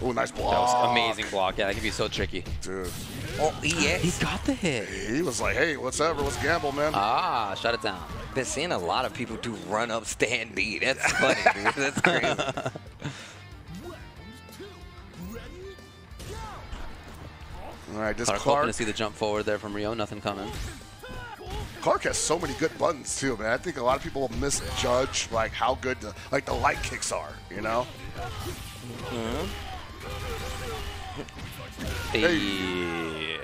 Oh, nice block.
That was amazing block. Yeah, that can be so tricky.
dude.
Oh, EX.
He got the hit.
He was like, "Hey, whatever, let's gamble, man."
Ah, shut it down.
Been seeing a lot of people do run up stand D. That's funny, dude. That's crazy.
All right, this
Clark hoping
Clark.
to see the jump forward there from Ryo. Nothing coming.
Clark has so many good buttons too, man. I think a lot of people misjudge like how good the like the light kicks are. You know? Mm-hmm.
Hey.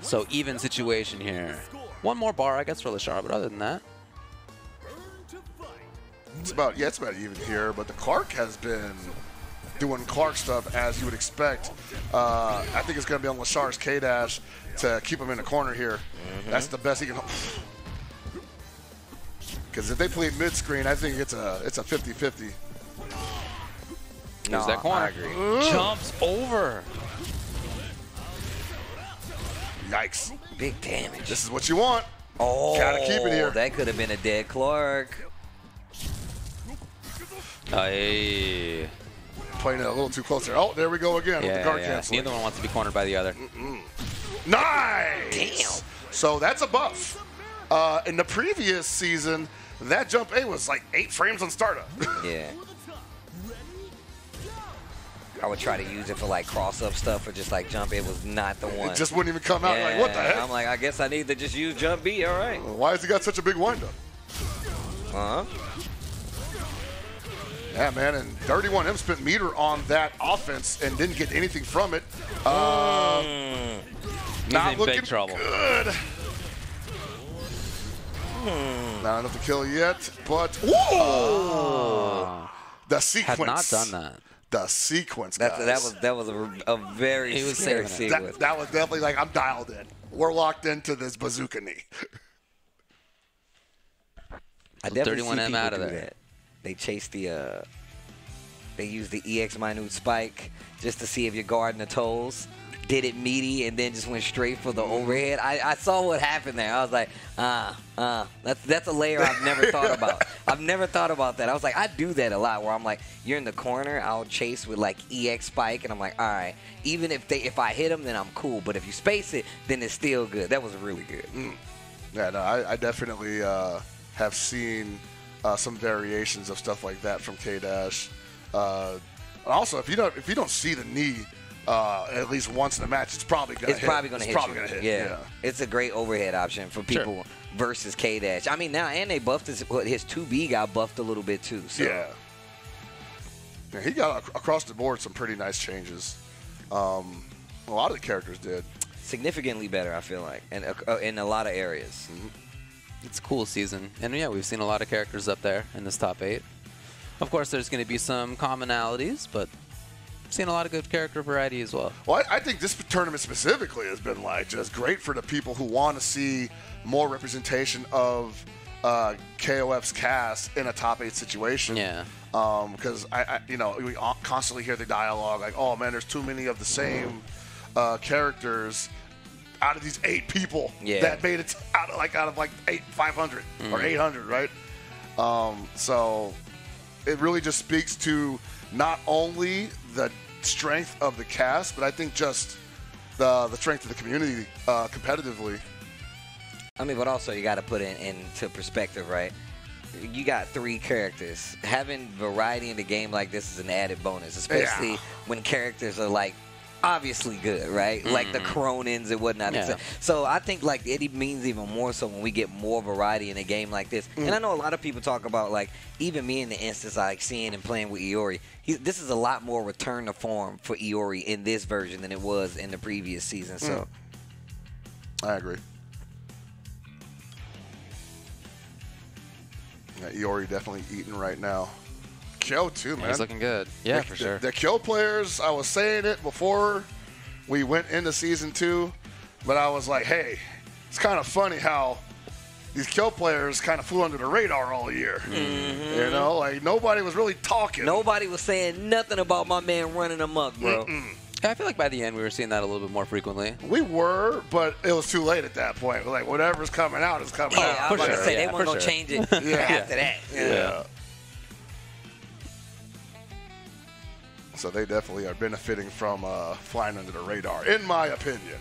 So even situation here. One more bar, I guess, for Leshar, but other than that,
It's about yeah, it's about even here. But the Clark has been doing Clark stuff as you would expect. Uh, I think it's gonna be on Leshar's K dash to keep him in the corner here. That's the best he can. Because if they play mid screen, I think it's a it's a 50-50.
Here's that corner.
I agree.
Jumps over.
Yikes!
Big damage.
This is what you want.
Oh,
Gotta keep it here.
That could have been a dead Clark.
Hey.
Playing it a little too close there. Oh, there we go again with the
Yeah,
guard
yeah.
canceling.
Neither one wants to be cornered by the other.
Nice.
Damn.
So that's a buff. Uh, in the previous season, that jump A was like eight frames on startup.
Yeah. I would try to use it for like cross up stuff or just like jump. It was not the one.
it just wouldn't even come out. Like what the
Yeah,
heck?
I'm like, I guess I need to just use jump B. All right.
Why has he got such a big windup?
Uh huh.
Yeah, man, and Dirty 1M spent meter on that offense and didn't get anything from it. Uh, hmm.
He's
not
in
looking
big trouble.
good. Hmm. Not enough to kill yet, but ooh, uh, the
Had
sequence.
not done that.
The sequence,
That's,
guys.
that was that was a, a very
He was
scary sequence.
that, that was definitely like I'm dialed in. We're locked into this bazooka knee.
I definitely
31
see
M out of there.
That. They chase the, uh, they use the EX minute spike just to see if you're guarding the toes. Did it meaty and then just went straight for the overhead. I, I saw what happened there. I was like, ah, uh, that's that's a layer I've never thought about. I've never thought about that. I was like, I do that a lot where I'm like, you're in the corner, I'll chase with like EX spike, and I'm like, all right, even if they if I hit them, then I'm cool. But if you space it, then it's still good. That was really good.
Yeah, no, I, I definitely uh, have seen uh, some variations of stuff like that from K Dash. Uh, and also, if you don't if you don't see the knee uh, at least once in a match, it's probably gonna
it's
hit.
probably going to
It's
hit
probably
you.
gonna hit.
Yeah. it's a great overhead option for people versus K Dash. I mean, now and they buffed his his two B got buffed a little bit too. So.
Yeah. Yeah, he got across the board some pretty nice changes. Um, a lot of the characters did.
significantly better. I feel like, and uh, in a lot of areas.
It's cool season. And yeah, we've seen a lot of characters up there in this top eight. Of course, there's going to be some commonalities, but seen a lot of good character variety as well.
Well, I, I think this tournament specifically has been like just great for the people who want to see more representation of uh, KOF's cast in a top eight situation.
Yeah.
Because I, I, you know, we constantly hear the dialogue like, "Oh man, there's too many of the same uh, characters." Out of these eight people
Yeah.
that made it out of like out of like eight 500 or 800, right? Um, so it really just speaks to not only the strength of the cast, but I think just the the strength of the community uh, competitively.
I mean, but also you got to put it into perspective, right? You got three characters. Having variety in the game like this is an added bonus, especially
Yeah.
when characters are like obviously good, right? Like the Krohnens and whatnot.
Mm-hmm. Yeah.
So I think like it means even more so when we get more variety in a game like this. And I know a lot of people talk about like even me in the instance like seeing and playing with Iori. This is a lot more return to form for Iori in this version than it was in the previous season. So.
I agree. Yeah, Iori definitely eating right now. Kyo too, man.
He's looking good. Yeah,
the,
for sure.
The, the Kyo players, I was saying it before we went into season two, but I was like, hey, it's kind of funny how these Kyo players kind of flew under the radar all year.
Mm-hmm.
You know, like nobody was really talking.
Nobody was saying nothing about my man running amok, bro.
I feel like by the end we were seeing that a little bit more frequently.
We were, but it was too late at that point. Like, whatever's coming out is coming out.
Yeah,
out.
I was
for
about to say
yeah,
they weren't gonna
sure.
change it
Yeah.
after that.
Yeah. So they definitely are benefiting from uh, flying under the radar, in my opinion.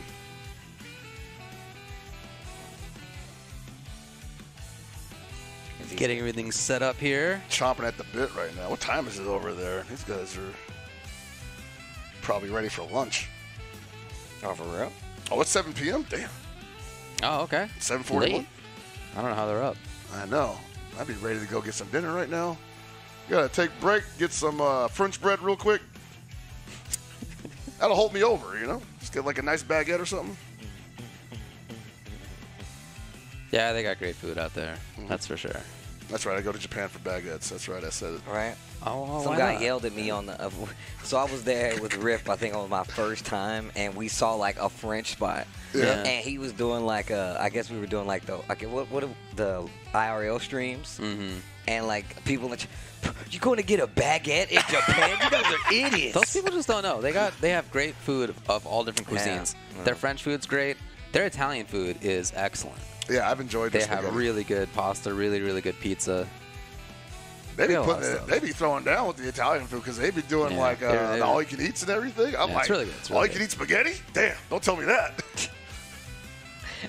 Getting everything set up here.
Chomping at the bit right now. What time is it over there? These guys are probably ready for lunch.
Oh, for real?
Oh, it's 7 p.m. Damn,
Oh, okay.
7:41.
I don't know how they're up.
I know. I'd be ready to go get some dinner right now. Gotta take a break, get some uh, French bread real quick. That'll hold me over, you know. Just get like a nice baguette or something.
Yeah, they got great food out there.
Mm-hmm.
That's for sure.
That's right. I go to Japan for baguettes. That's right. I said it.
Right.
Oh,
Some guy
not?
yelled at me on the. Uh, so I was there with Riff. I think on my first time, and we saw like a French spot.
Yeah.
And he was doing like a. I guess we were doing like the. Okay, what what are the IRL streams?
Mm-hmm.
And like people, in J- you going to get a baguette in Japan? you guys are idiots.
Those people just don't know. They got they have great food of all different cuisines.
Yeah.
Their French food's great. Their Italian food is excellent.
Yeah, I've enjoyed.
They
this
have
spaghetti.
really good pasta, really really good pizza.
They be
They got a lot
putting it, they be throwing down with the Italian food because they be doing
Yeah,
like uh,
they're- they're-
the all you can eats and everything. I'm
Yeah,
like,
it's really good, it's
all
really
you can eat spaghetti? Damn! Don't tell me that.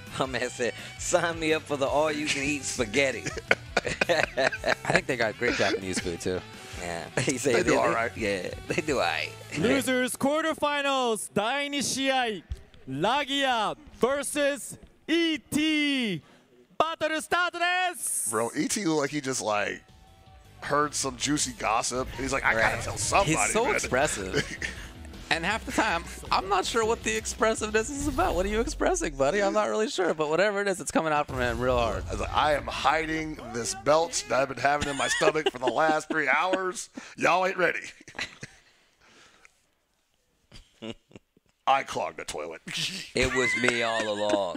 My man said, "Sign me up for the all-you-can-eat spaghetti."
I think they got great Japanese food too.
yeah, he said
They do all right.
Yeah, they do all right.
Losers quarterfinals 第2試合ラギア vs ET バトルスタートです
Bro, ET look like he just like heard some juicy gossip. He's like, I gotta
Right.
tell somebody.
He's so
man.
expressive. And half the time, I'm not sure what the expressiveness is about. What are you expressing, buddy? I'm not really sure. But whatever it is, it's coming out from him real hard.
I like, I am hiding this belt that I've been having in my stomach for the last three hours. Y'all ain't ready. I clogged the toilet.
It was me all along.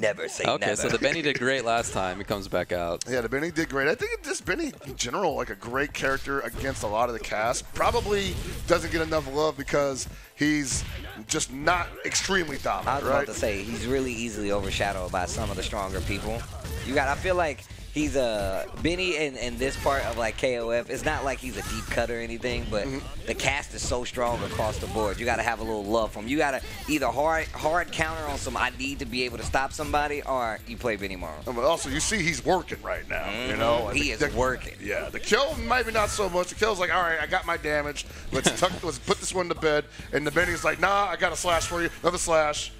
Never say
Okay,
never.
so the Benny did great last time. He comes back out.
Yeah, the Benny did great. I think this Benny, in general, like a great character against a lot of the cast. Probably doesn't get enough love because he's just not extremely
I
dominant,
was
right?
about to say he's really easily overshadowed by some of the stronger people. You got. I feel like he's a Benny in, in this part of like KOF. It's not like he's a deep cut or anything, but
Mm-hmm.
the cast is so strong across the board. You got to have a little love for him. You got to either hard hard counter on some I need to be able to stop somebody, or you play Benimaru.
But also, you see he's working right now. You know,
Mhm. He
The-
is
the-
working.
Yeah, the kill maybe not so much. The kill's like, all right, I got my damage. Let's tuck, let's put this one to bed. And the Benny's like, nah, I got a slash for you. Another slash.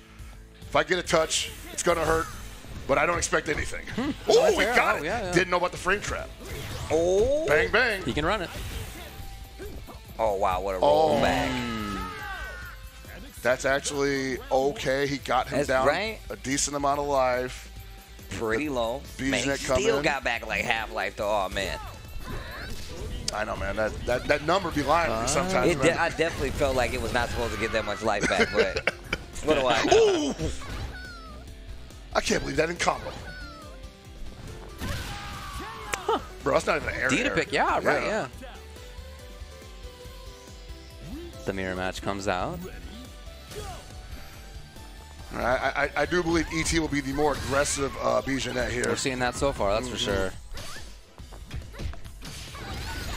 If I get a touch, it's gonna hurt, but I don't expect anything. Hmm. Oh, we got
Oh,
it.
yeah, yeah.
Didn't know about the frame trap.
Oh,
Bang bang.
He can run it.
oh wow, what a
Oh.
rollback!
That's actually okay. He got him
That's
down
right.
a decent amount of life.
Pretty low. Man, he
come
still
in.
got back like half life though. Oh man,
I know, man. That that, that number be lying to me sometimes.
it de- I definitely felt like it was not supposed to get that much life back, but what do I know?
Ooh! I can't believe that didn't combo. Bro, that's not even an air.
D to pick. Yeah, right. Yeah. The mirror match comes out.
I, I, I do believe ET will be the more aggressive uh, B. Jenet here.
We're seeing that so far. That's for sure.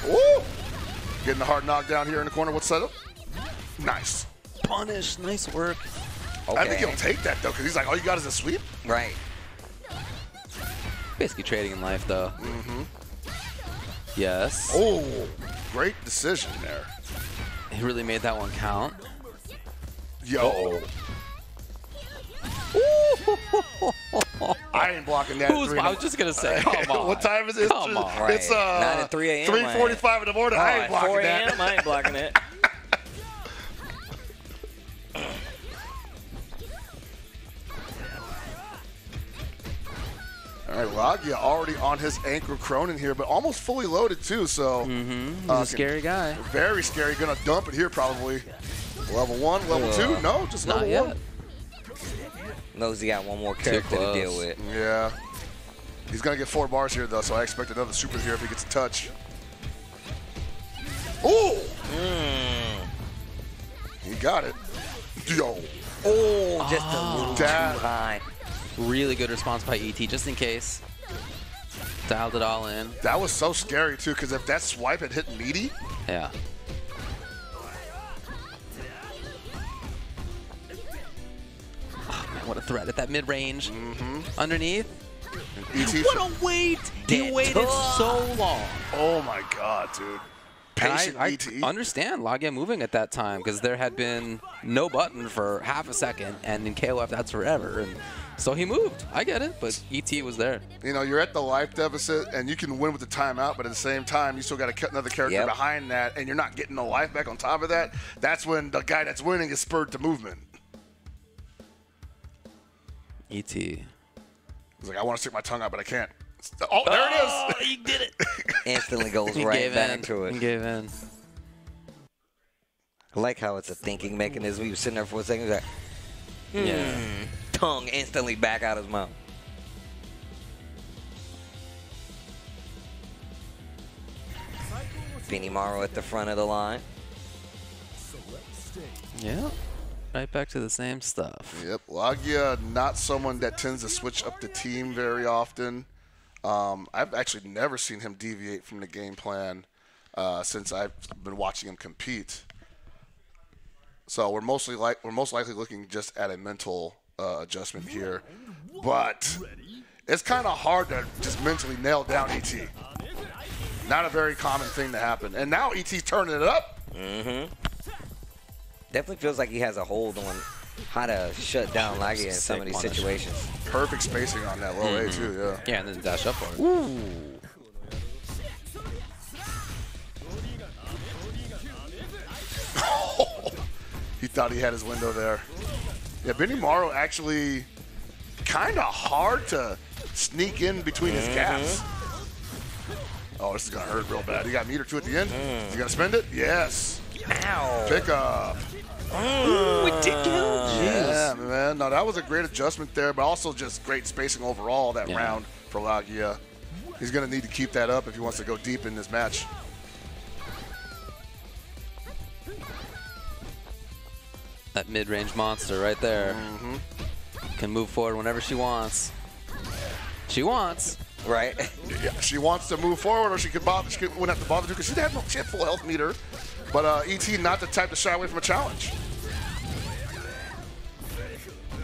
Ooh! Getting the hard knockdown here in the corner. What's set up? Nice.
Punish. Nice work.
I think he'll take that though, because he's like, all you got is a sweep.
Right.
Basically trading in life, though.
Mm-hmm.
Yes.
Oh, great decision there.
He really made that one count.
Yo. I ain't blocking that.
Who's-
three
I was just gonna say, come on.
what time is it?
Come on.
It's uh,
at 3 a.m.,
3:45 in the morning. I ain't blocking
4
that.
a.m. I ain't blocking it.
All right, Laggia already on his ankle Krohnen here, but almost fully loaded too. So
Mm-hmm. He's
uh,
a scary guy.
very scary. Gonna dump it here probably. Level one, level
Uh,
two. No, just
Not
level
yet.
one.
Knows he got one more character to deal with.
Yeah. He's gonna get four bars here though, so I expect another super here if he gets a touch. Ooh!
Mm.
He got it. Yo.
Oh, just a little
That-
too high.
Really good response by ET, just in case. Dialed it all in.
That was so scary too, because if that swipe had hit meaty,
Yeah. Oh, man, what a threat at that mid range.
Mm-hmm.
Underneath.
ET.
What a wait! He
Dead.
waited so long.
Oh my god, dude.
And
Patient
I,
ET.
I understand Laggia moving at that time because there had been no button for half a second, and in KOF that's forever. And so he moved. I get it, but ET was there.
you know, you're at the life deficit and you can win with the timeout, but at the same time, you still got to cut another character
Yep.
behind that, and you're not getting the life back on top of that. That's when the guy that's winning is spurred to movement.
ET.
He's like, I want to stick my tongue out, but I can't. Oh, there it is.
Oh, he did it.
Instantly goes
He
right
gave
back
in.
to
He
it.
gave in.
I like how it's a thinking mechanism. He was sitting there for a second. He's like, hmm. Yeah. Tongue instantly back out his mouth. Benimaru at the front of the line.
Yeah. Right back to the same stuff.
Yep, Laggia, not someone that tends to switch up the team very often. Um, I've actually never seen him deviate from the game plan uh, since I've been watching him compete. So we're mostly like we're most likely looking just at a mental uh, adjustment here, but it's kind of hard to just mentally nail down ET. Not a very common thing to happen, and now ET's turning it up.
Mm-hmm. Definitely feels like he has a hold on how to shut down Laggia in some of these
punish.
situations.
Perfect spacing on that low A too. Yeah.
Yeah, and then dash up on it. Ooh.
He thought he had his window there. Yeah, Benimaru actually kind of hard to sneak in between his mm-hmm. gaps. Oh, this is gonna hurt real bad. He got meter two at the end. Is he gonna spend it? Yes.
Ow.
Pick up. Mm.
Ooh, it did count.
Yeah, man. No, that was a great adjustment there, but also just great spacing overall that
Yeah.
round for Laggia. He's gonna need to keep that up if he wants to go deep in this match.
That mid-range monster right there
Mm-hmm.
can move forward whenever she wants. She wants.
Right.
Yeah, she wants to move forward, or she could bother. She could, wouldn't have to bother to because she had no, she had full health meter. But uh, ET not the type to shy away from a challenge.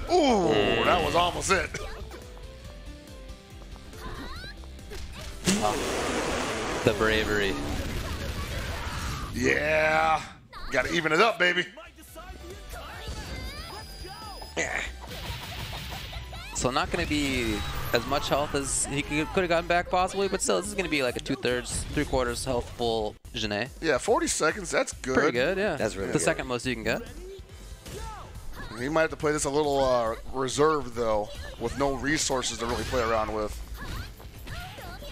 Ooh, that was almost it.
The bravery.
Yeah, got to even it up, baby.
So not going to be as much health as he could have gotten back possibly, but still, this is going to be like a two-thirds, three-quarters healthful Janae.
Yeah, 40 seconds. That's good.
Pretty good, yeah.
That's really
The
good.
second most you can get.
He might have to play this a little uh, reserved though, with no resources to really play around with.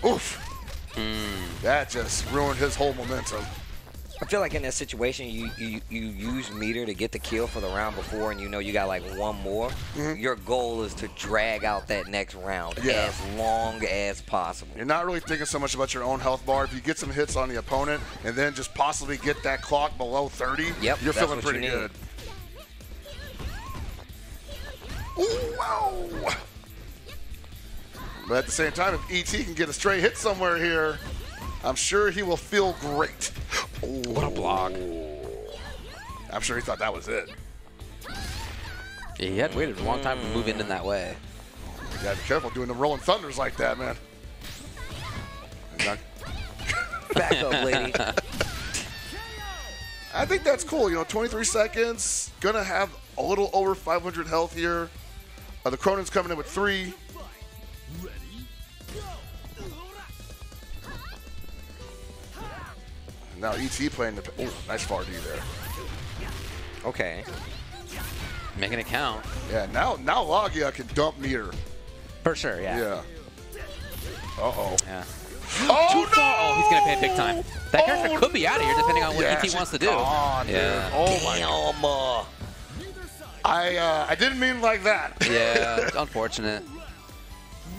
Oof. That just ruined his whole momentum.
I feel like in that situation, you, you you use meter to get the kill for the round before, and you know you got like one more. Mm-hmm. Your goal is to drag out that next round
Yeah.
as long as possible.
You're not really thinking so much about your own health bar. If you get some hits on the opponent and then just possibly get that clock below 30,
Yep,
you're feeling pretty
you
good. Ooh, wow. But at the same time, if ET can get a stray hit somewhere here, I'm sure he will feel great. What a block. I'm sure he thought that was it.
Yeah, he had waited a long time to move in in that way.
You gotta be careful doing the rolling thunders like that, man.
Back up, lady.
I think that's cool. You know, 23 seconds, gonna have a little over 500 health here. Uh, the Krohnen's coming in with three. Now ET playing the. Oh, nice far D there.
Okay.
Making it count.
Yeah, now now Laggia can dump meter.
For sure, yeah.
Yeah. Uh oh.
Yeah.
Oh
Too
no!
far. Oh, he's going to pay big time. That character
Oh,
could be out of here depending on what
Yeah,
ET wants to do.
dude.
yeah.
Oh my.
Damn. Uh,
I uh, I didn't mean like that.
Yeah, unfortunate.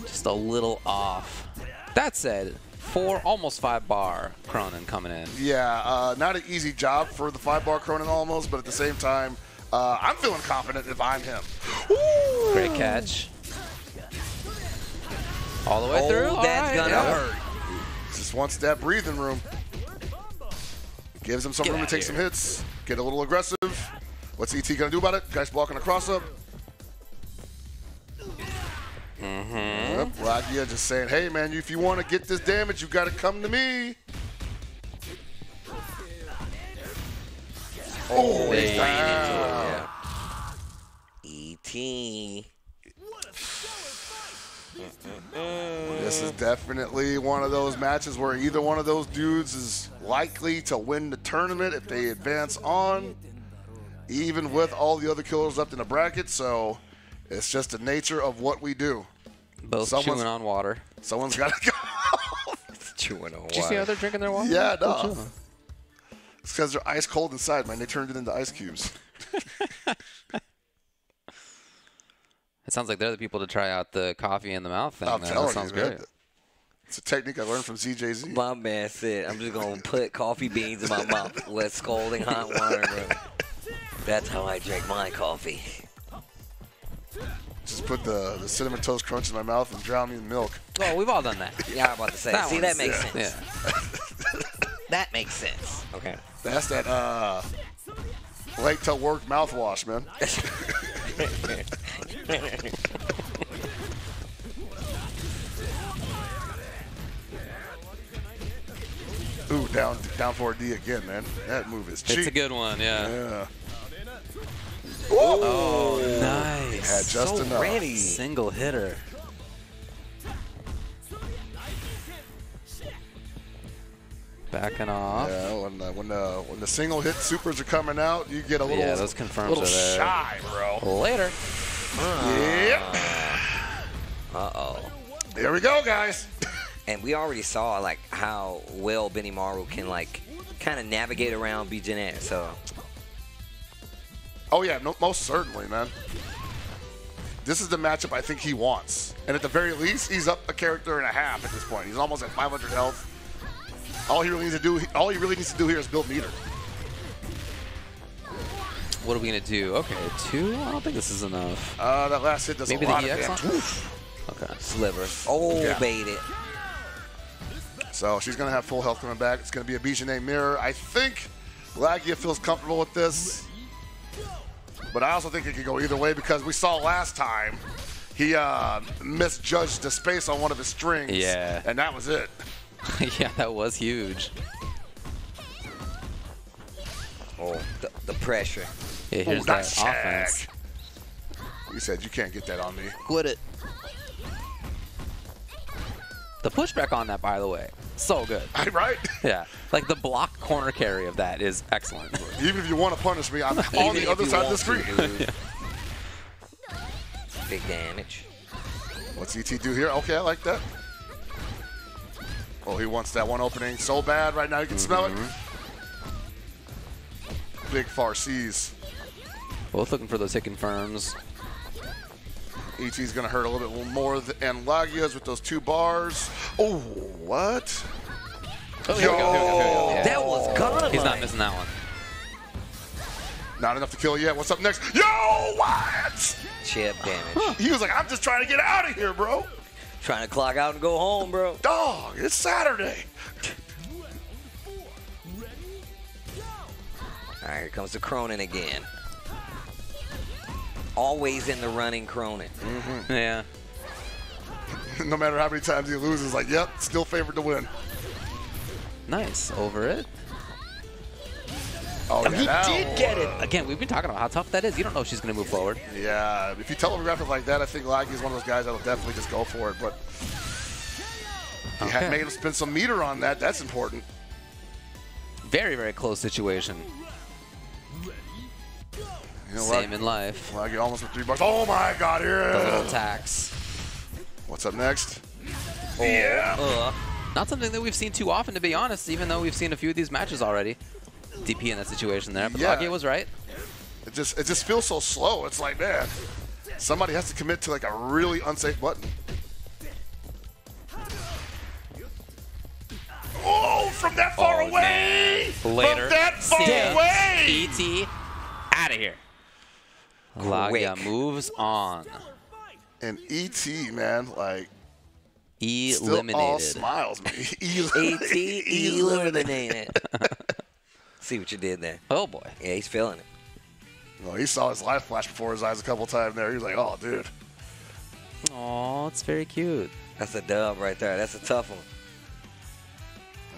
Just a little off. That said, four, almost five bar Krohnen coming in.
Yeah, uh, not an easy job for the five bar Krohnen almost, but at the same time, uh, I'm feeling confident if I'm him.
Great catch. All the way
oh,
through. All
that's
right,
gonna
yeah.
hurt.
Just wants that breathing room. Gives him some
Get
room to take
here.
some hits, get a little aggressive. What's ET gonna do about it? Guy's blocking a cross up.
Mm-hmm.
Yep, Laggia just saying, hey man, if you want to get this damage, you gotta come to me. Oh,
They
he's
ran
down.
E.T.
This is definitely one of those matches where either one of those dudes is likely to win the tournament if they advance on, even with all the other killers left in the bracket. So it's just the nature of what we do.
Both
Someone's-
chewing on water.
Someone's got to go.
It's chewing on
water. Do you see how they're drinking their water?
yeah,
They're
no.
chilling.
It's because they're ice cold inside, man. They turned it into ice cubes.
It sounds like they're the people to try out the coffee in the mouth thing.
I'm
man.
telling
that sounds
you, man.
great.
It's a technique I learned from ZJZ.
My man said, I'm just going to put coffee beans in my mouth with scalding hot water. Bro. That's how I drink my coffee.
Just put the, the cinnamon toast crunch in my mouth and drown me in milk.
Well, we've all done that.
Yeah, I'm about to say.
That
See, that makes
yeah.
sense. That makes sense. Okay.
That's that uh, late to work mouthwash, man. Ooh, down down 4D again, man. That move is cheap.
It's a good one, yeah.
Yeah.
Oh, nice.
Had just
so
enough.
ready.
Single hitter. Backing off.
Yeah, when the, when the when the single hit supers are coming out, you get a little
Yeah, those confirms
little
are there.
shy, bro.
Later.
Yep.
Uh, uh-oh.
Here we go, guys.
And we already saw like how well Benimaru can like kind of navigate around B Air. So
Oh yeah, no, most certainly, man. This is the matchup I think he wants, and at the very least, he's up a character and a half at this point. He's almost at 500 health. All he really needs to do, all he really needs to do here is build meter.
What are we gonna do? Okay, two. I don't think this is enough.
Uh, that last hit does
Maybe
a
the
lot of
EX
damage.
on?
Oof.
Okay.
sliver. Oh,
Yeah.
baited.
So she's gonna have full health coming back. It's gonna be a B. Jenet mirror. I think Laggia feels comfortable with this, but I also think it could go either way because we saw last time he uh, misjudged the space on one of his strings.
Yeah.
and that was it.
yeah, that was huge.
Oh, the, the pressure.
Yeah, here's
Ooh,
that offense.
He said, "You can't get that on me."
Quit it. The pushback on that, by the way, so good.
right?
Yeah, like the block corner carry of that is excellent.
Even if you want to punish me, I'm on the other side of the screen.
to, dude. Big damage.
What's ET do here? Okay, I like that. Oh, he wants that one opening so bad right now. You can smell it. Mm-hmm. Big far C's.
Both looking for those hit confirms.
ET's going to hurt a little bit more than Laggia's with those two bars. Oh, what?
Oh, here we go, here we go, here we go. Yeah.
That was gone.
He's not missing that one.
Not enough to kill yet. What's up next? Yo, what?
Chip damage.
He was like, I'm just trying to get out of here, bro.
Trying to clock out and go home, bro.
Dog, it's Saturday.
All right, here comes the Krohnen again. Always in the running Krohnen. Mm-hmm.
Yeah.
no matter how many times he loses, like, yep, still favored to win.
Nice. Over it.
Oh, yeah,
he did get it.
Again, we've been talking about how tough that is. You don't know if she's going to move forward.
Yeah, if you telegraph it like that, I think Laggia's one of those guys that'll definitely just go for it. But you
Okay.
had made him spend some meter on that. That's important.
Very, very close situation.
You know
Same
what?
in life.
Laggia almost with three bars. Oh my God!
The little
Yeah.
attacks.
What's up next?
Yeah. Uh,
Not something that we've seen too often, to be honest, even though we've seen a few of these matches already. DP in that situation there. But
Yeah.
Laggia was right.
It just it just feels so slow. It's like man, somebody has to commit to like a really unsafe button. Oh, from that far
Oh,
away!
Later.
From that far away!
ET out of here.
Laggia
moves on.
And ET, man, like eliminated. still all
Eliminated.
smiles, man.
AT eliminated. See what you did there.
Oh boy.
Yeah, he's feeling it.
Well, he saw his life flash before his eyes a couple times there. He was like, "Oh, dude."
Oh, it's very cute.
That's a dub right there. That's a tough one.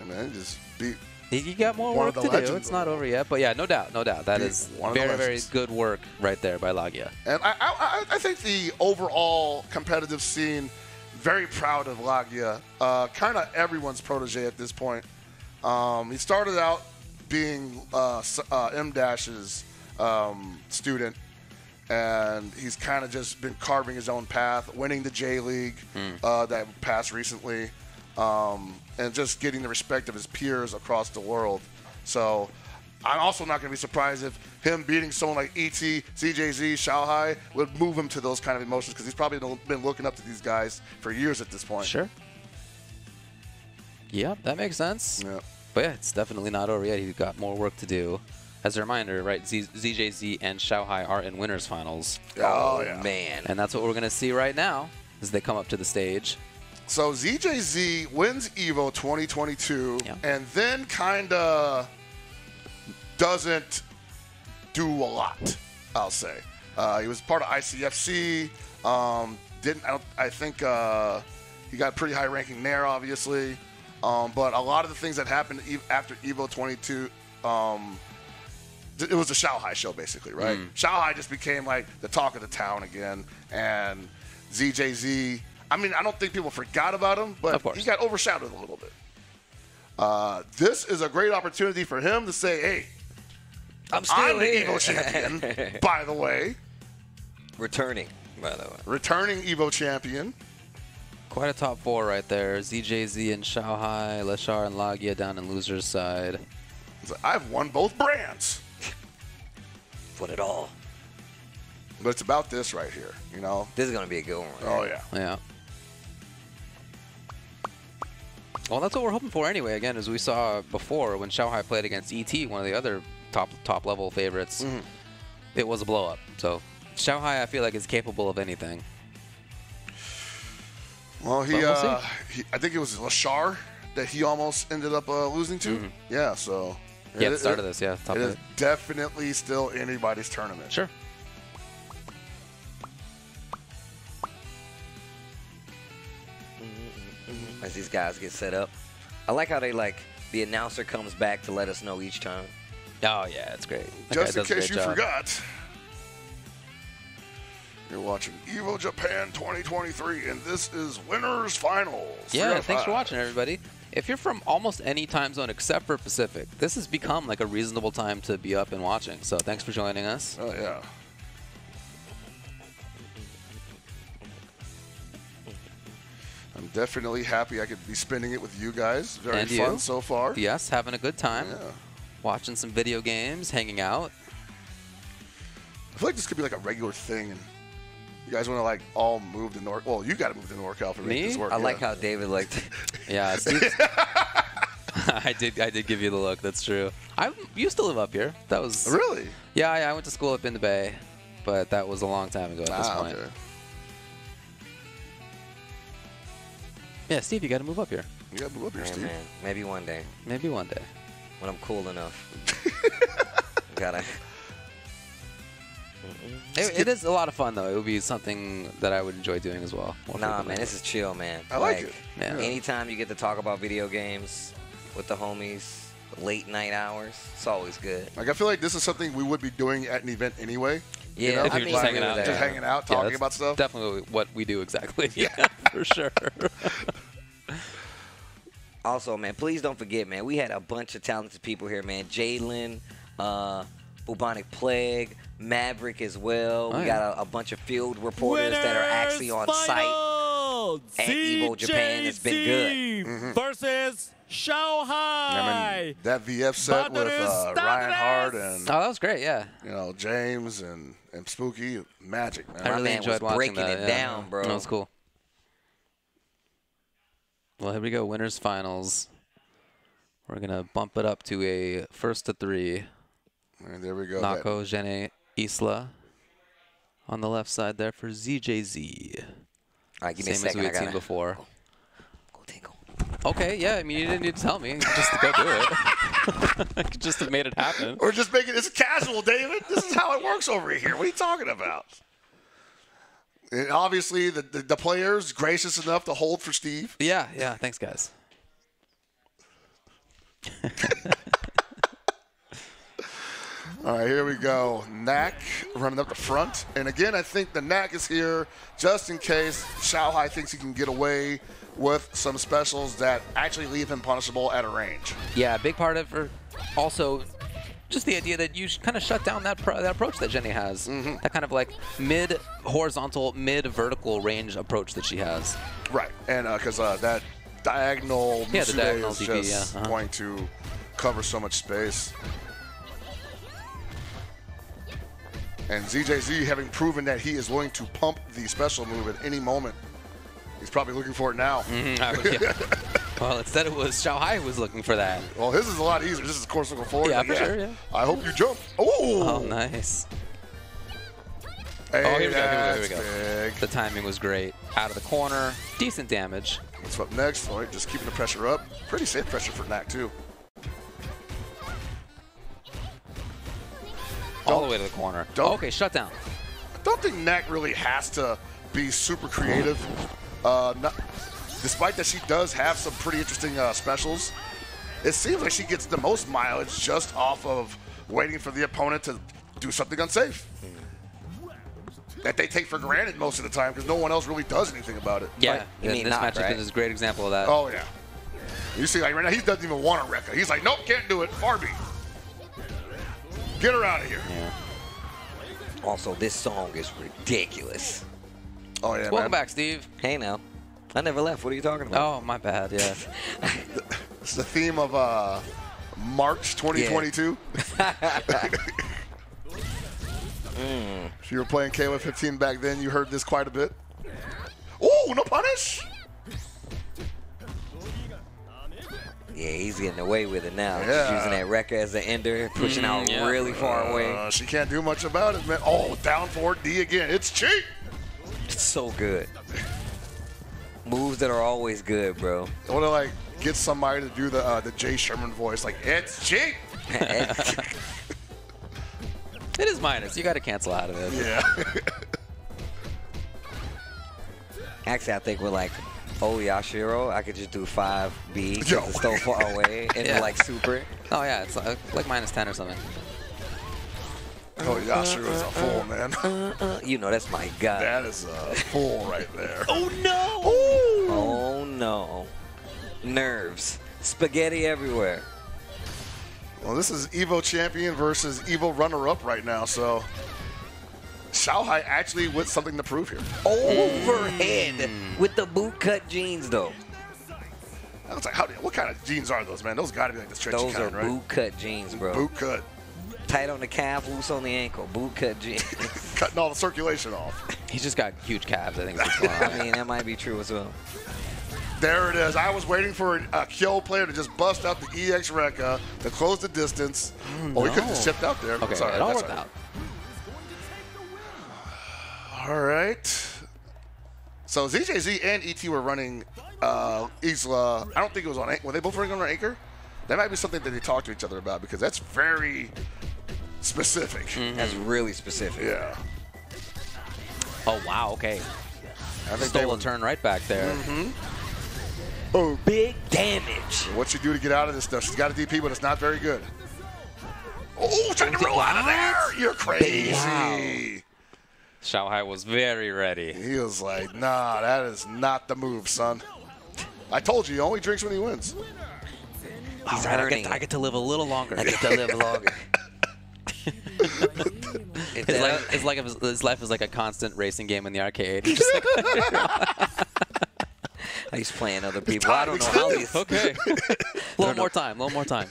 And man, just beat.
You got more
One
work to
the
do. It's not over yet, but yeah, no doubt, no doubt. That
Dude,
is
one
very, very good work right there by Laggia.
And I, I, I think the overall competitive scene, very proud of Laggia. Uh, kind of everyone's protege at this point. Um, he started out being uh, uh, M Dash's um, student, and he's kind of just been carving his own path, winning the J League uh, that passed recently, um, and just getting the respect of his peers across the world. So I'm also not going to be surprised if him beating someone like ET, ZJZ, Xiaohai would move him to those kind of emotions because he's probably been looking up to these guys for years at this point.
Sure. Yeah, that makes sense.
Yeah.
But yeah, it's definitely not over yet. He's got more work to do. As a reminder, right, Z- ZJZ and Xiaohai are in winners finals.
Oh, yeah.
Man.
And that's what we're going to see right now as they come up to the stage.
So ZJZ wins Evo 2022
Yeah.
and then kind of doesn't do a lot, I'll say. Uh, he was part of ICFC. Um, didn't I, don't, I think uh, he got pretty high ranking there, obviously. Um, but a lot of the things that happened after Evo 22, um, th- it was a Xiaohai show basically, right? Xiaohai just became like the talk of the town again, and ZJZ. I mean, I don't think people forgot about him, but he got overshadowed a little bit. Uh, this is a great opportunity for him to say, "Hey,
I'm still
I'm the. Evo champion." by the way,
Returning, by the way.
returning Evo champion.
Quite a top four right there. ZJZ and Xiaohai, Leshar and Lagia down in loser's side.
I've won both brands,
Put it all.
but it's about this right here. You know?
This is gonna be a good one.
Oh yeah.
Yeah. Well, that's what we're hoping for anyway. Again, as we saw before when Xiaohai played against ET, one of the other top top level favorites,
Mm-hmm.
it was a blow up. So Xiaohai, I feel like is capable of anything.
Well, he,
we'll
uh, he I think it was Leshar that he almost ended up uh, losing to. Yeah, so
Mm-hmm. Yeah,
it-
the start
it-
of this, yeah, top
it is
it.
definitely still anybody's tournament.
Sure.
As these guys get set up. I like how they like the announcer comes back to let us know each time.
Oh yeah, it's great. That
Just
guy
in case you
job.
forgot, you're watching Evo Japan 2023, and this is winners finals.
Yeah,
of
thanks for watching, everybody. If you're from almost any time zone except for Pacific, this has become like a reasonable time to be up and watching. So thanks for joining us.
Oh yeah. I'm definitely happy I could be spending it with you guys. Very
And
fun
you?
so far.
Yes, having a good time.
Yeah.
Watching some video games, hanging out.
I feel like this could be like a regular thing. And you guys want to like all move to North? Well, you got to move to NorCal for
Me?
this work.
I like how David liked.
Yeah, I did. I did give you the look. That's true. I used to live up here. That was
Really?
Yeah, I, I went to school up in the Bay, but that was a long time ago at this
Ah,
point.
okay.
Yeah, Steve, you got to move up here.
You got to move up here,
Man,
Steve.
man, maybe one day
Maybe one day.
when I'm cool enough. Gotta.
It, it is a lot of fun though. It would be something that I would enjoy doing as well. more
Nah,
frequently.
man, this is chill, man.
I like it.
Yeah.
Anytime you get to talk about video games with the homies, late night hours, it's always good.
Like I feel like this is something we would be doing at an event anyway.
Yeah,
you know?
If you're
mean,
just hanging out,
just
that.
hanging out,
Yeah,
talking
that's
about stuff.
Definitely what we do exactly. Yeah, for sure.
Also, man, please don't forget, man, we had a bunch of talented people here, man. Jalen, uh, Bubonic Plague, Maverick as well.
Oh,
we
yeah.
got a, a bunch of field reporters that are actually on site. at Evo Japan. It's been good.
Mm-hmm.
versus Xiaohai.
I mean, that VF set
Battle
with uh, Ryan Hart and
Oh, that was great. Yeah.
you know James and and Spooky, magic man.
I really
man
enjoyed
was
watching
breaking
that.
it
yeah.
down, bro.
That was cool. Well, here we go. Winners finals. We're gonna bump it up to a first to three.
And there we go.
Nako, Jene, Isla. On the left side there for ZJZ.
All right, give me
Same
a
as we
I
had seen before.
go tinkle.
Okay, yeah. I mean, you didn't need to tell me. Just to go do it. I could just have made it happen.
Or just make it. It's casual, David. This is how it works over here. What are you talking about? And obviously, the, the the players gracious enough to hold for Steve.
Yeah, yeah. Thanks, guys.
All right, here we go. Knack running up the front. And again, I think the Knack is here just in case Xiaohai thinks he can get away with some specials that actually leave him punishable at a range.
Yeah, a big part of also just the idea that you kind of shut down that that approach that Jenny has.
Mm-hmm.
That kind of like mid horizontal, mid vertical range approach that she has.
Right, and because uh, that diagonal
Yeah, the diagonal
is
DP,
just
yeah, uh-huh.
going to cover so much space. And ZJZ, having proven that he is willing to pump the special move at any moment, he's probably looking for it now.
Mm, yeah. well, instead it was Xiaohai who was looking for that.
Well, his is a lot easier. This is course looking forward.
Yeah,
Like,
for sure, yeah.
I hope you jump. Oh,
Oh, nice.
Hey,
Oh, here we go, here we go, here we go.
big.
The timing was great. Out of the corner, decent damage.
What's up next? All right, just keeping the pressure up. Pretty safe pressure for Knack, too.
All the way to the corner.
Don't-
Okay, shut down.
I don't think Knack really has to be super creative. Uh, not, despite that she does have some pretty interesting uh, specials, it seems like she gets the most mileage just off of waiting for the opponent to do something unsafe. That they take for granted most of the time because no one else really does anything about it.
Yeah,
You
and
mean
this
knock,
matchup
right?
is a great example of that.
Oh, yeah. You see, like right now, he doesn't even want to Rekka. He's like, nope, can't do it. Barbie. Get her out of here.
Yeah.
Also, this song is ridiculous.
Oh, yeah,
Welcome
man.
back, Steve.
Hey now, I never left. What are you talking about?
Oh, my bad. Yeah.
It's the theme of uh, March 2022. If you were playing KOF 15 back then, you heard this quite a bit. Oh, no punish!
Yeah, he's getting away with it now. He's
Yeah.
using that record as an ender, pushing out
yeah.
really far away.
Uh, she can't do much about it, man. Oh, down forward D again. It's cheap.
It's so good. Moves that are always good, bro.
I want to like get somebody to do the uh, the Jay Sherman voice, like it's cheap.
it is minus. You got to cancel out of it.
Yeah.
Actually, I think with like Oh Yashiro, I could just do 5B because it's so far away and
Yeah.
like super.
Oh, yeah. It's like, like minus 10 or something.
Oh, Yashiro's a uh, uh, fool, uh, man.
Uh, you know, that's my guy.
That is a fool right there.
Oh no! Oh. oh no. Nerves. Spaghetti everywhere.
Well, this is Evo champion versus Evo runner-up right now, so Xiaohai actually with something to prove here.
Overhead mm. with the boot cut jeans though.
I was like, how, what kind of jeans are those, man? Those got to be like the stretchy
Those
kind,
are
right?
boot cut jeans, bro.
Boot cut,
Tight on the calf, loose on the ankle. Boot cut jeans.
cutting all the circulation off.
He's just got huge calves. I think is what's going on.
I mean, that might be true as well.
There it is. I was waiting for a Kyo player to just bust out the EX Rekka to close the distance. Oh, he could have just
no.
stepped out there.
Okay,
Sorry,
it all
that's
worked
all
out.
All right. So ZJZ and ET were running uh, Isla. I don't think it was on. An- Were they both running on Anchor? That might be something that they talked to each other about because that's very specific. Mm-hmm.
That's really specific.
Yeah.
Oh, wow. Okay.
I think
Stole
were,
a turn right back there. Mm-hmm.
Oh. oh, big damage.
what you do to get out of this stuff. She's got a DP, but it's not very good. Oh, trying to roll out of there. You're crazy.
Xiaohai was very ready.
He was like, nah, that is not the move, son. I told you, he only drinks when he wins.
He's
All right, I
earning
get, I get to live a little longer.
I get to live longer. If
His
that-
life, it's like his, his life is like a constant racing game in the arcade. He's just like,
He's playing other people. I don't know how these
okay, a little more time, a little more time.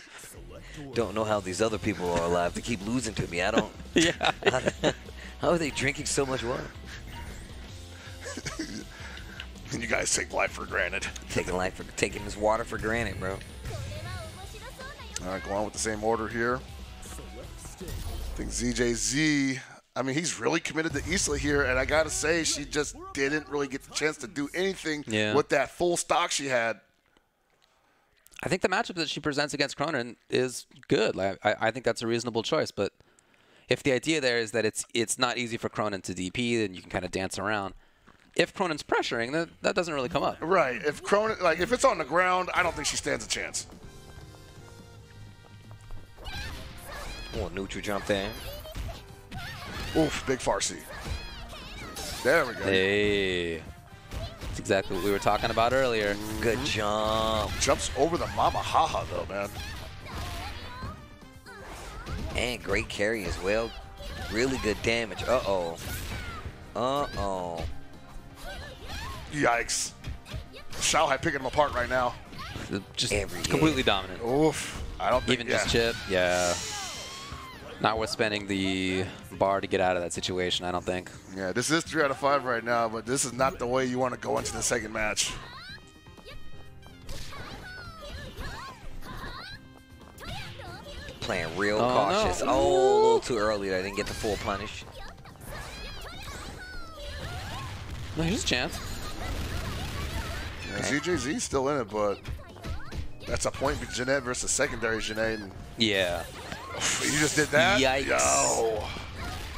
don't know how these other people are alive. They keep losing to me. I don't.
Yeah.
How are they drinking so much water?
And you guys take life for granted.
Taking life for taking this water for granted, bro.
All right, go on with the same order here. I think ZJZ, I mean, he's really committed to Isla here, and I got to say, she just didn't really get the chance to do anything
Yeah.
with that full stock she had.
I think the matchup that she presents against Krohnen is good. Like I, I think that's a reasonable choice. But if the idea there is that it's it's not easy for Krohnen to DP, then you can kind of dance around. If Krohnen's pressuring, that that doesn't really come up.
Right. If Krohnen, like, if it's on the ground, I don't think she stands a chance.
Oh, neutral jump there.
Oof, big far C. There we go.
Hey, that's exactly what we were talking about earlier.
Good jump.
Jumps over the Mama Haha, though, man.
And great carry as well. Really good damage. Uh oh. Uh oh.
Yikes. Xiaohai picking him apart right now.
Just
Every
completely dominant.
Oof. I don't think
Even
yeah.
just chip, yeah. Not worth spending the bar to get out of that situation, I don't think.
Yeah, this is three out of five right now, but this is not the way you want to go into the second match.
Playing real
Oh,
cautious.
no.
Oh, a little too early. I didn't get the full punish.
No, here's a chance.
Yeah, ZJZ's still in it, but that's a point for Jenet versus secondary Jenet.
Yeah.
You just did that?
Yikes.
Yo.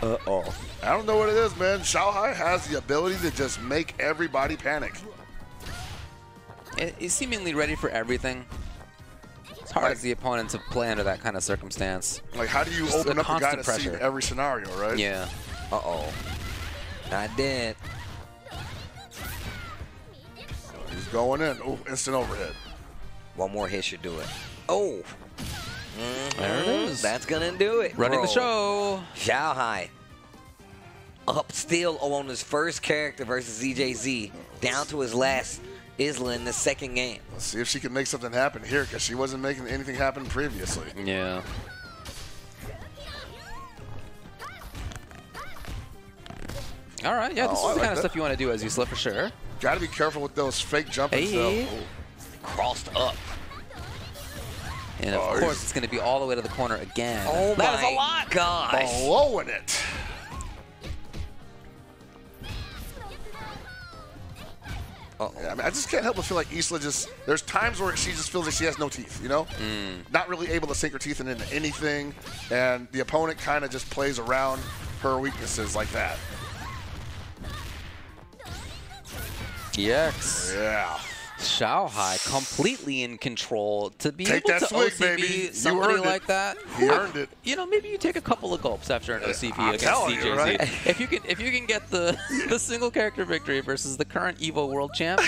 Uh oh.
I don't know what it is, man. Xiaohai has the ability to just make everybody panic.
He's seemingly ready for everything. It's hard
Like-
as the opponent to play under that kind of circumstance.
Like, how do you
Just
open
the
up the guy to
constant
see
pressure.
every scenario, right?
Yeah.
Uh oh. Not dead.
He's going in. Oh, instant overhead.
One more hit should do it. Oh. Mm-hmm.
There it is.
That's gonna do it.
Running the show.
Xiaohai up still on his first character versus ZJZ, down to his last Isla in the second game.
Let's see if she can make something happen here because she wasn't making anything happen previously.
Yeah. All right, yeah, this
Oh, I
is the
like
kind of
that.
stuff you want to do as you slip for sure.
Got to be careful with those fake jumpings,
Hey.
though. Ooh.
Crossed up.
And of
Oh,
course,
he's-
it's going to be all the way to the corner again.
Oh
That is
my
a lot.
gosh.
Blowing it.
Uh-oh.
Yeah, I, mean, I just can't help but feel like Isla just. There's times where she just feels like she has no teeth, you know?
Mm.
Not really able to sink her teeth into anything, and the opponent kind of just plays around her weaknesses like that.
Yes.
Yeah.
Xiaohai completely in control to be
Take
able
that
to
swig,
OCV
baby.
Somebody
earned it.
like that.
He earned it.
You know, maybe you take a couple of gulps after an uh, OCV
I'm
against
telling you, right?
If you can, if you can get the the single character victory versus the current Evo World Champ,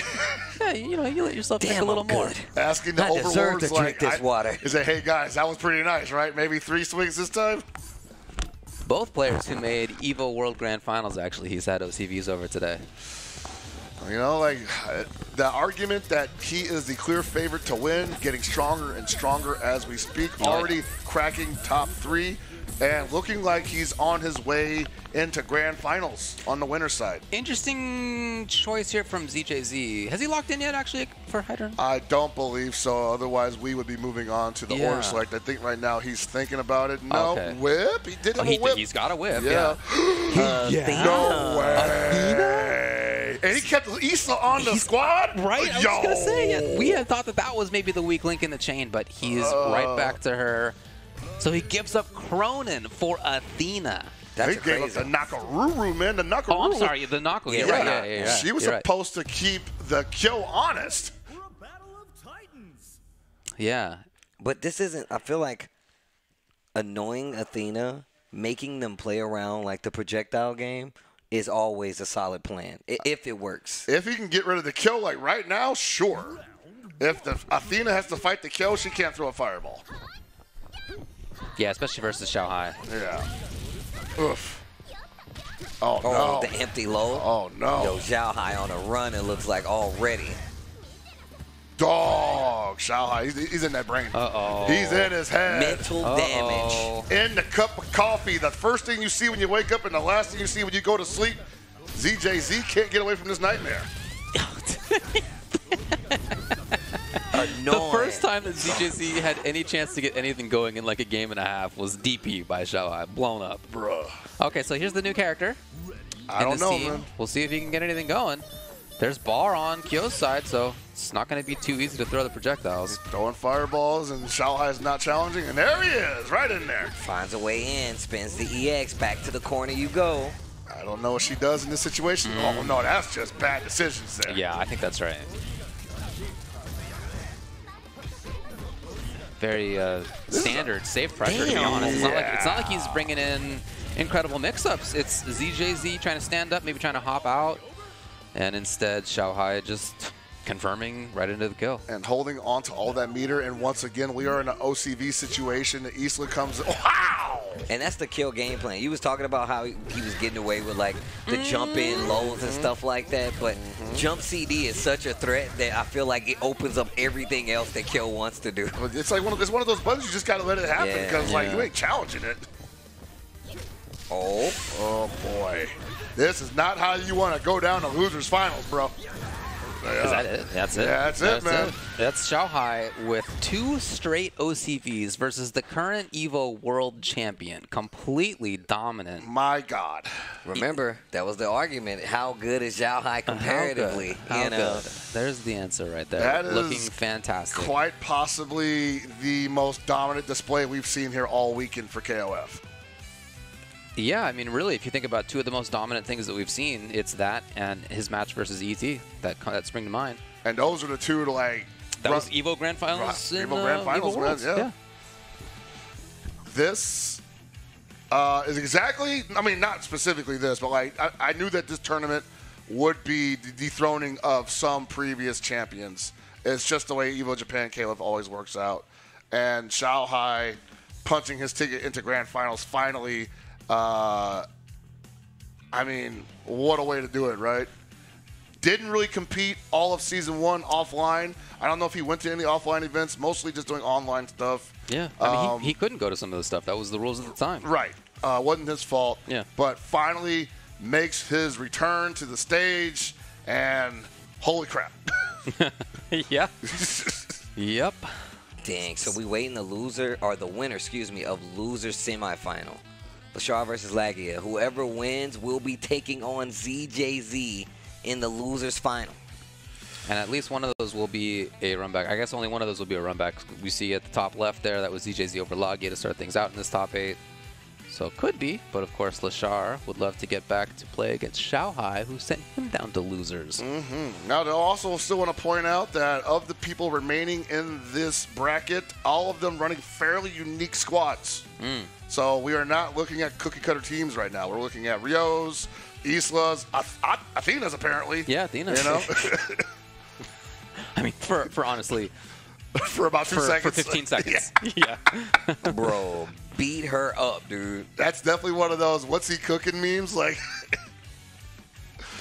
yeah, you know, you let yourself take a little
I'm
more.
good.
Asking the
I
overlords
to
like,
drink this
I- Is it, hey guys, that was pretty nice, right? Maybe three swings this time?
Both players who made Evo World Grand Finals actually, he's had OCVs over today.
You know, like uh, the argument that he is the clear favorite to win, getting stronger and stronger as we speak, already cracking top three, and looking like he's on his way into grand finals on the winner's side.
Interesting choice here from ZJZ. Has he locked in yet, actually, for Heidern?
I don't believe so. Otherwise, we would be moving on to the
Yeah.
order select. I think right now he's thinking about it. No
Okay.
whip. He did
Oh,
have
he
a whip.
has got a whip.
yeah.
Yeah.
No way. And he kept Isla on the squad.
Right? I was
Yo.
gonna say, yeah, we had thought that that was maybe the weak link in the chain, but he's
Uh.
right back to her. So he gives up Krohnen for Athena.
That's
He gave up
crazy.
the Nakoruru, man. The Nakoruru.
Oh, I'm sorry, the Naku. You're
Yeah.
right. Yeah, yeah, yeah.
She was
You're right.
supposed to keep the kill honest.
Yeah.
But this isn't. I feel like annoying Athena, making them play around like the projectile game, is always a solid plan if it works.
If he can get rid of the kill like right now, sure. If the Athena has to fight the kill, she can't throw a fireball.
Yeah, especially versus Xiaohai.
Yeah. Oof. Oh,
Oh,
no.
the empty low.
Oh no.
Yo, Xiaohai on a run. It looks like already.
Dog. Xiaohai. He's, he's in that brain.
Uh-oh.
He's in his head.
Mental damage.
Uh-oh.
In the cup of coffee. The first thing you see when you wake up and the last thing you see when you go to sleep. ZJZ can't get away from this nightmare.
Annoying.
The first time that ZJZ had any chance to get anything going in like a game and a half was DP by Xiaohai, blown up.
Bruh.
Okay, so here's the new character.
I don't know,
team.
man.
We'll see if he can get anything going. There's Bar on Kyo's side, so it's not going to be too easy to throw the projectiles.
Throwing fireballs and Xiaohai is not challenging. And there he is, right in there.
Finds a way in, spins the EX, back to the corner you go.
I don't know what she does in this situation. Oh, no, that's just bad decisions there.
Yeah, I think that's right. Very uh, standard safe pressure, to be honest. It's not, like, it's not like he's bringing in incredible mix-ups. It's ZJZ trying to stand up, maybe trying to hop out, and instead Xiaohai just confirming right into the kill.
And holding on to all that meter. And once again, we are in an OCV situation. Isla comes. Wow!
And that's the kill game plan. He was talking about how he, he was getting away with like the jump in mm-hmm. lows and stuff like that, but mm-hmm. jump CD is such a threat that I feel like it opens up everything else that Kill wants to do.
It's like one of, it's one of those buttons you just got to let it happen
Yeah,
because, like, you ain't challenging it.
Oh,
Oh, boy. This is not how you want to go down to losers finals, bro.
Is uh, that it? That's it.
Yeah, that's it, man.
That's Xiaohai with two straight OCVs versus the current Evo World Champion. Completely dominant.
My God.
remember that was the argument. How good is Xiaohai comparatively?
How good?
you know,
good? There's the answer right there.
That is
Looking fantastic.
Quite possibly the most dominant display we've seen here all weekend for KOF.
Yeah, I mean, really, if you think about two of the most dominant things that we've seen, it's that and his match versus ET that that spring to mind.
And those are the two to, like,
That
run-
was Evo Grand Finals.
Right, Evo Grand
uh,
Finals,
Evo
man,
Worlds.
yeah. this uh, is exactly, I mean, not specifically this, but like, I, I knew that this tournament would be the dethroning of some previous champions. It's just the way Evo Japan Caleb always works out. And Xiaohai punching his ticket into grand finals finally. Uh, I mean, what a way to do it, right? Didn't really compete all of season one offline. I don't know if he went to any offline events, mostly just doing online stuff.
Yeah, I mean,
Um,
he, he couldn't go to some of the stuff. That was the rules at the time.
Right. Uh, wasn't his fault.
Yeah.
But finally makes his return to the stage, and holy crap.
yeah. yep.
Dang. So we waiting the loser or the winner, excuse me, of loser semifinal. Leshar versus Laggia. Whoever wins will be taking on ZJZ in the losers final.
And at least one of those will be a run back. I guess only one of those will be a run back. We see at the top left there, that was ZJZ over Laggia to start things out in this top eight. So it could be, but of course Leshar would love to get back to play against Xiaohai, who sent him down to losers.
Mm-hmm. Now, they also still want to point out that of the people remaining in this bracket, all of them running fairly unique squads.
Mm.
So we are not looking at cookie cutter teams right now. We're looking at Ryos, Islas, Ath- Ath- Athena's apparently.
Yeah, Athena.
You know,
I mean, for, for honestly,
for about two
for,
seconds.
for 15 seconds. yeah.
Bro, beat her up, dude.
That's definitely one of those "What's he cooking?" memes. Like,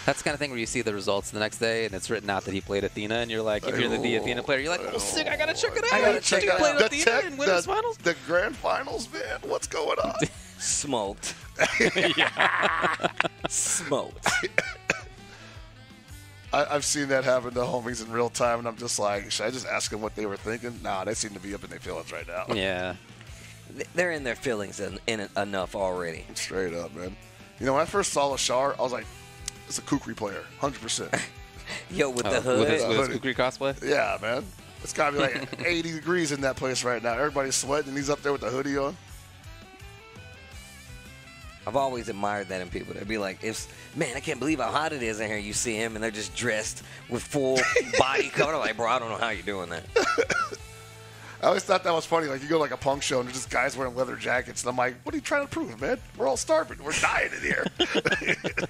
That's the kind of thing where you see the results the next day and it's written out that he played Athena, and you're like, if you're the, the Athena player, you're like, oh, sick, I gotta check it out.
I gotta check
Did
it
he play.
The,
Athena
tech,
in winners
the,
finals?
the grand finals, man. What's going on?
Smoked. Smoked.
I, I've seen that happen to homies in real time, and I'm just like, should I just ask them what they were thinking? Nah, they seem to be up in their feelings right now.
Yeah.
They're in their feelings in, in it enough already.
Straight up, man. You know, when I first saw Leshar, I was like, it's a Kukri player, 100%.
Yo, with
Oh,
the hood.
with his, with his
Hoodie.
Kukri cosplay?
yeah, man. It's got to be like 80 degrees in that place right now. Everybody's sweating, and he's up there with the hoodie on.
I've always admired that in people. They'd be like, "If man, I can't believe how hot it is in here." You see him, and they're just dressed with full body cover. I'm like, bro, I don't know how you're doing that.
I always thought that was funny. Like, you go to like a punk show, and there's just guys wearing leather jackets, and I'm like, what are you trying to prove, man? We're all starving. We're dying in here.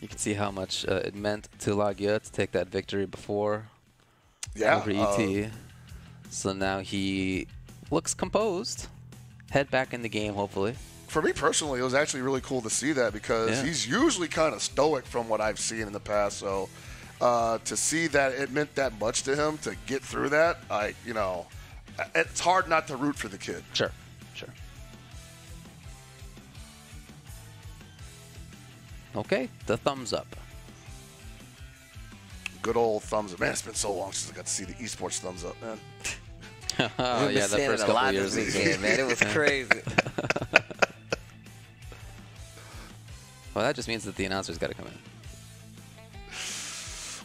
You can see how much uh, it meant to Laggia to take that victory before
yeah.
over
uh,
ET. so now he looks composed. Head back in the game, hopefully.
for me personally, it was actually really cool to see that because
Yeah.
he's usually kind of stoic from what I've seen in the past. So uh, to see that it meant that much to him to get through that, I you know, it's hard not to root for the kid.
Sure, sure. Okay, the thumbs up.
Good old thumbs up, man. It's been so long since I got to see the esports thumbs up, man.
oh, yeah, the first
it
couple
lot
of years.
this weekend, man. It was crazy.
well, that just means that the announcer's got to come in.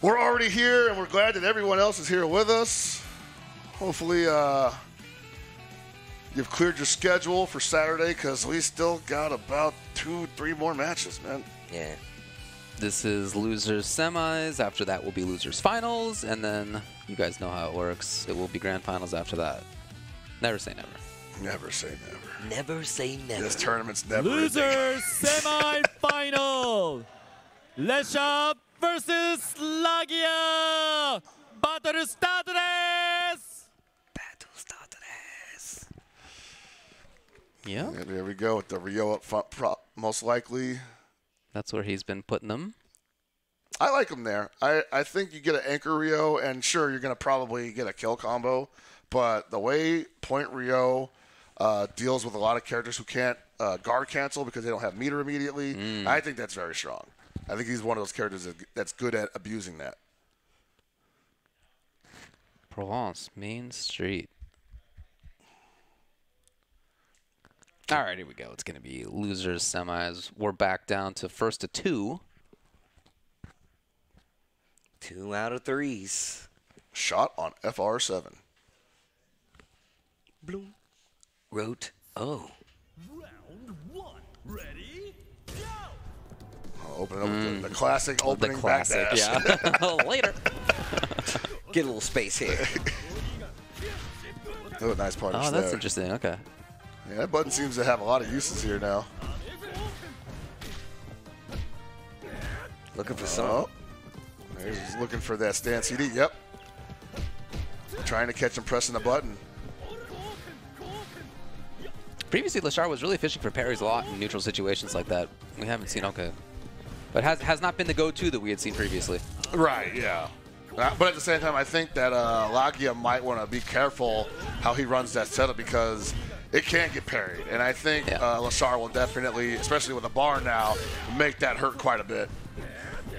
We're already here, and we're glad that everyone else is here with us. Hopefully, uh, you've cleared your schedule for Saturday because we still got about two, three more matches, man.
yeah.
This is losers semis. After that will be losers finals, and then you guys know how it works. It will be grand finals after that. Never say never.
Never say never.
Never say never.
This tournament's never ending.
Losers semi-final. Leshar versus Laggia. Battle start です。
Battle started ass.
Yeah,
And there we go with the Ryo up front, prop, most likely.
that's where he's been putting them.
I like him there. I, I think you get an anchor Ryo, and sure, you're going to probably get a kill combo, but the way Point Ryo uh, deals with a lot of characters who can't uh, guard cancel because they don't have meter immediately, I think that's very strong. I think he's one of those characters that's good at abusing that.
Provence, Main Street. All right, here we go. It's going to be losers semis. We're back down to first to two.
Two out of threes.
Shot on FR7.
Bloom. Wrote. O.
Round I'll open it up with the, mm. the classic opening
the classic, yeah. Later.
Get a little space here.
oh, nice punish
Oh, that's
there.
interesting. Okay.
Yeah, that button seems to have a lot of uses here now.
Looking for some.
Oh. He's looking for that stand CD. Yep. Trying to catch him pressing the button.
Previously, Leshar was really fishing for parries a lot in neutral situations like that. We haven't seen okay, but has has not been the go-to that we had seen previously.
Right, yeah. Uh, But at the same time, I think that uh, Laggia might want to be careful how he runs that setup because it can get parried. And I think
Yeah.
uh, Leshar will definitely, especially with the bar now, make that hurt quite a bit.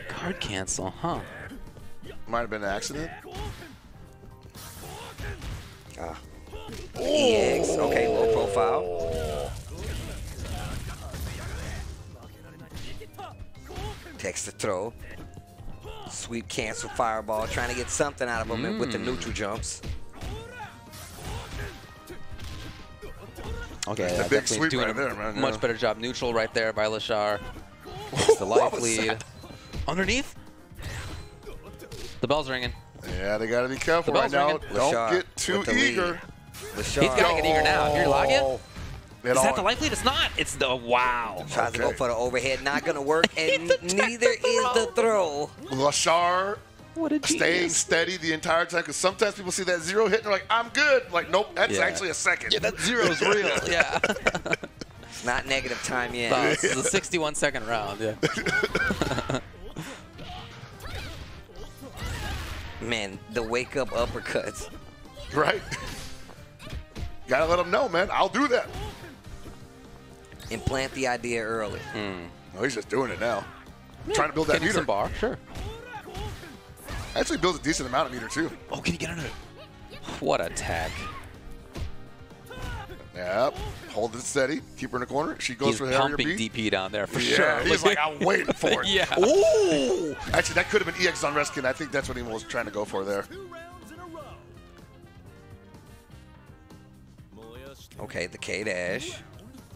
Guard cancel, huh?
Might have been an accident.
Ah. Okay, low profile. Text the throw. Sweep, cancel, fireball. Trying to get something out of him with the hmm. neutral jumps.
Okay,
That's a
yeah,
big
definitely
sweep
doing
right
a
there, man,
much
yeah.
better job neutral right there by Leshar. It's the life lead. Underneath? The bell's ringing.
Yeah, they got to be careful right
bell's
now.
ringing.
Don't
Leshar
get too
with the lead.
eager.
Leshar
He's got to get eager now. If you're Laggia,
It oh.
Is
all-
that the life lead? It's not. It's the wow.
tries to go for the overhead. Not going to work. And
detected
neither is the throw.
Leshar
What a
staying steady the entire time because sometimes people see that zero hit and they're like, I'm good. Like, nope, that's
Yeah.
actually a second.
Yeah, that zero's real. yeah.
It's not negative time yet.
Wow, this is a 61 second round. Yeah.
Man, the wake up uppercuts.
right? Gotta let them know, man. I'll do that.
Implant the idea early. Hmm.
No, he's just doing it now. Trying to build that
Getting
meter.
bar, sure.
Actually builds a decent amount of meter too.
Oh, can you get under it? What a tag.
Yep. Hold it steady. Keep her in the corner. She goes
He's
for the area
pumping
B.
DP down there for
yeah,
sure.
he's like, I'm waiting for it.
Yeah.
Ooh. Actually, that could have been EX on Reskin. I think that's what he was trying to go for there.
Okay, the K dash.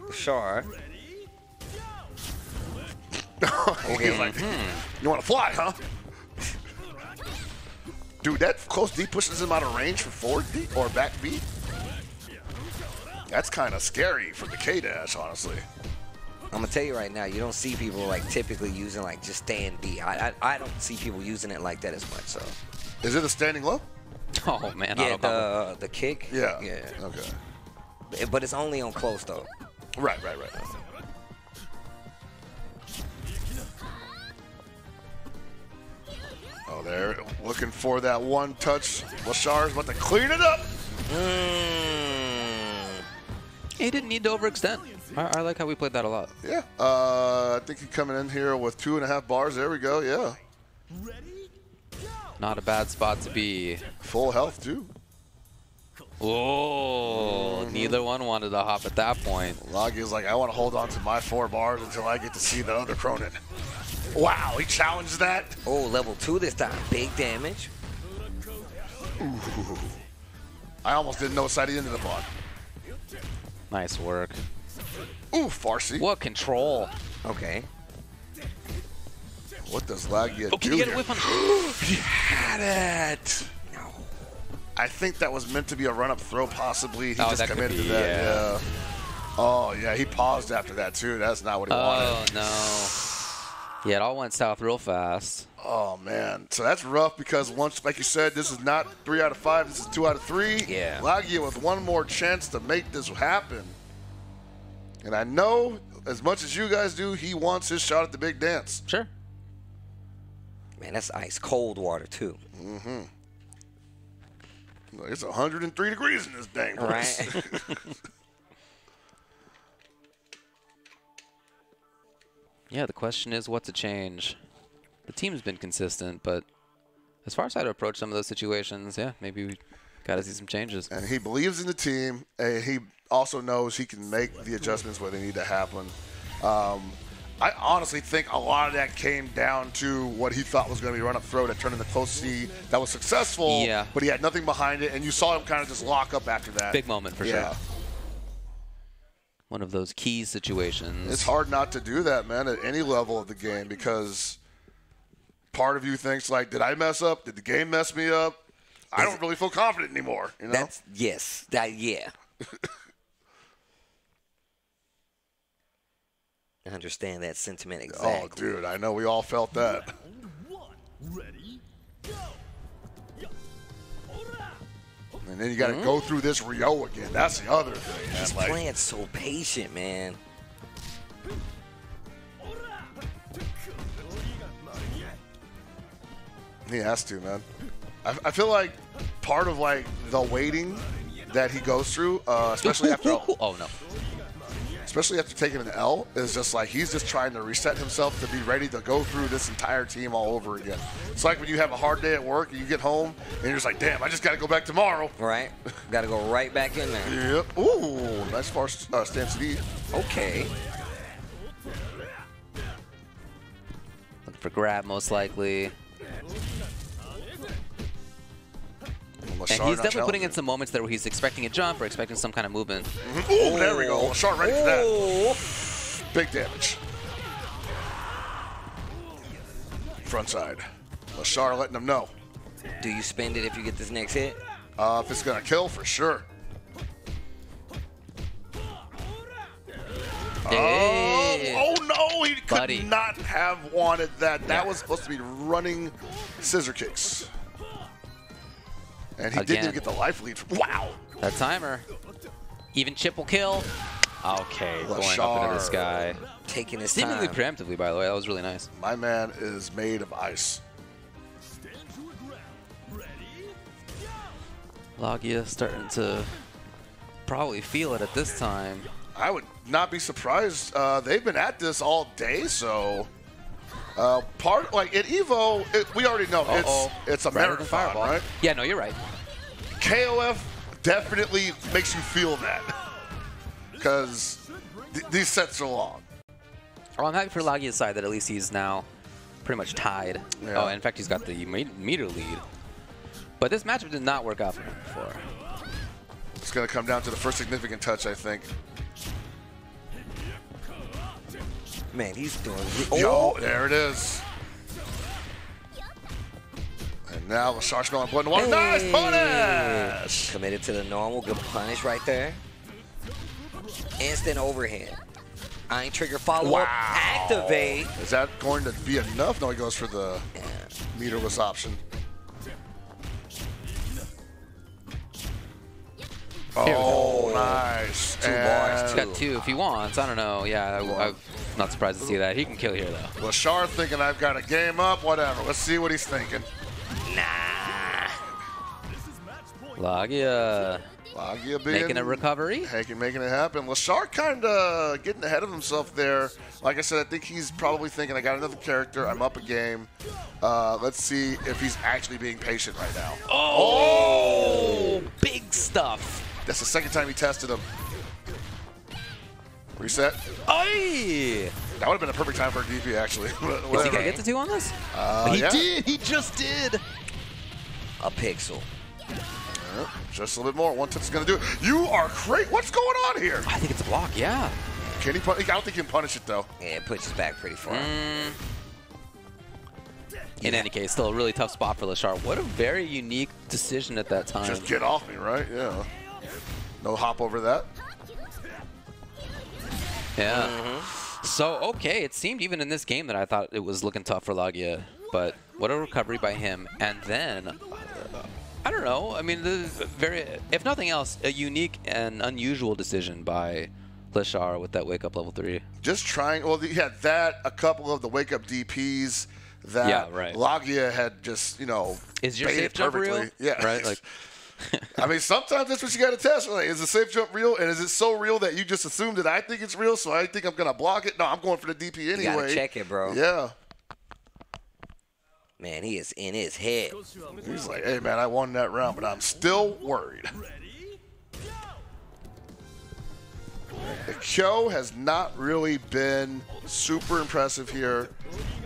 Leshar.
he's like, hmm, you want to fly, huh? Dude, that close D pushes him out of range for forward D or back B. That's kind of scary for the K dash, honestly.
I'm gonna tell you right now, you don't see people like typically using like just stand B. I, I I don't see people using it like that as much. So
Is it a standing low?
Oh man,
yeah,
auto combo.
the the kick.
Yeah.
yeah.
Okay.
But it's only on close though.
Right, right, right. Oh, there. Looking for that one touch. Leshar's about to clean it up.
Mm.
He didn't need to overextend. I, I like how we played that a lot.
Yeah. Uh, I think he's coming in here with two and a half bars. There we go. Yeah.
Not a bad spot to be.
Full health, too.
Oh, mm-hmm. neither one wanted to hop at that point.
Laggia's like, I want to hold on to my four bars until I get to see the other Krohnen. Wow, he challenged that.
Oh, level two this time. Big damage.
I almost didn't know what side he ended up on.
Nice work.
Ooh, far C.
What control?
Okay.
What does Lagia
Oh, can
do
you get a
here?
whiff on?
He had it. I think that was meant to be a run-up throw, possibly. He
Oh,
just committed
be,
to that.
yeah.
Yeah. Oh yeah, he paused after that too. That's not what he
Oh
wanted.
Oh no. Yeah, it all went south real fast.
Oh man, so that's rough because once, like you said, this is not three out of five. This is two out of three.
Yeah.
Laggia with one more chance to make this happen. And I know, as much as you guys do, he wants his shot at the big dance.
Sure.
Man, that's ice cold water too. Mm-hmm.
It's 103 degrees in this dang place.
Right.
Yeah, the question is what to change. The team's been consistent, but as far as how to approach some of those situations, yeah, maybe we got to see some changes.
and he believes in the team, and he also knows he can make the adjustments where they need to happen. Um, I honestly think a lot of that came down to what he thought was going to be run up throw that turned into close C that was successful,
Yeah.
but he had nothing behind it, and you saw him kind of just lock up after that.
Big moment for
yeah.
sure. One of those key situations.
It's hard not to do that, man, at any level of the game because part of you thinks like, did I mess up? Did the game mess me up? I don't really feel confident anymore. You know?
That's yes. That yeah. understand that sentiment
oh,
exactly.
Oh, dude, I know we all felt that. One, ready, and then you got to mm-hmm. go mm. through this Ryo again. That's the other thing.
He's
like,
playing so patient, man.
He has to, man. I, I feel like part of like the waiting that he goes through, uh, especially after.
oh no!
Especially after taking an L, is just like he's just trying to reset himself to be ready to go through this entire team all over again. It's like when you have a hard day at work and you get home and you're just like, damn, I just got to go back tomorrow.
Right? Got to go right back in there.
Yep. Ooh, nice far uh, stance lead.
Okay.
Looking for grab, most likely. And he's definitely putting in some moments there where he's expecting a jump or expecting some kind of movement.
Ooh, there we go. Leshar ready for that. Big damage. Front side. Leshar letting him know.
Do you spend it if you get this next hit?
Uh, if it's gonna kill, for sure.
Hey.
Oh, oh no, he could
Buddy.
not have wanted that. That was supposed to be running scissor kicks. And he didn't even get the life lead. Wow.
That timer. Even chip will kill. Okay, going up into this
Leshar.
guy.
Taking his
Seemingly
time.
preemptively, by the way. That was really nice.
My man is made of ice.
Laggia starting to probably feel it at this time.
I would not be surprised. Uh, they've been at this all day, so uh, part like at Evo, it, we already know
Uh-oh.
it's it's a marathon,
Fireball.
right?
Yeah, no, you're right.
KOF definitely makes you feel that because th- these sets are long.
Well, I'm happy for Laggia's side that at least he's now pretty much tied.
Yeah.
Oh, in fact, he's got the me- meter lead. But this matchup did not work out for him before.
It's going to come down to the first significant touch, I think.
Man, he's doing.
Yo, oh! there it is. And now the Leshar's going one one. Nice
Hey.
punish!
Committed to the normal. Good punish right there. Instant overhand. Ein Trigger follow
Wow.
up. Activate.
Is that going to be enough? No, he goes for the
Yeah.
meterless option. Oh, nice.
Two bars,
He's
And
got two if he wants. I don't know. Yeah, I, I'm not surprised to see that. He can kill here, though.
Leshar thinking I've got a game up, whatever. Let's see what he's thinking.
Nah.
Laggia
Laggia being,
making a recovery.
Making, making it happen. Leshar kind of getting ahead of himself there. Like I said, I think he's probably thinking, I got another character. I'm up a game. Uh, let's see if he's actually being patient right now.
Oh, big stuff.
That's the second time he tested him. Reset.
Aye.
That would have been a perfect time for a DP, actually. But
Is he gonna get the two on this?
Uh,
he
yeah.
did. He just did.
A pixel.
Yep, Just a little bit more. One touch is going to do it. You are great. What's going on here?
I think it's a block. Yeah.
Can he pun- I don't think he can punish it, though.
Yeah, it pushes back pretty far.
Mm. In any case, still a really tough spot for Leshar. What a very unique decision at that time.
Just get off me, right? Yeah. No hop over that.
Yeah.
Mm-hmm.
So, okay, it seemed even in this game that I thought it was looking tough for Laggia, but what a recovery by him. And then, I don't know, I mean, the very, if nothing else, a unique and unusual decision by Leshar with that wake up level 3.
Just trying. Well, he had that, a couple of the wake up DPs that
Yeah, right.
Laggia had just, you know,
Is your
baited
safe jump real?
perfectly. Yeah.
Right? Like,
I mean, sometimes that's what you got to test. Like, is the safe jump real? And is it so real that you just assume that I think it's real, so I think I'm going to block it? No, I'm going for the DP anyway.
You gotta check it, bro.
Yeah.
Man, he is in his head.
He's like, hey, man, I won that round, but I'm still worried. The Kyo has not really been super impressive here,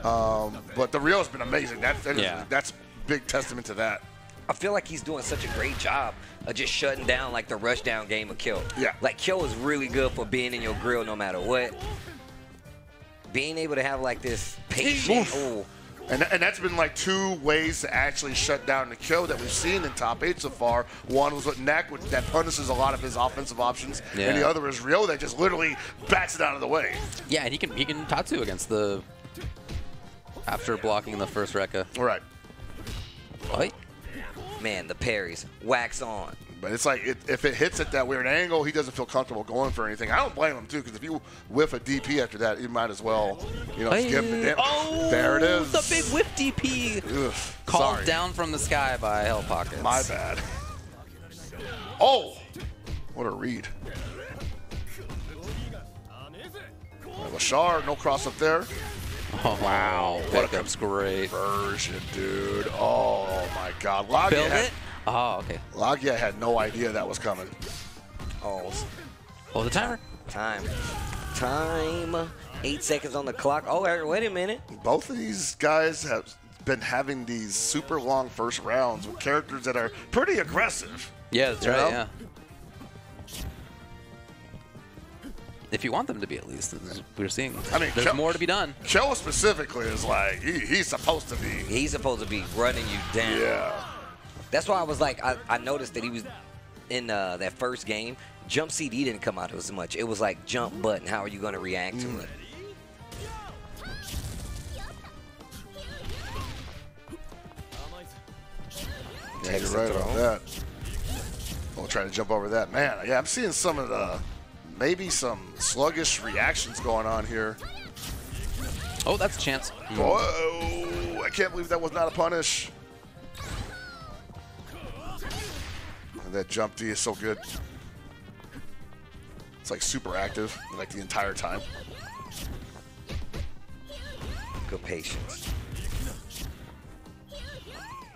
um, but the Ryo has been amazing. That, that is-
Yeah.
that's big testament to that.
I feel like he's doing such a great job of just shutting down like the rush down game of Kill.
Yeah.
Like Kill is really good for being in your grill no matter what. Being able to have like this patient. Oh,
And, and that's been like two ways to actually shut down the kill that we've seen in top eight so far. One was with Neck, which that punishes a lot of his offensive options,
Yeah.
and the other is Ryo that just literally bats it out of the way.
yeah, and he can he can Tatsu against the after blocking the first Rekka.
All right.
Oi.
man, the parries. Wax on.
But it's like it, if it hits at that weird angle, he doesn't feel comfortable going for anything. I don't blame him too, because if you whiff a DP after that, you might as well, you know, skip the damn.
Oh,
there it is.
The big whiff DP
Ugh,
called
sorry.
down from the sky by Hell Pockets.
My bad. Oh, what a read. Leshar, no cross up there.
Oh, wow.
What a
great.
Version, dude. Oh my God. Laggia
Build
had,
it? Oh, okay.
Laggia had no idea that was coming.
Oh,
Oh, the timer.
time. Time. Eight seconds on the clock. Oh, wait a minute.
Both of these guys have been having these super long first rounds with characters that are pretty aggressive.
Yeah, that's right.
know?
Yeah. If you want them to be, at least, we're seeing.
I mean,
there's
Kel-
more to be done.
Kella specifically is like he, he's supposed to be.
He's supposed to be running you down.
Yeah.
That's why I was like, I, I noticed that he was in uh, that first game. Jump CD didn't come out as much. It was like jump button. How are you going to react to it?
Yeah, you're
the
right about
throw.
that. We'll try to jump over that. Man, yeah, I'm seeing some of the maybe some sluggish reactions going on here.
Oh, that's a chance.
Whoa! I can't believe that was not a punish. And that jump D is so good. It's like super active, like the entire time.
Good patience.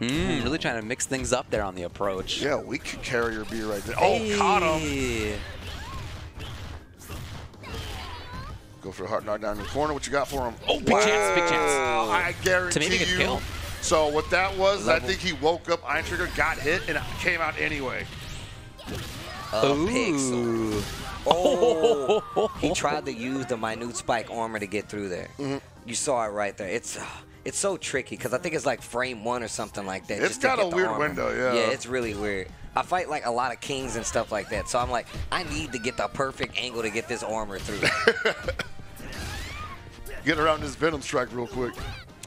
Mm, really trying to mix things up there on the approach.
Yeah, we could carrier B right there. Oh, caught him. Go for a hard knock down in the corner. What you got for him?
Oh, big chance, big chance.
I guarantee
To maybe get
you.
killed.
So what that was,
Level.
I think he woke up, Ein Trigger got hit, and came out anyway.
A
Ooh.
pixel. Oh, he tried to use the minute spike armor to get through there.
Mm-hmm.
You saw it right there. It's uh, it's so tricky because I think it's like frame one or something like that.
It's
just to
got a weird
armor.
window, yeah.
Yeah, it's really weird. I fight like a lot of kings and stuff like that, so I'm like, I need to get the perfect angle to get this armor through.
Get around this Venom strike real quick.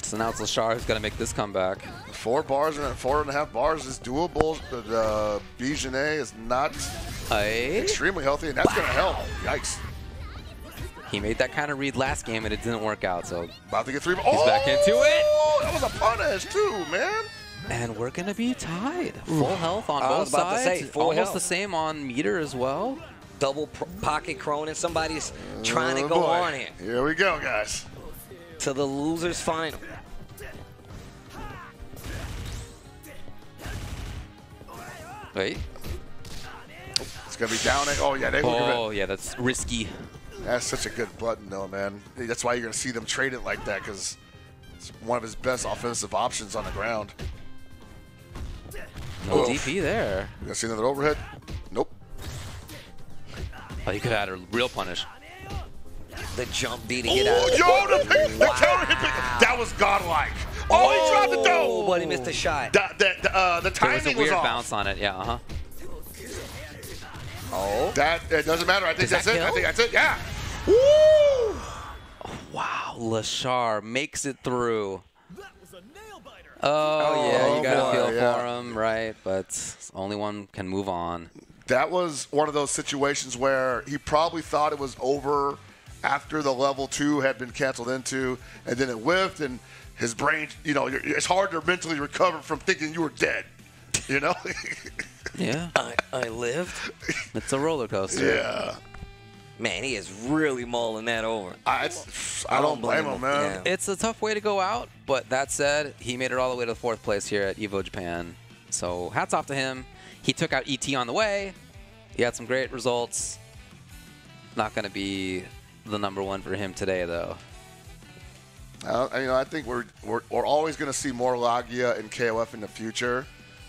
So now it's Leshar who's going to make this comeback.
Four bars and four and a half bars is doable. But uh, B. Jenet is not
Hey.
extremely healthy, and that's going to help. Yikes.
He made that kind of read last game and it didn't work out. So,
About to get three. Oh,
back into it.
That was a punish, too, man.
And we're going to be tied. Full health on
I
both
was about to
sides.
say, full
Almost
health.
the same on meter as well.
Double pocket crone and somebody's oh, trying to
Oh,
go
boy.
on here
Here we go, guys.
to the losers final.
Wait.
It's going to be down. Oh, yeah, they
Oh, yeah, that's risky.
That's such a good button, though, man. That's why you're going to see them trade it like that, because it's one of his best offensive options on the ground.
No
Oof.
DP there.
You gonna see another overhead? Nope.
Oh, he could have had a real punish.
The jump D to
Oh,
get out.
yo, the, pick, the counter hit pick. That was godlike. Oh, he dropped the
Oh,
dough.
but he missed the shot.
The, the, the, uh, the
There
timing
was a weird
off.
bounce on it. Yeah, uh-huh.
Oh,
That it doesn't matter. I think
Does
that's
that
it. I think that's it. Yeah. Woo!
Wow, Leshar makes it through. Oh,
Oh,
yeah,
boy,
you oh, gotta feel
yeah.
for him, right? But only one can move on.
That was one of those situations where he probably thought it was over after the level two had been canceled into, and then it whiffed, and his brain, you know, it's hard to mentally recover from thinking you were dead. You know?
Yeah,
I, I lived.
it's a roller coaster.
yeah.
Man, he is really mulling that over.
I, it's- I don't blame him, man.
Yeah.
It's a tough way to go out, but that said, he made it all the way to the fourth place here at Evo Japan. So hats off to him. He took out ET on the way. He had some great results. Not going to be the number one for him today, though.
Uh, you know, I think we're we're, we're always going to see more Laggia and KOF in the future.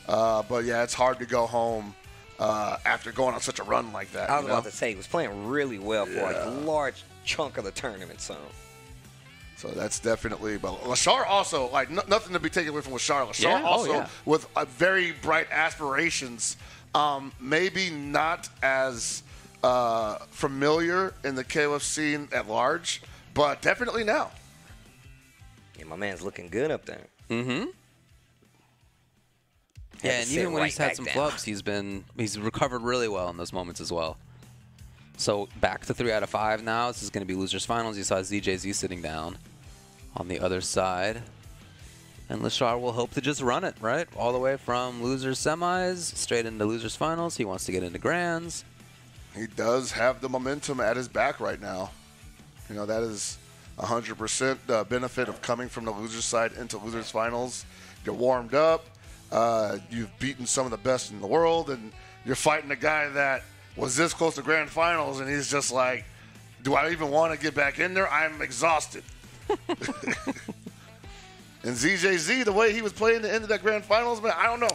Uh, but yeah, it's hard to go home uh, after going on such a run like that.
I was
you know?
about to say he was playing really well for
Yeah.
a large chunk of the tournament. So
So that's definitely. But Leshar also like no, nothing to be taken away from Leshar. Leshar
Yeah, oh,
also
yeah.
with uh, very bright aspirations. Um, maybe not as uh, familiar in the KOF scene at large, but definitely now.
yeah, my man's looking good up there.
Mm-hmm. Yeah, and even when
right
he's had some
down.
flubs, he's been he's recovered really well in those moments as well. So back to three out of five now. This is going to be losers finals. You saw ZJZ sitting down on the other side, and Leshar will hope to just run it right all the way from losers semis straight into losers finals. He wants to get into grands.
He does have the momentum at his back right now. You know, that is 100% the uh, benefit of coming from the losers side into losers finals. You're warmed up. Uh, you've beaten some of the best in the world, and you're fighting a guy that was this close to grand finals, and he's just like, do I even want to get back in there? I'm exhausted. and ZJZ, the way he was playing the end of that grand finals, man, I don't know.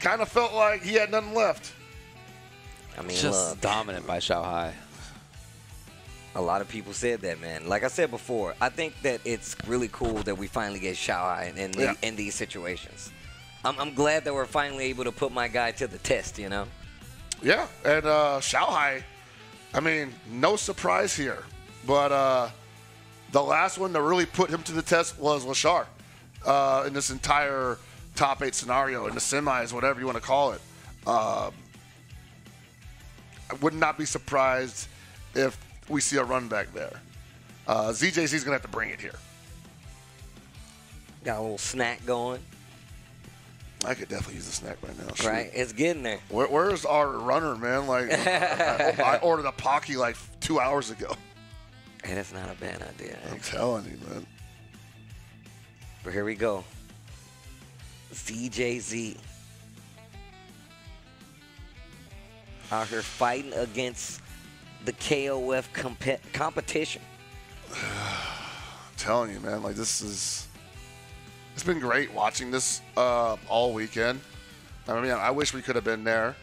Kind of felt like he had nothing left.
I mean,
Just
look,
dominant by Xiaohai.
a lot of people said that, man. Like I said before, I think that it's really cool that we finally get Xiaohai in, the-
Yeah.
in these situations. I'm, I'm glad that we're finally able to put my guy to the test, you know?
Yeah, and uh, Xiaohai, I mean, no surprise here. But uh, the last one to really put him to the test was Leshar uh, in this entire top eight scenario, in the semis, whatever you want to call it. Um, I would not be surprised if we see a run back there. Uh, ZJZ's going to have to bring it here.
Got a little snack going,
I could definitely use a snack right now. Shoot.
right? It's getting there.
Where, where's our runner, man? Like, I, I ordered a Pocky like two hours ago.
Hey, that's not a bad idea.
I'm telling you, man.
But here we go. ZJZ. Out here fighting against the KOF compe- competition.
telling you, man, like this is. It's been great watching this uh, all weekend. I mean, I wish we could have been there,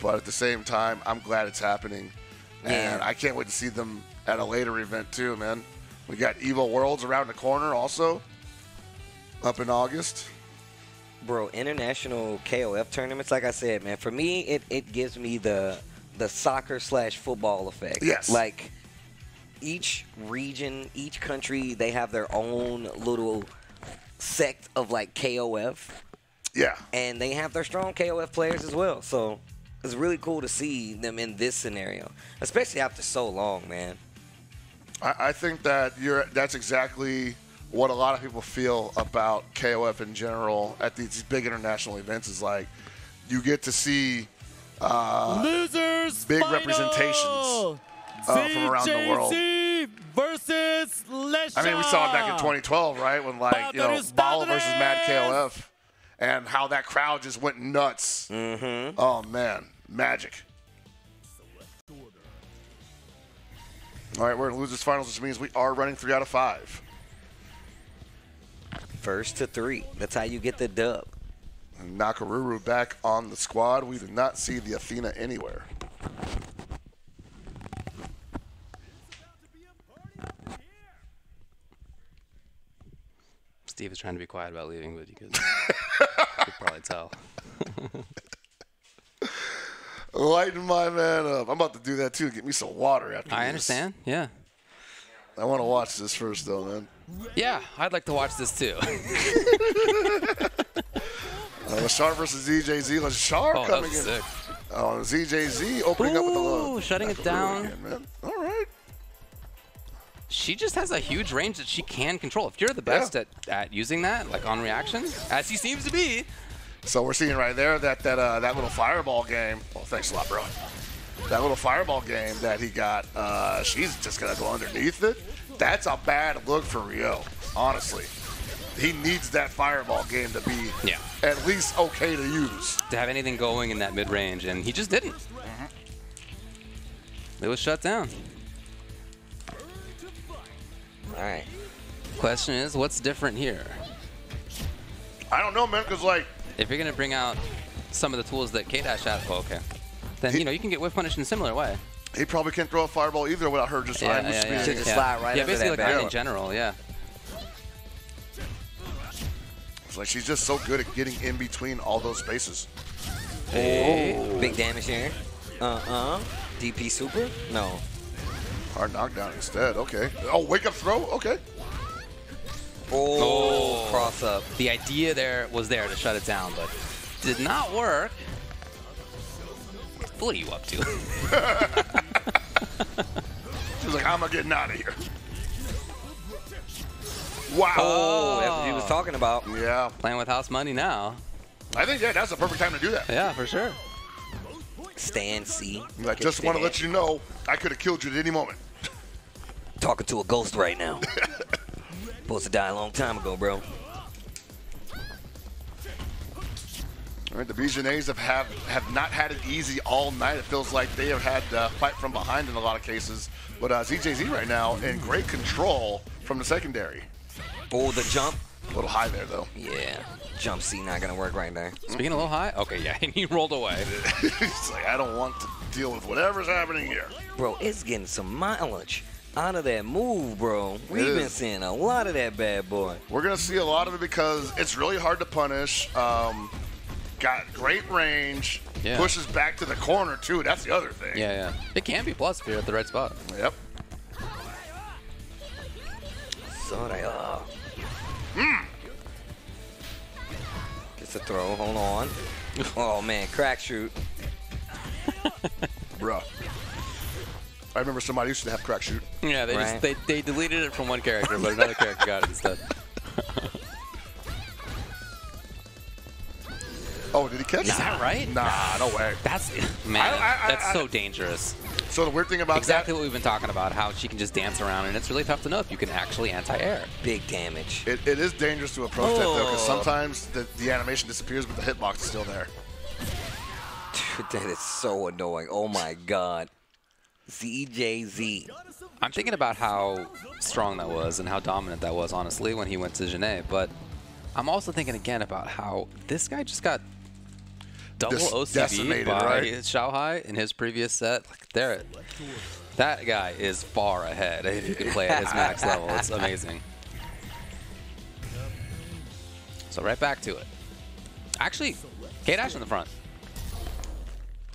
but at the same time, I'm glad it's happening, and. I can't wait to see them at a later event too, man. We got Evo Worlds around the corner, also up in August.
Bro, international KOF tournaments, like I said, man, for me, it, it gives me the the soccer slash football effect.
Yes.
Like each region, each country, they have their own little sect of like KOF.
Yeah,
and they have their strong KOF players as well. So it's really cool to see them in this scenario, especially after so long, man.
I, I think that you're. That's exactly what a lot of people feel about KOF in general at these big international events. Is like you get to see uh,
Losers
big
final!
representations uh, from around the world.
Versus Leshar.
I mean, we saw it back in 2012, right? When like you know
Padres,
Bala versus Mad KLF, and how that crowd just went nuts.
Mm-hmm.
Oh man, magic. All right, we're in losers finals, which means we are running three out of five.
First to three. That's how you get the dub.
And Nakoruru back on the squad. We did not see the Athena anywhere.
Steve is trying to be quiet about leaving, but you could, you could probably tell.
Lighten my man up. I'm about to do that too. Get me some water after
I
this.
understand. Yeah.
I want to watch this first, though, man.
Yeah, I'd like to watch this too.
Uh, Leshar versus ZJZ. Leshar
Oh,
coming
was
in.
sick.
Oh, ZJZ opening up with the
Ooh,
low.
shutting it down.
again, man. All right.
She just has a huge range that she can control. If you're the best at, at using that, like on reaction, as he seems to be,
So we're seeing right there that that uh, that little fireball game. Well, thanks a lot, bro. That little fireball game that he got. Uh, she's just gonna go underneath it. That's a bad look for Ryo, honestly. He needs that fireball game to be
Yeah.
at least okay to use.
to have anything going in that mid range, and he just didn't. It was shut down.
All right.
Question is, what's different here?
I don't know, man, because like
If you're gonna bring out some of the tools that K-Dash had, oh, okay, then you know you can get whiff punished in a similar way.
he probably can't throw a fireball either without her just
Yeah,
eyeing the
yeah, yeah,
just
yeah.
right
yeah, basically like Iron in general, yeah.
It's like she's just so good at getting in between all those spaces.
Oh, big damage here. Uh-uh. DP super? No.
Hard knockdown instead. Okay. Oh, wake up throw. Okay.
Oh. oh, cross up.
The idea there was there to shut it down, but Did not work. What are you up to?
She's like, I'm getting out of here. Wow.
Oh, that's what he was talking about.
Yeah.
Playing with house money now.
I think, yeah, that's the perfect time to do that.
Yeah, for sure.
Stand C.
I just want to let you know I could have killed you at any moment.
Talking to a ghost right now. Supposed to die a long time ago, bro.
All right, the B. Jenets have, have have not had it easy all night. It feels like they have had to fight from behind in a lot of cases. But uh, ZJZ right now in great control from the secondary.
Oh, the jump.
A little high there, though.
Yeah. Jump C not going to work right there.
Speaking a little high? Okay, yeah, he rolled away.
He's like, I don't want to deal with whatever's happening here.
Bro, it's getting some mileage out of that move, bro. We've been seeing a lot of that bad boy.
We're going to see a lot of it because it's really hard to punish. Um, got great range.
Yeah.
Pushes back to the corner, too. That's the other thing.
Yeah, yeah. It can be plus if you're at the right spot.
Yep.
Soraya. A throw. Hold on. Oh, man. Crack shoot.
Bruh. I remember somebody used to have crack shoot.
Yeah, they
Right.
just they, they deleted it from one character, but another character got it instead.
Oh, did he catch
Is that right?
Nah, no way.
That's man,
I- I- I-
that's so dangerous.
So the weird thing about
Exactly what we've been talking about, how she can just dance around, and it's really tough to know if you can actually anti-air.
Big damage.
it, it is dangerous to approach that, though, because
Oh.
sometimes the, the animation disappears, but the hitbox is still there.
Dude, that is so annoying. Oh, my God. ZJZ.
I'm thinking about how strong that was and how dominant that was, honestly, when he went to Jenet. But I'm also thinking again about how this guy just got double
Dis-
OCD
decimated,
by
right?
Xiaohai in his previous set. Like, there, that guy is far ahead if you can play at his max level. It's amazing. So right back to it. Actually, K Dash in the front.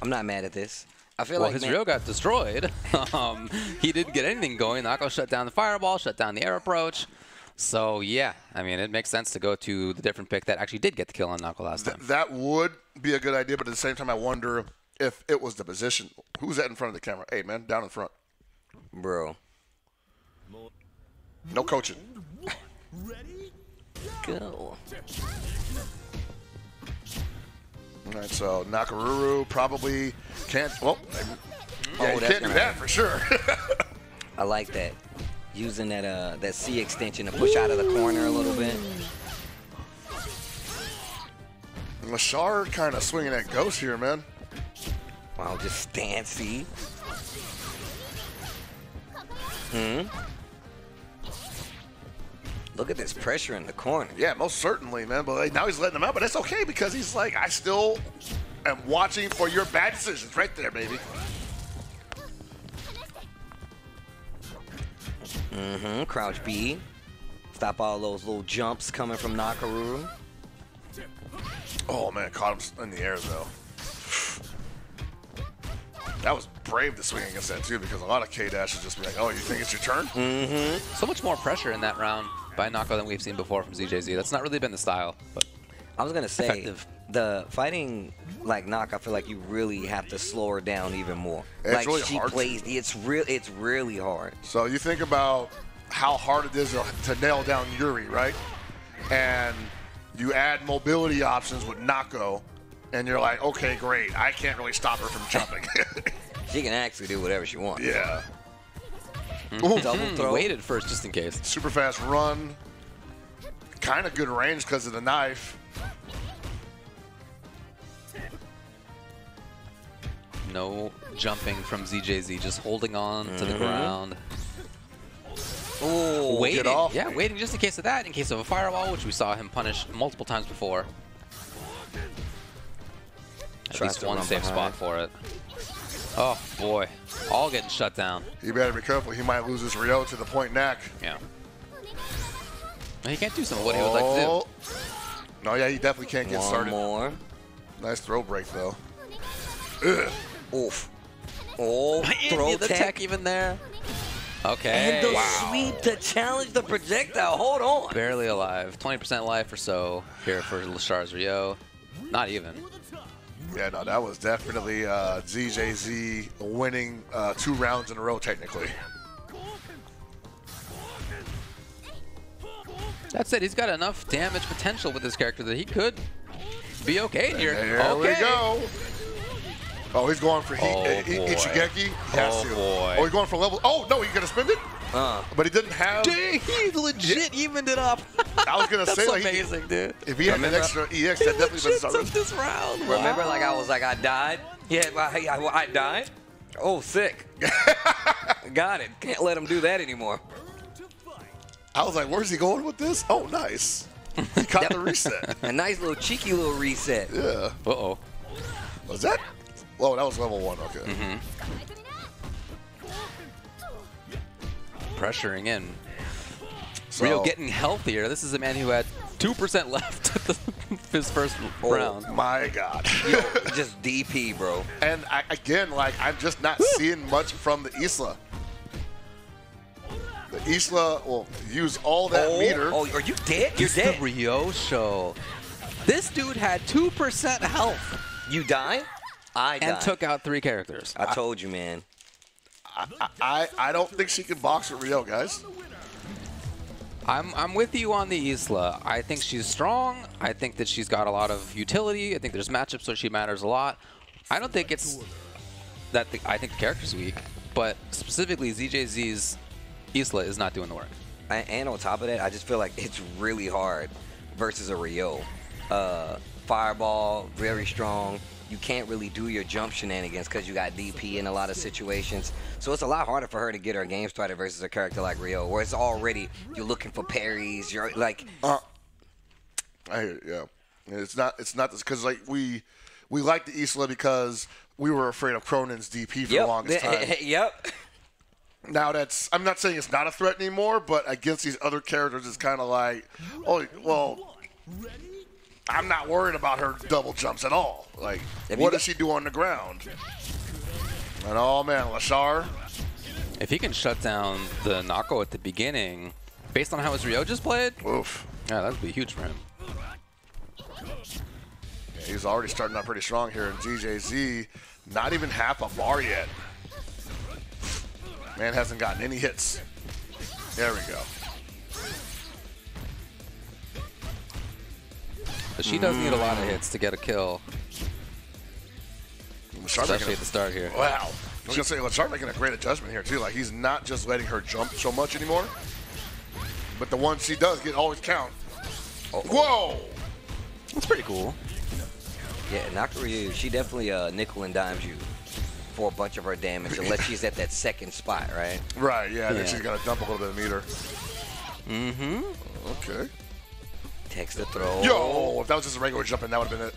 I'm not mad at this. I feel
well,
like
his
man-
Ryo got destroyed. um, he didn't get anything going. Nako shut down the fireball, shut down the air approach. So yeah, I mean, it makes sense to go to the different pick that actually did get the kill on Nako last time.
That would be a good idea, but at the same time, I wonder if it was the position. Who's that in front of the camera? Hey, man, down in front.
Bro.
No coaching.
Go.
All right, so Nakoruru probably can't. Well, yeah,
Oh,
you
that's
can't do that
hurt.
for sure.
I like that. Using that uh that C extension to push out of the corner a little bit.
Leshar kind of swinging that ghost here, man.
Wow, just stand C. Hmm. Look at this pressure in the corner.
Yeah, most certainly, man. But like, now he's letting him out, but that's okay because he's like, I still am watching for your bad decisions, right there, baby.
Mm-hmm. Crouch B. Stop all those little jumps coming from Nakoruru.
Oh man, caught him in the air though. That was brave to swing against that too, because a lot of K dash would just be like, "Oh, you think it's your turn?"
Mm-hmm.
So much more pressure in that round by Nako than we've seen before from ZJZ. That's not really been the style, but
I was gonna say
Effective.
the fighting like knock. I feel like you really have to slow her down even more.
It's
like
really
she
hard
plays. It's real. It's really hard.
So you think about how hard it is to, to nail down Yuri, right? And you add mobility options with Nako, and you're like, okay, great. I can't really stop her from jumping.
She can actually do whatever she wants.
yeah.
Double
Hmm,
throw.
waited first just in case.
Super fast run. Kind of good range because of the knife.
No jumping from ZJZ, just holding on to the
Mhm.
ground.
Oh,
waiting,
get off.
yeah, waiting just in case of that, in case of a firewall, which we saw him punish multiple times before. At least one safe
behind.
spot for it. Oh boy, all getting shut down.
You better be careful. He might lose his Ryo to the point neck.
Yeah. He can't do some of what he would like to do.
Oh. No, yeah, he definitely can't get
One
started.
more.
Nice throw break though. Ugh.
Oof. Oh, throw
the
tech.
tech even there. Okay.
And the sweep to challenge the projectile. Hold on.
Barely alive. 20% life or so here for Leshar's Ryo. Not even.
Yeah, no, that was definitely uh, ZJZ winning uh, two rounds in a row, technically.
That said, he's got enough damage potential with this character that he could be okay here.
There
okay.
we go. Oh, he's going for he-
Oh,
I- I-
boy.
Ichigeki. He has
Oh,
to.
boy.
Oh, he's going for level. Oh, no, he's going to spend it?
Uh,
But he didn't have.
Dude, he legit evened it up.
I was going to
That's
say, like, he-
amazing, dude.
if he had an extra EX, that definitely been
Legit took
something.
this round.
remember, like I was like, I died. Yeah, I, I, I died. Oh, sick. Got it. Can't let him do that anymore.
I was like, where's he going with this? Oh, nice. He caught the reset.
A nice little cheeky little reset.
Yeah.
Uh-oh.
Was that? Oh, that was level one. Okay.
Mm-hmm. Pressuring in.
So-
Ryo getting healthier. This is a man who had 2% left at the, his first
Oh,
round.
my God.
Yo, just DP, bro.
And I, again, like I'm just not seeing much from the Isla. The Isla will use all that
oh,
meter.
Oh, are you dead? You're
It's
dead.
the Ryo show. This dude had 2% health
You die? I died.
and took out three characters.
I told you, man.
I, I I don't think she can box with Ryo, guys.
I'm, I'm with you on the Isla. I think she's strong. I think that she's got a lot of utility. I think there's matchups where she matters a lot. I don't think it's that the, I think the character's weak, but specifically ZJZ's Isla is not doing the work.
I, and on top of that, I just feel like it's really hard versus a Ryo. Uh, fireball, very strong. You can't really do your jump shenanigans because you got DP in a lot of situations. So it's a lot harder for her to get her game started versus a character like Ryo, where it's already you're looking for parries. You're like,
Uh, I hear you, yeah. It's not it's not because like we we like the Isla because we were afraid of Krohnen's DP for the
yep,
longest time.
yep.
Now that's I'm not saying it's not a threat anymore, but against these other characters, it's kind of like, oh well, I'm not worried about her double jumps at all. Like,
Have
what does she do on the ground? And oh man, Leshar,
If he can shut down the Nako at the beginning, based on how his Ryo just played,
oof,
yeah, that would be huge for him.
yeah, he's already starting out pretty strong here. And ZJZ, not even half a bar yet. Man hasn't gotten any hits. There we go.
But she does need a lot of hits to get a kill,
Leshar
especially at the start here.
wow. I was gonna say Leshar making a great adjustment here too. Like he's not just letting her jump so much anymore, but the ones she does get always count. Whoa!
That's pretty cool.
Yeah, Nakaryu, she definitely uh, nickel and dimes you for a bunch of her damage unless she's at that second spot, right?
Right, yeah, then
Yeah.
she's got to dump a little bit of meter.
Mm-hmm.
Okay.
Text the throw.
Yo, if that was just a regular jumping, that would have been it.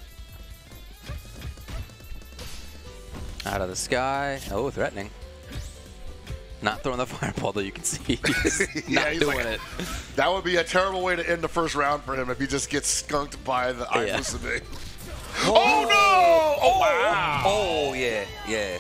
Out of the sky. Oh, threatening. Not throwing the fireball, though you can see. He's
Yeah,
not
he's
doing
like-
it.
That would be a terrible way to end the first round for him if he just gets skunked by the
Yeah.
Oh no! Oh wow!
Oh, yeah, yeah.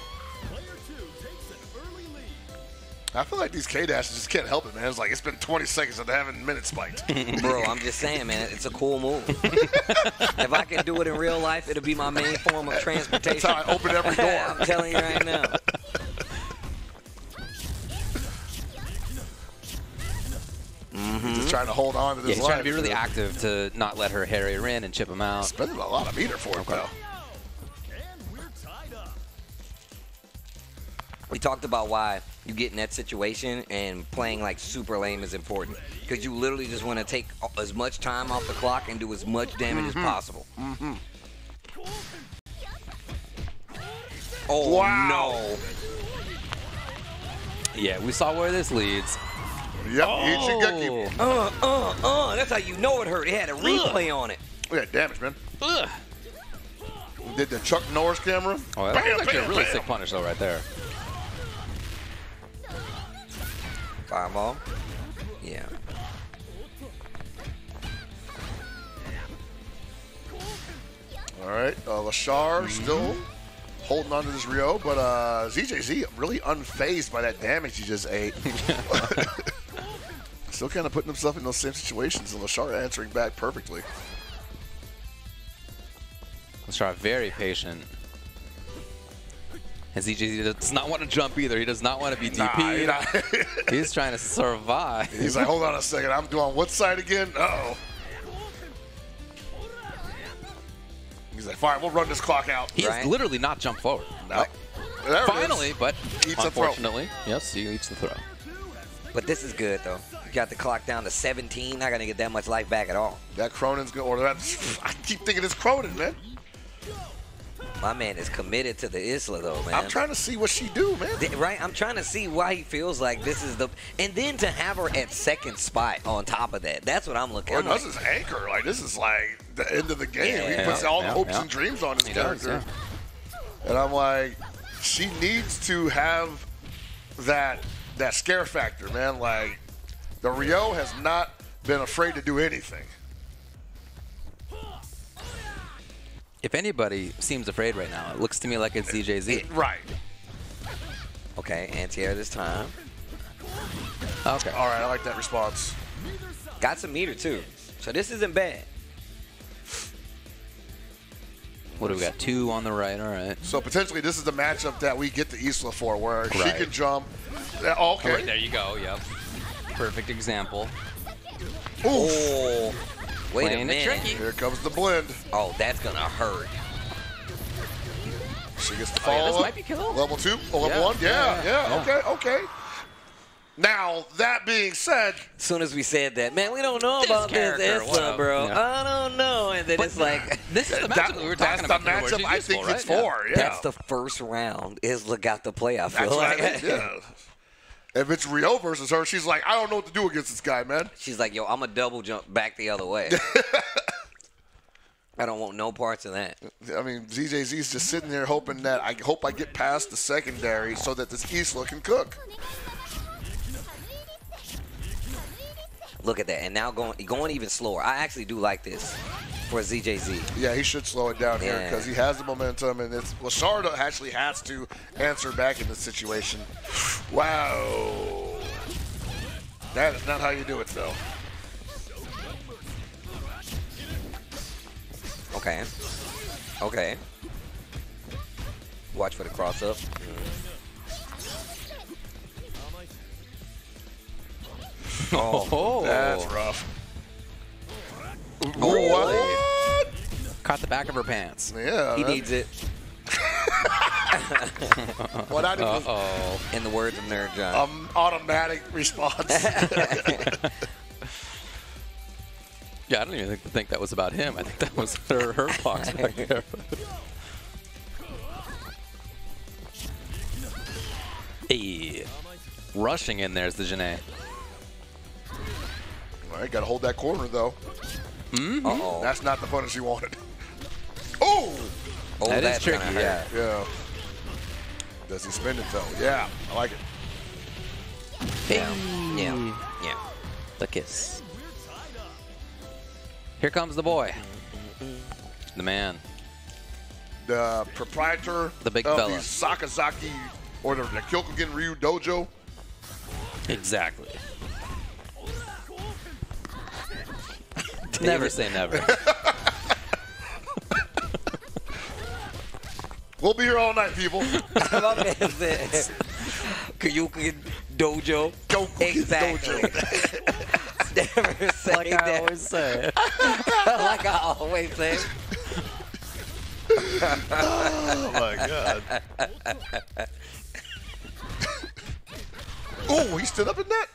I feel like these K dashes just can't help it, man. It's like it's been 20 seconds and they haven't minute spiked.
Bro, I'm just saying, man, it's a cool move. if I can do it in real life, it'll be my main form of transportation.
That's how I open every door.
I'm telling you right now. Mm-hmm.
He's just mm-hmm. trying to hold on to
Yeah,
this
he's
life.
trying to be really active to not let her harry her in and chip him out.
Spending a lot of meter for it, though.
We talked about why you get in that situation and playing like super lame is important because you literally just want to take as much time off the clock and do as much damage as possible.
Mm-hmm.
Oh
Wow.
no!
Yeah, we saw where this leads.
Yep,
Oh.
Ichigeki.
Uh, uh, uh. That's how you know it hurt. It had a replay on it.
Look at damage, man.
Ugh.
Did the Chuck Norris camera?
Oh, that
Bam,
was actually a really
bam.
sick punish, though, right there.
Fireball. Yeah.
All right, uh, Leshar still holding on to this Ryo, but uh, ZJZ really unfazed by that damage he just ate. still kind of putting himself in those same situations, and Leshar answering back perfectly.
Leshar very patient. And ZJ does not want to jump either. He does not want to be DP.
he not-
He's trying to survive.
He's like, hold on a second. I'm doing what side again? Uh-oh. He's like, fine, we'll run this clock out.
He's
Right.
literally not jumped forward.
No. There it is.
Finally, but
Eats a throw.
unfortunately, yes, he eats the throw.
But this is good though. You got the clock down to 17. Not gonna get that much life back at all.
That Krohnen's going, or that, I keep thinking it's Krohnen, man.
My man is committed to the Isla though, man.
I'm trying to see what she do, man.
Th- Right, I'm trying to see why he feels like this is the, and then to have her at second spot on top of that. That's what I'm looking.
Or
I'm
does
like,
his anchor? Like this is like the end of the game.
Yeah,
he puts
yeah,
all
yeah,
the hopes
yeah.
and dreams on his
He does,
character, and I'm like, she needs to have that that scare factor, man. Like the Ryo has not been afraid to do anything.
If anybody seems afraid right now, it looks to me like it's ZJZ.
Eh, right.
okay, anti-air this time.
Okay.
All right. I like that response.
Got some meter too, so this isn't bad.
What do we got? Two on the right. All right.
So potentially this is the matchup that we get to Isla for, where she can jump. Okay.
All right, there you go. Yep. Perfect example.
Oof.
Oh, wait a
Playing it
minute.
tricky.
Here comes the blend.
Oh, that's gonna hurt.
She gets the
Oh, yeah, this
up.
might be kill.
Level two, oh, level
Yeah,
one. Yeah,
yeah,
yeah,
yeah.
Okay, okay. Now that being said,
As soon as we said that, man, we don't know
This
about this
character,
Isla, bro.
Yeah.
I don't know. And then
But
it's like,
This is the matchup
that-
that we were talking
the
about. today, where
matchup I think
right?
it's
Yeah.
for. Yeah,
that's the first round Isla got to play. I feel
That's what I
like.
think, yeah. If it's Ryo versus her, she's like, I don't know what to do against this guy, man.
She's like, yo, I'm a double jump back the other way. I don't want no parts of that.
I mean, ZJZ's just sitting there hoping that I hope I get past the secondary so that this Isla can cook.
Look at that, and now going going even slower. I actually do like this for ZJZ.
Yeah, he should slow it down here because he has the momentum, and it's Lasharda actually has to answer back in this situation. Wow, that is not how you do it, though.
Okay. Okay. Watch for the cross up. Mm. Oh,
Oh,
That's rough.
Oh,
What?
Caught the back of her pants.
Yeah,
he
that-
needs it.
Well, that
Uh
is
oh.
In the words of Nerd John.
um, automatic response.
Yeah, I don't even think, think that was about him. I think that was her, her box back there. hey. Rushing in there's the Janae.
All right, got to hold that corner though. Mm-hmm.
Uh-oh.
That's not the punish you wanted. Oh,
Oh,
That oh, is
that's
tricky, yeah.
yeah. Does he spin it though? Yeah, I like it.
Yeah. Yeah. Yeah.
The kiss. Here comes the boy. The man.
The proprietor
The big
of
fella.
the Sakazaki or the, the Kyokugen Ryu Dojo.
Exactly. Never say never.
We'll be here all night, people.
My man said, Kyukin Dojo.
Kyokugen
Exactly.
Dojo.
Never say
like I
that.
always say.
like I always say.
oh my god. oh, he stood up in that.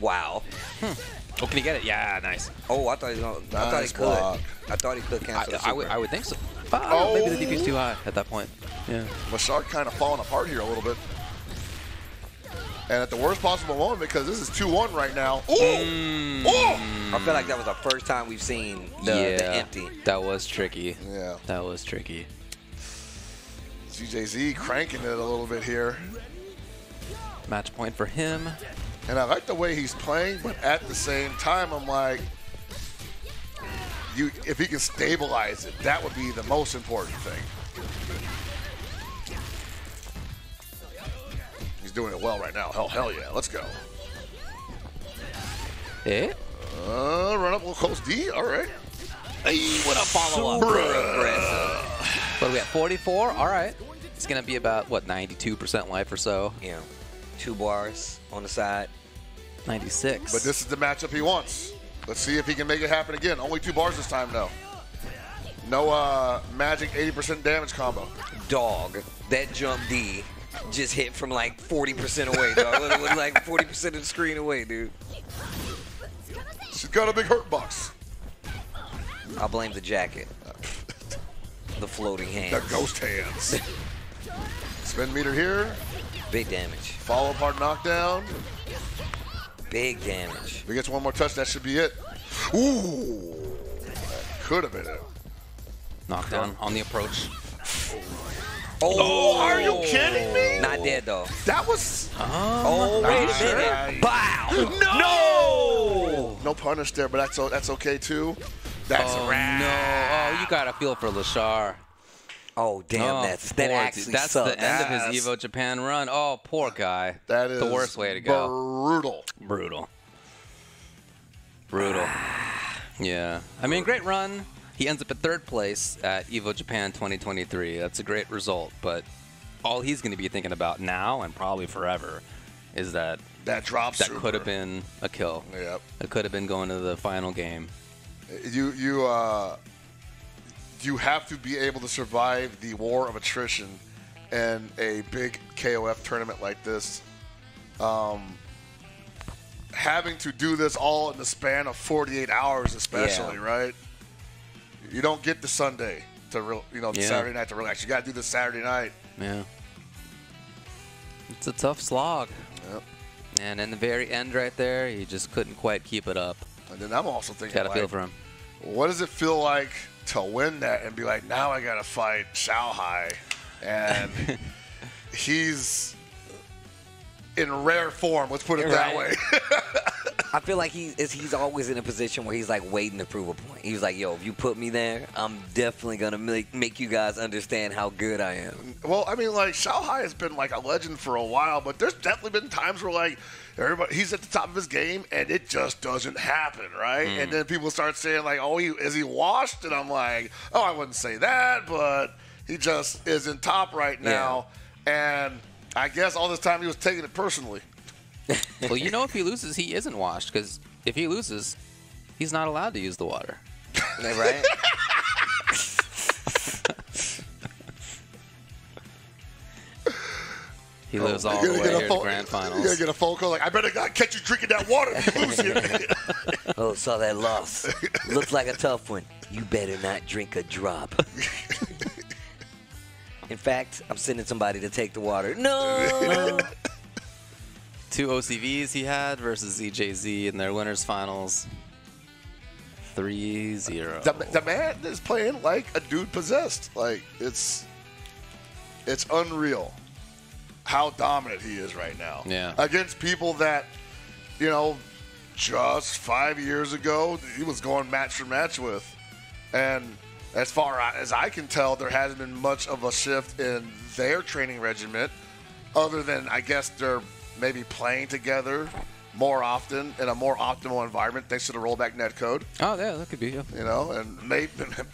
Wow. Hmm.
Oh, can he get it? Yeah, nice.
Oh, I thought he was gonna, I thought he
Nice
could.
block.
I thought he could
I,
cancel the
I, would. I would think so. Ah, Maybe the DP's too high at that point. Yeah.
Leshar kind of falling apart here a little bit. And at the worst possible moment because this is 2-1 right now. Ooh!
Mm.
Oh!
I feel like that was the first time we've seen the,
yeah.
the empty.
That was tricky.
Yeah.
That was tricky.
ZJZ cranking it a little bit here.
Match point for him.
And I like the way he's playing, but at the same time, I'm like, you if he can stabilize it, that would be the most important thing. He's doing it well right now. Hell, hell yeah. Let's go.
Eh?
Uh, run up, little close D. All right. Hey, what a
Super aggressive.
What are we at? 44. All right. It's gonna be about what 92% life or so.
Yeah. Two bars on the side.
96.
But this is the matchup he wants. Let's see if he can make it happen again. Only two bars this time, though. No uh, magic 80% damage combo.
Dog. That jump D just hit from like 40% away, dog. it was like 40% of the screen away, dude.
She's got a big hurt box.
I'll blame the jacket. The floating hands.
The ghost hands. Spin meter here.
Big damage.
Follow up hard knockdown.
Big damage.
If he gets one more touch, that should be it. Ooh. Could have been it.
Knockdown on the approach.
Oh, oh are you kidding me?
Not dead though.
That was.
Oh, wait a minute. Bow.
No! No punish there, but that's that's okay too. That's
oh
a wrap.
no! Oh, you gotta feel for Leshar.
Oh damn,
oh,
that's that
poor
actually.
That's
sucked.
the end of his Evo Japan run. Oh, poor guy.
That is
the worst way to go.
Brutal.
Brutal. Brutal. yeah. I mean, great run. He ends up at third place at Evo Japan 2023. That's a great result, but all he's going to be thinking about now and probably forever is that
That drop
that could have been a kill.
Yep.
It could have been going to the final game.
You you uh you have to be able to survive the war of attrition in a big KOF tournament like this. Um, having to do this all in the span of 48 hours, especially,
Yeah.
right? You don't get the Sunday to real, you know, the
Yeah.
Saturday night to relax. You got to do this Saturday night.
Yeah. It's a tough slog.
Yep.
And in the very end, right there, he just couldn't quite keep it up.
And then I'm also thinking,
Got to feel for him.
what does it feel like to win that and be like, now I got to fight Xiaohai, and he's in rare form. Let's put it that way.
I feel like he is he's always in a position where he's like waiting to prove a point. He's like, yo, if you put me there, I'm definitely gonna make make you guys understand how good I am.
well, I mean, like Xiaohai has been like a legend for a while, but there's definitely been times where like everybody he's at the top of his game and it just doesn't happen, right? And hmm. then people start saying like, oh, he, is he washed? And I'm like, oh, I wouldn't say that, but he just isn't top right now. And I guess all this time he was taking it personally.
well, you know, if he loses, he isn't washed because if he loses, he's not allowed to use the water.
Right?
He lives oh. all
You're
the
gonna
way
get a
here to
phone-
grand
You're gonna get a phone call like, I better not catch you drinking that water if you lose here.
oh, saw that loss. Looks like a tough one. You better not drink a drop. In fact, I'm sending somebody to take the water. No.
Two OCVs he had versus ZJZ in their winners finals. 3-0.
the, the man is playing like a dude possessed. Like it's it's unreal how dominant he is right now.
Yeah.
Against people that, you know, just five years ago he was going match for match with. And as far as I can tell, there hasn't been much of a shift in their training regiment, other than I guess they're maybe playing together more often in a more optimal environment thanks to the rollback net code.
Oh, yeah, that could be. Yeah.
You know, and maybe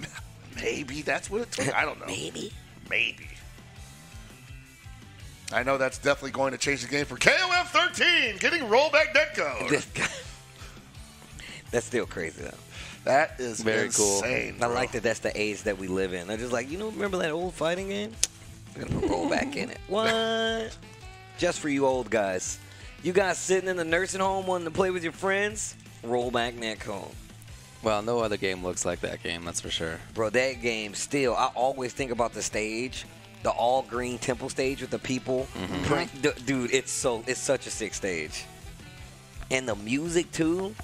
maybe that's what it took. I don't know.
Maybe.
Maybe. I know that's definitely going to change the game for KOF 13 getting rollback net code.
That's still crazy though.
That is
Very cool.
insane.
I like that that's the age that we live in. I'm just like, you know, remember that old fighting game? We're gonna put roll back in it. What? Just for you old guys. You guys sitting in the nursing home wanting to play with your friends? Roll back netcode.
Well, no other game looks like that game, that's for sure.
Bro, that game still, I always think about the stage, the all green temple stage with the people. Mm-hmm. Praying- D- Dude, it's so it's such a sick stage. And the music too.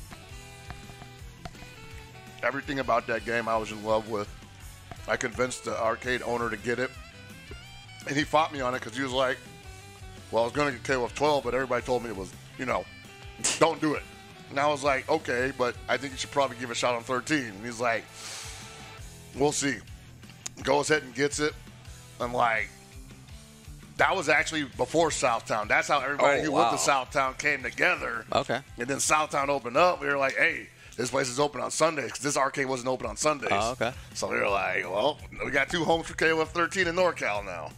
Everything about that game I was in love with. I convinced the arcade owner to get it. And he fought me on it because he was like, well, I was going to get KOF 12, but everybody told me it was, you know, don't do it. And I was like, okay, but I think you should probably give it a shot on 13. And he's like, we'll see. Goes ahead and gets it. I'm like, that was actually before Southtown. That's how everybody
Oh,
who
wow.
went to Southtown came together.
Okay.
And then Southtown opened up. We were like, hey, this place is open on Sundays because this arcade wasn't open on Sundays.
Oh, okay.
So we were like, well, we got two homes for KOF 13 in NorCal now.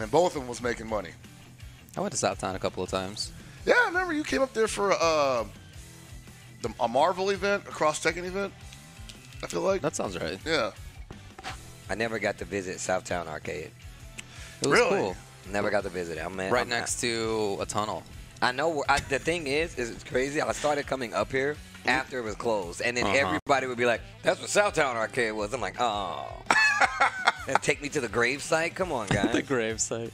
And both of them was making money.
I went to Southtown a couple of times.
Yeah, I remember you came up there for uh, the, a Marvel event, a cross Tekken event. I feel like.
That sounds right.
Yeah.
I never got to visit Southtown Arcade.
It was
Really?
cool.
Never got to visit it. I'm man.
Right
I'm-
next to a tunnel.
I know. Where, I, the thing is, is it's crazy. I started coming up here after it was closed, and then
Uh-huh.
everybody would be like, "That's what Southtown Arcade was." I'm like, "Oh." and take me to the gravesite. Come on, guys.
The gravesite.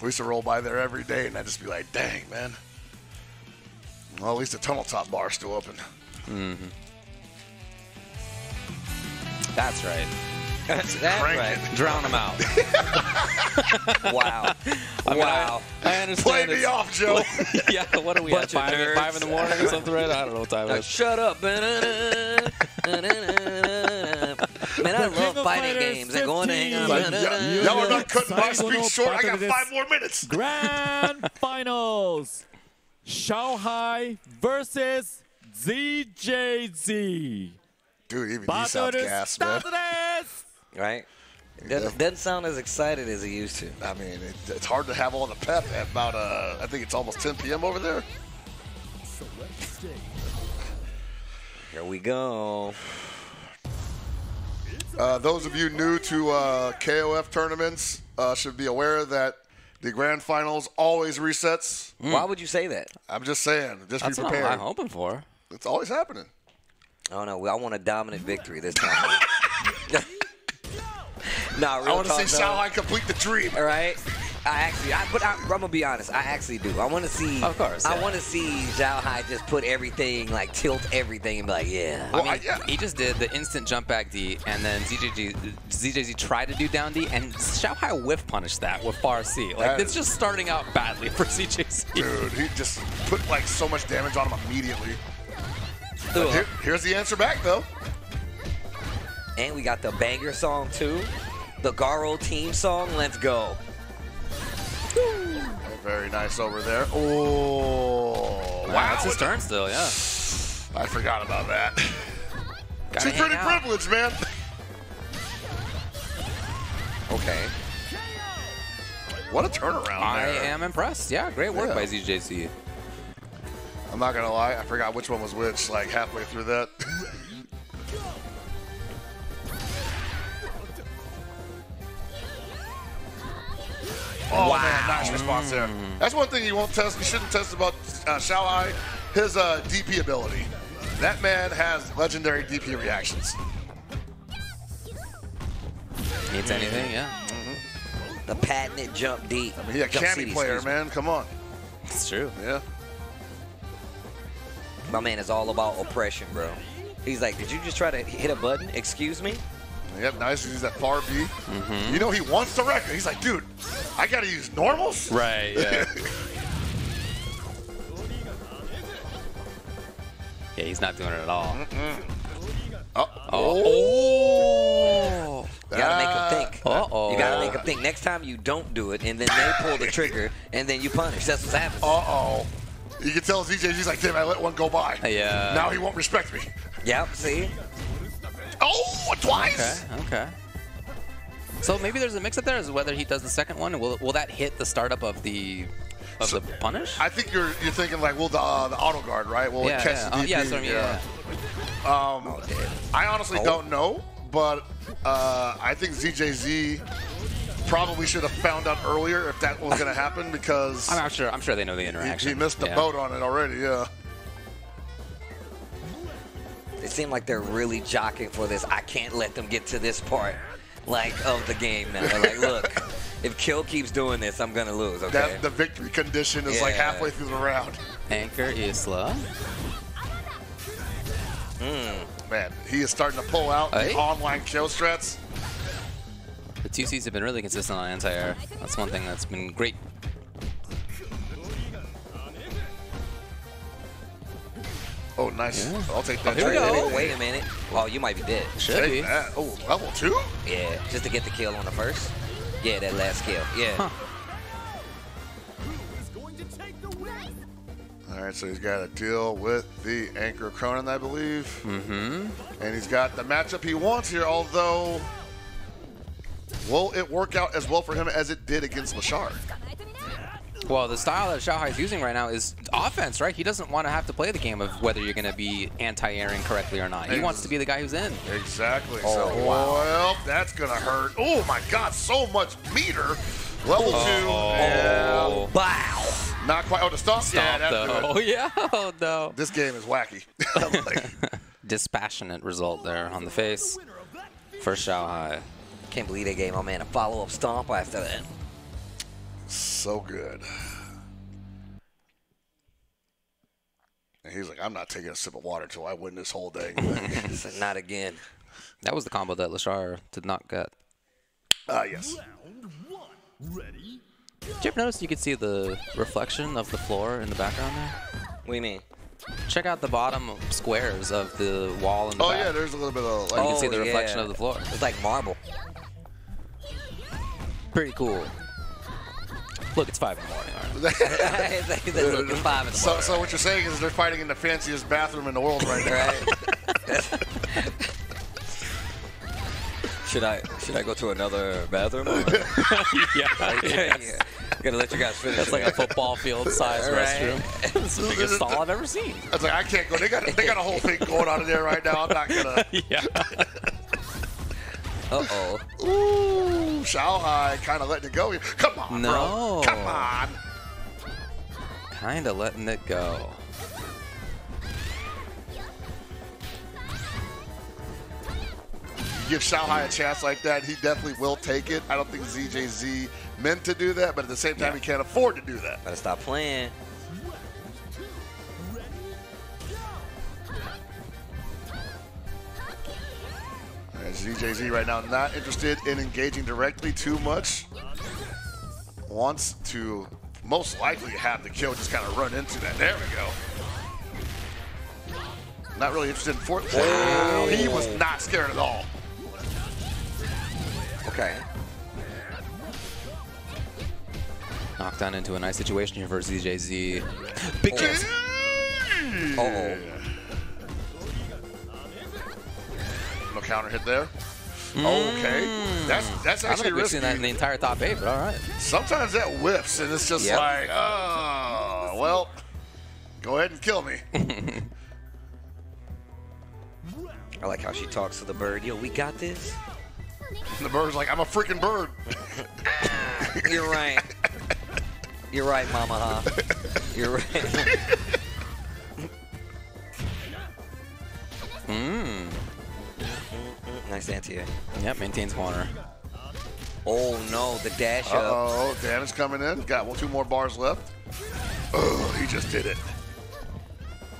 We used to roll by there every day, and I'd just be like, dang, man. Well, at least the tunnel top bar's still open.
Mm-hmm. That's right.
That's
that
right.
It.
Drown them out.
wow.
I mean,
wow.
I, I understand.
Play me off, Joe.
yeah, what are we at? Five, five in the morning or something, right? I don't know what time it is.
Shut up. Man, I love fighting games and going to hang on.
Like, yeah, not cutting my speech short. I got five more minutes.
Grand finals. Xiaohai versus ZJZ.
Dude, even Bato
South
Gas, man
right? Doesn't, doesn't, sound as excited as he used to.
I mean, it, it's hard to have all the pep at about, uh, I think it's almost 10 p.m. over there.
Here we go.
Uh, those of you new to uh, KOF tournaments uh, should be aware that the grand finals always resets. Mm.
Why would you say that?
I'm just saying. Just
That's
be prepared.
I'm hoping for.
It's always happening.
Oh no, I want a dominant victory this time. nah, real
I want to
talk,
see
though.
Xiaohai complete the dream.
All right. I actually, I, but I, I'm gonna be honest. I actually do. I want to see.
Of course,
I want to see Xiaohai just put everything, like tilt everything, and be like, yeah.
Well,
I mean,
I- yeah.
he just did the instant jump back D, and then ZJZ, ZJZ tried to do down D, and Xiaohai whiff punished that with far C. Like,
That
it's
is-
just starting out badly for ZJZ.
Dude, he just put like so much damage on him immediately. Here- here's the answer back though.
And we got the banger song too, the Garo team song. Let's go.
Oh, very nice over there. Oh,
Wow, that's his turn still, yeah.
I forgot about that.
Gotta
She's pretty
out.
privileged, man.
Okay.
What a turnaround!
I
there.
am impressed. Yeah, great work
Yeah.
by ZJZ.
I'm not gonna lie, I forgot which one was which. Like halfway through that. oh man, nice response there. That's one thing you won't test. You shouldn't test about uh, Xiaohai, his uh, DP ability. That man has legendary DP reactions.
Needs anything, yeah.
The patented jump deep.
I mean, he a
Jump
cami
CD,
player, man. Come on.
It's true.
Yeah.
My man is all about oppression, bro. He's like, did you just try to hit a button? Excuse me?
Yep, nice. He's that far B. You know, he wants the record. He's like, dude, I gotta use normals.
Right, yeah. yeah, he's not doing it at all.
Oh,
Oh.
You gotta make him think.
Uh-oh.
You gotta make him think. Next time you don't do it, and then they pull the trigger, and then you punish. That's what's happening.
Uh oh. You can tell ZJ, he's like, damn, I let one go by.
Yeah.
Now he won't respect me.
Yep. See?
Oh, twice.
Okay, okay. So maybe there's a mix-up there as whether he does the second one. Will, will that hit the startup of the of
So-
the punish?
I think you're you're thinking like, well, the uh, the auto guard, right? Well,
yeah,
it catch
yeah.
the DP.
yeah, that's I mean, yeah.
Um, I honestly
Oh.
don't know, but uh, I think ZJZ probably should have found out earlier if that was going to happen because
I'm, sure. I'm sure they know the
he,
interaction.
he missed the
yeah.
boat on it already. Yeah.
It seemed like they're really jockeying for this. I can't let them get to this part, like of the game now. They're like, look, if Kill keeps doing this, I'm gonna lose. Okay.
That the victory condition is like halfway through the round.
Anchor Isla. Hmm.
Man, he is starting to pull out
Hey.
the online kill strats.
The two C's have been really consistent on anti-air. That's one thing that's been great.
Oh, nice.
Yeah.
I'll take that.
here we go.
Oh, wait a minute. Oh, you might be dead.
Should
Take
be.
that. Oh, level two?
Yeah, just to get the kill on the first. Yeah, that last kill. Yeah.
Huh.
All right, so he's got to deal with the Anchor Krohnen, I believe.
Mm-hmm.
And he's got the matchup he wants here, although will it work out as well for him as it did against Lashard?
Well, the style that Xiaohai is using right now is offense, right? He doesn't want to have to play the game of whether you're going to be anti-airing correctly or not. He
Ex-
wants to be the guy who's in.
Exactly.
Oh,
so,
wow.
well, that's going to hurt. Oh, my God, so much meter. Level two.
Oh.
Yeah.
Wow.
Not quite. Oh, the stomp. yeah, that's
though.
good.
Oh, yeah. Oh, no.
This game is wacky.
Dispassionate result there on the face for Xiaohai.
Can't believe they gave my man a follow-up stomp after that.
So good. And he's like, I'm not taking a sip of water until I win this whole thing.
So not again.
That was the combo that Leshar did not get.
Ah, yes.
Ready, Did you ever notice you could see the reflection of the floor in the background there?
What do you mean?
Check out the bottom squares of the wall in the
Oh,
back.
yeah, there's a little bit of like.
You can see the
Oh,
reflection of the floor.
It's like marble.
Pretty cool. Look, it's 5 in the morning. all right.
It's like- it's like looking five in the
So,
morning.
so what you're saying is they're fighting in the fanciest bathroom in the world right now.
Right? should I should I go to another bathroom? or-
yeah.
yeah. Gotta let you guys finish.
That's like a football field size
Right.
restroom. It's the biggest stall I've ever seen.
I was like, I can't go. They got they got a whole thing going on in there right now. I'm not gonna.
yeah.
Uh oh.
Ooh, Xiaohai kind of letting it go. Come on,
No.
bro. Come on.
Kind of letting it go.
You give Xiaohai a chance like that, he definitely will take it. I don't think ZJZ meant to do that, but at the same time, he can't afford to do that.
Better stop playing.
And ZJZ right now not interested in engaging directly too much. Wants to most likely have the kill just kind of run into that. There we go. Not really interested in Fort. Wow, he was not scared at all.
Okay.
Knocked down into a nice situation here for ZJZ. Big chance.
Uh oh.
Counter hit there. Okay, mm. that's that's
I don't
actually
think we've seen that in the entire top eight, but all right.
Sometimes that whiffs, and it's just
Yep.
like, oh, well, go ahead and kill me.
I like how she talks to the bird. Yo, we got this.
And the bird's like, I'm a freaking bird.
You're right. You're right, Mama. Huh? You're right.
Mmm.
nice anti-air.
Yep, maintains corner.
Oh no, the dash
Uh
up.
oh, damage coming in. Got one, two more bars left. Oh, he just did it.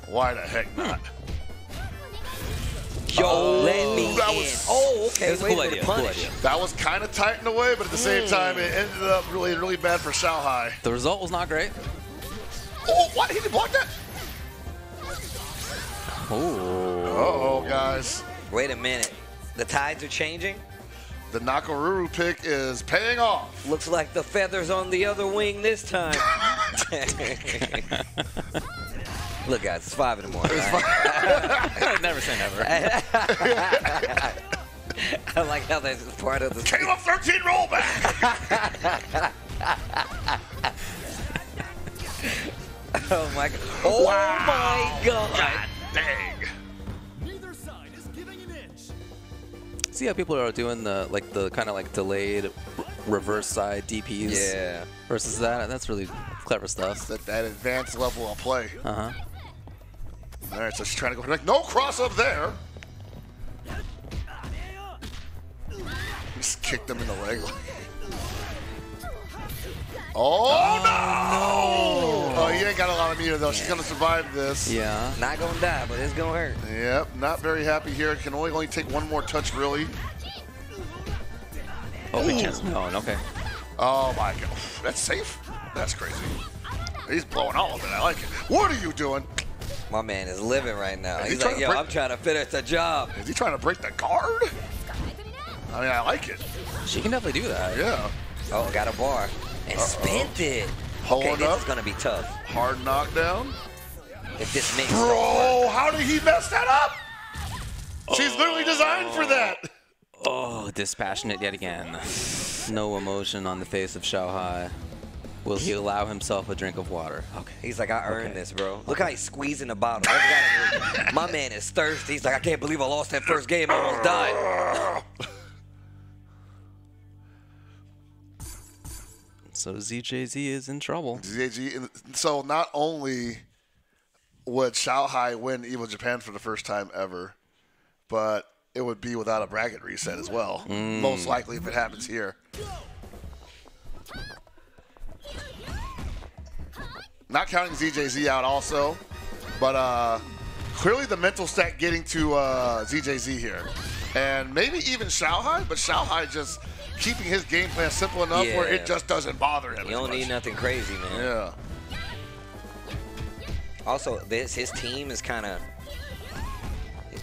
Why the heck not?
Yo, let me
that
in.
was-
oh, okay.
It was cool idea, cool idea.
That was kind of tight in a way, but at the same time, it ended up really, really bad for Xiaohai.
The result was not great.
Oh, what? He didn't block that?
Ooh.
Uh-oh, guys.
Wait a minute. The tides are changing.
The Nakoruru pick is paying off.
Looks like the feathers on the other wing this time. Look, guys, it's five in the morning. right?
never say never.
I like how that's part of the.
Caleb 13 rollback.
Oh my god! Oh my god!
God dang.
See how people are doing the like the kind of like delayed reverse side DPs
Yeah.
versus that. That's really clever stuff.
That, that advanced level of play.
Uh huh.
All right, so she's trying to go. Like, no cross up there. Just kicked him in the leg. Oh, no! Oh, he ain't got a lot of meter though. She's gonna survive this.
Yeah.
Not gonna die, but it's gonna hurt.
Yep. Not very happy here. Can only only take one more touch really.
Oh, big chance. No, okay.
Oh my god. That's safe. That's crazy. He's blowing all of it. I like it. What are you doing?
My man is living right now.
Is
He's
trying
like,
to
yo, I'm trying to finish the job.
Is he trying to break the guard? I mean, I like it.
She can definitely do that.
Yeah.
Oh, got a bar and spent it.
Hold
okay, this
up.
is gonna be tough.
Hard knockdown.
if this makes
Bro, how did he mess that up? She's literally designed for that.
Oh, dispassionate yet again. No emotion on the face of Xiaohai. Will he allow himself a drink of water? Okay.
He's like, I earned
Okay.
this, bro. Look how he's squeezing the bottle. That's gotta be- My man is thirsty. He's like, I can't believe I lost that first game. I almost died.
So ZJZ is in trouble.
ZAG. So not only would Xiaohai win Evo Japan for the first time ever, but it would be without a bracket reset as well. Most likely if it happens here. Not counting ZJZ out also, but uh, clearly the mental stack getting to uh, ZJZ here. And maybe even Xiaohai, but Xiaohai just keeping his game plan simple enough where it just doesn't bother him.
You
as
don't
much.
need nothing crazy, man.
Yeah.
Also, this his team is kind of.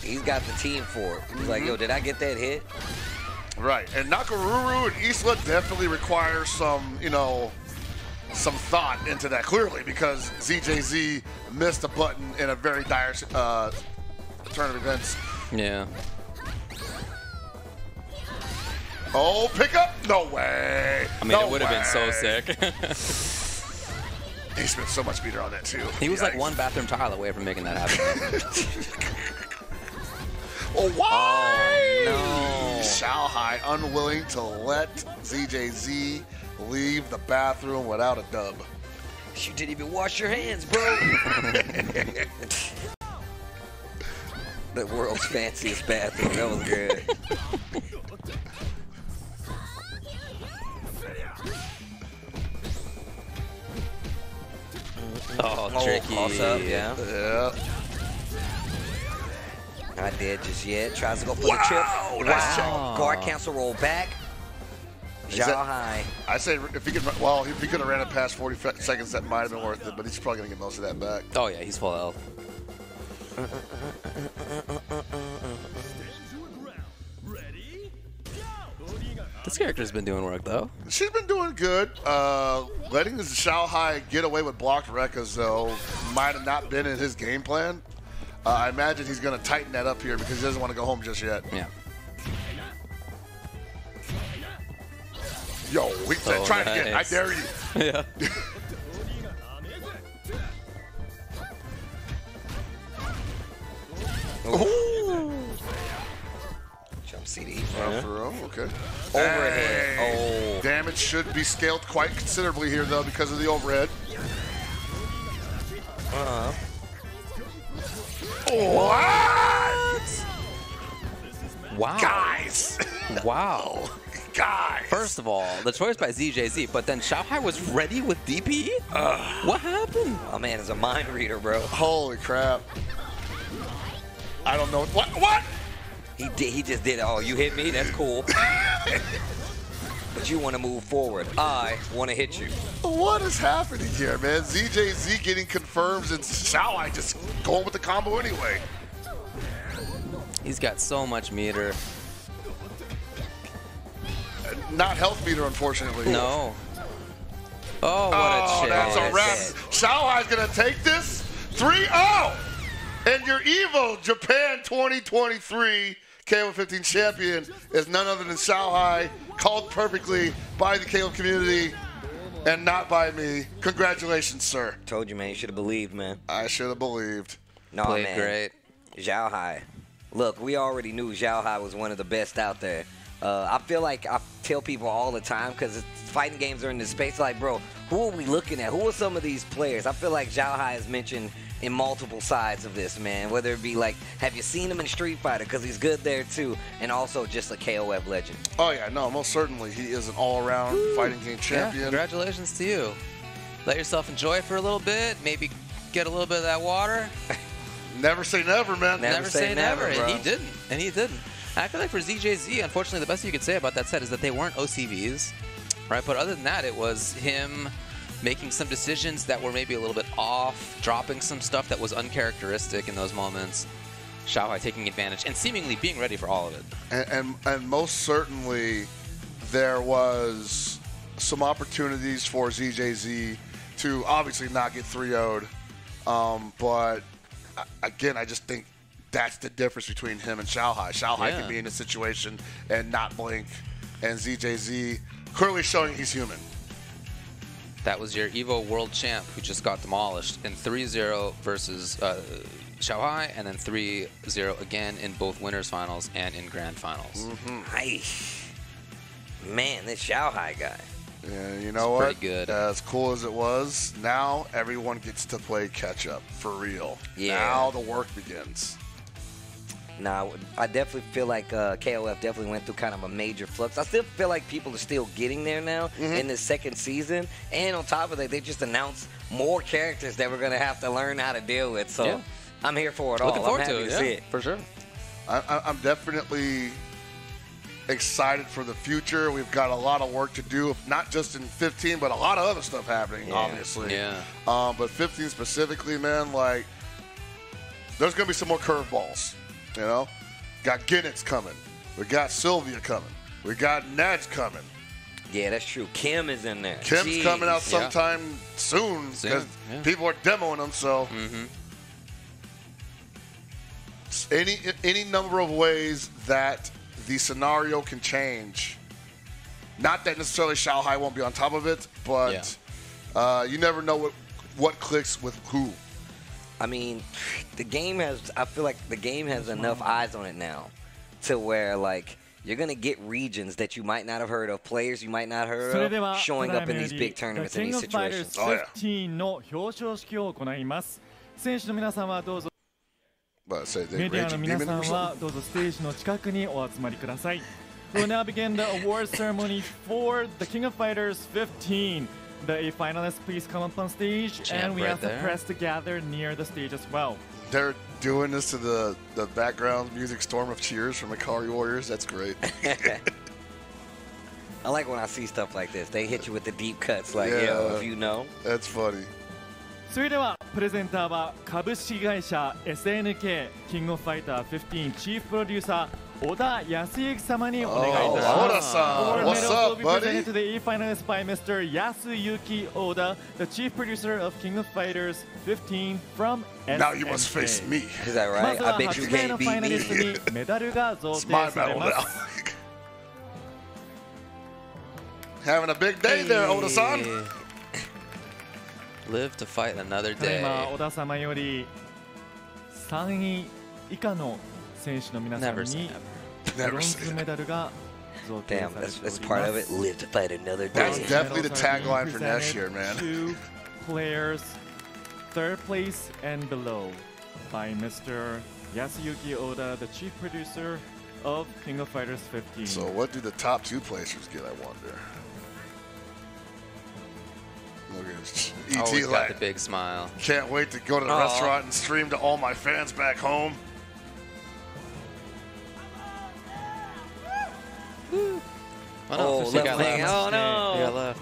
He's got the team for it. He's like, yo, did I get that hit?
Right. And Nakoruru and Isla definitely require some, you know, some thought into that clearly because ZJZ missed a button in a very dire uh, turn of events.
Yeah.
Oh, pick up? No way.
I mean,
No
it would have been so sick.
He spent so much meter on that too.
he was like one bathroom tile away from making that happen.
Oh, why?
Oh, no.
Xiaohai unwilling to let ZJZ leave the bathroom without a dub.
You didn't even wash your hands, bro. the world's fanciest bathroom. That was good.
Oh,
Oh,
tricky.
up, yeah.
Yeah.
Not dead just yet. Tries to go for
Wow,
the chip.
nice
Wow. Guard cancel roll back.
Is
Zhao
that-
Hai.
I say if he could, well, if he could have ran it past 40 seconds, that might have been worth it. But he's probably gonna get most of that back.
Oh yeah, he's full health. This character's been doing work though.
She's been doing good. Uh, letting the Hai get away with blocked Rekkas though might have not been in his game plan. Uh, I imagine he's gonna tighten that up here because he doesn't want to go home just yet.
Yeah.
Yo, we said,
Oh,
try it again. I dare you.
Yeah.
Jump CD.
Uh, for real? Okay.
Overhead.
Hey.
Oh.
Damage should be scaled quite considerably here though because of the overhead.
Uh-huh.
What?
Wow.
Guys.
Wow.
Guys.
First of all, the choice by ZJZ, but then Xiaohai was ready with DP? what happened?
My man is a mind reader, bro.
Holy crap. I don't know. What? What?
He did. He just did. it. Oh, you hit me. That's cool. but you want to move forward. I want to hit you.
What is happening here, man? ZJZ getting confirms and Xiaohai just going with the combo anyway.
He's got so much meter.
Uh, not health meter, unfortunately.
No. Oh, what
Oh,
a
that's a
chance.
wrap. Xiaohai's going to take this 3-0. And your Evo Japan 2023 KOF15 champion is none other than Xiaohai, called perfectly by the KOF community and not by me. Congratulations, sir.
Told you, man. You should have believed, man.
I should have believed.
No,
Played
man.
great.
Xiaohai. Look, we already knew Xiaohai was one of the best out there. Uh, I feel like I tell people all the time because fighting games are in this space. Like, bro, who are we looking at? Who are some of these players? I feel like Xiaohai is mentioned in multiple sides of this, man. Whether it be like, have you seen him in Street Fighter? Because he's good there too, and also just a KOF legend.
Oh, yeah, no, most certainly. He is an all around fighting game
Yeah,
champion.
congratulations to you. Let yourself enjoy it for a little bit. Maybe get a little bit of that water.
never say never, man.
Never say never,
and he didn't. And he didn't. I feel like for ZJZ, unfortunately, the best you could say about that set is that they weren't OCVs, right? But other than that, it was him making some decisions that were maybe a little bit off, dropping some stuff that was uncharacteristic in those moments. Xiaohai taking advantage and seemingly being ready for all of it.
and, and and most certainly there was some opportunities for ZJZ to obviously not get 3 0'd Um, but again, I just think that's the difference between him and Xiaohai. Xiaohai
Yeah.
can be in a situation and not blink, and ZJZ clearly showing he's human.
That was your Evo World Champ who just got demolished in 3-0 versus uh, Xiaohai, and then 3-0 again in both winners finals and in grand finals.
Nice. Man, this Xiaohai guy.
And you know
It's
what?
pretty good.
As cool as it was, now everyone gets to play catch up for real.
Yeah.
Now the work begins.
Nah, I definitely feel like uh, KOF definitely went through kind of a major flux. I still feel like people are still getting there now
Mm-hmm.
in the second season. And on top of that, they just announced more characters that we're going to have to learn how to deal with. So
Yeah.
I'm here for it all.
Looking forward
I'm happy
to
to,
it,
see
yeah,
it.
for sure.
I, I, I'm definitely excited for the future. We've got a lot of work to do, not just in 15, but a lot of other stuff happening,
Yeah.
obviously.
Yeah.
Um, but 15 specifically, man, like, there's going to be some more curveballs, you know? Got Ginnets coming. We got Sylvia coming. We got Ned's coming.
Yeah, that's true. Kim is in there.
Kim's
Jeez.
coming out sometime soon
Soon,
because
yeah.
people are demoing them. So
hmm
any any number of ways that the scenario can change. Not that necessarily Xiaohai won't be on top of it, but uh, you never know what what clicks with who.
I mean, the game has. I feel like the game has enough eyes on it now, to where like you're gonna get regions that you might not have heard of, players you might not have
それ
heard
で
of,
は
showing
ただ
up
い
in
まよ
these
り
big
The
tournaments and
King
these
of Fighters
situations.
Oh, yeah.
15の表彰式を行います選手の皆さんはどうぞ
But say they
メディアの
raging
皆
demon
さん
or
は
something.
どうぞステージの近くにお集まりください We'll now begin the award ceremony for the King of Fighters 15 The eight finalists please come up on stage
Champ
and we
right
ask the
there.
press to gather near the stage as well
They're doing this to the the background music storm of cheers from the Ikari Warriors. That's great.
I like when I see stuff like this. They hit you with the deep cuts, like yo, if you know.
That's funny.
それではプレゼンターは株式会社 SNK キングオフファイター15チーフプロデューサー小田康之様にお願いいたし
Oh,
ます。Award
what's up, buddy?
to the E finalists by Mr. Yasuyuki Oda, the chief producer of King of Fighters 15 from SNK.
Now you must face me.
Is that
ま
right?
ず
I
は
bet you
8名
can't beat me.
にメダルが贈
It's
呈
my
され
battle
ま
now.
す。
Having a big day there, Oda-san.
Live to fight another
ただい
day.
ま小田様より3位以下の選手の皆さん
Never say
に
never.
ブ
Never
ロン
say
ズ
that.
メダルが贈呈
Damn,
され
that's
ており
that's
ま
part of it.
す。
Live to fight another
That's
day.
definitely the
Medals are being
tagline for next
presented
year, man.
To players, third place and below, by Mr. Yasuyuki Oda, the chief producer of King of Fighters 15.
So what do the top two placers get? I wonder. Look at ET
Always got
like,
the big smile.
can't wait to go to the
Aw.
restaurant and stream to all my fans back home.
Oh,
Oh,
no, she
left
got
leg.
left.
Oh
She
no.
got left.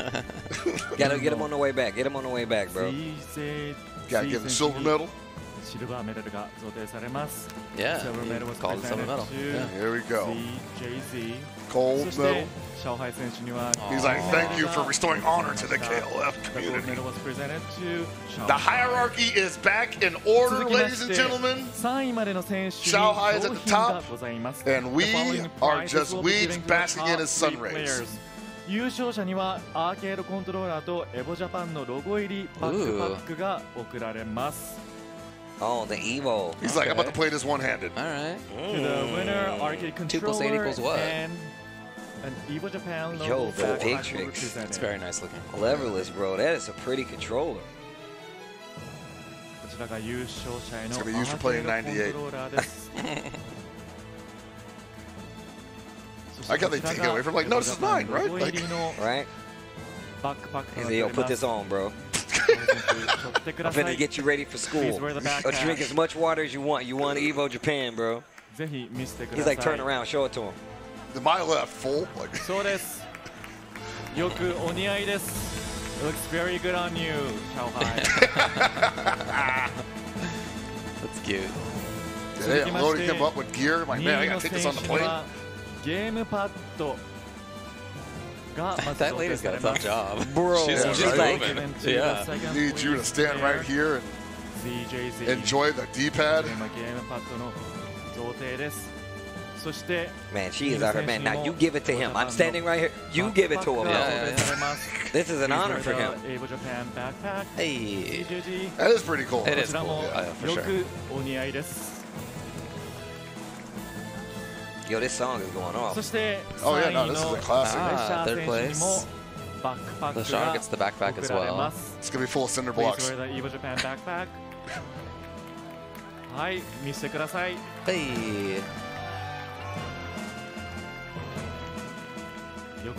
Gotta get him on the way back. Get him on the way back, bro.
水星
Gotta give him silver medal.
シルバーメダルが贈呈されます。
Yeah,
Silver
he
medal was
called it silver
presented
medal.
to
Yeah.
Here we go.
ZJZ。
gold medal. He's like, thank you for restoring honor to the
KOF
community. The hierarchy is back in order, ladies and gentlemen.
3位までの選手に
Hai is at the top, and we
The following
are
prizes
just
will be
weeds
given to the
basking in
top
his sun
three
rays.
players. 優勝者にはアーケードコントローラーとエボジャパンのロゴ入りバックパックが贈られます
Oh, the Evo.
He's like, I'm about to play this one handed.
All right.
To the winner, mm. arcade
Two plus eight
controller
equals what?
and an Evo Japan
Yo, the big
tricks.
It's very nice looking.
Leverless, bro. That is a pretty controller.
It's gonna be used for playing 98. I got they take it away from like, no, this is mine, right?
Like,
right? He said, yo, put this on, bro. I'm finna get you ready for school. Drink as much water as you want. You want Evo Japan, bro. He's like, turn around, show it to him.
Am I left full? Like
そうです。よくお似合いです。Looks very good on you, Xiaohai.
That's cute.
Today I'm loading him up with gear. My man, I gotta take this on the plane.
Gamepad.
that,
that
lady's got a tough job.
Bro,
she's,
yeah,
she's
right?
like,
yeah.
Need you to stand right here and enjoy the D-pad.
Man, she is our her man. Now you give it to him. I'm standing right here. You give it to him.
Yeah. Yeah.
this is an honor for him.
Hey.
That is pretty cool.
It is cool. Yeah, for sure.
Yo, this song is going off.
Oh yeah, no, this is a classic.
Ah, third place. The shark gets the backpack as well.
It's gonna be full of cinder blocks.
Hey.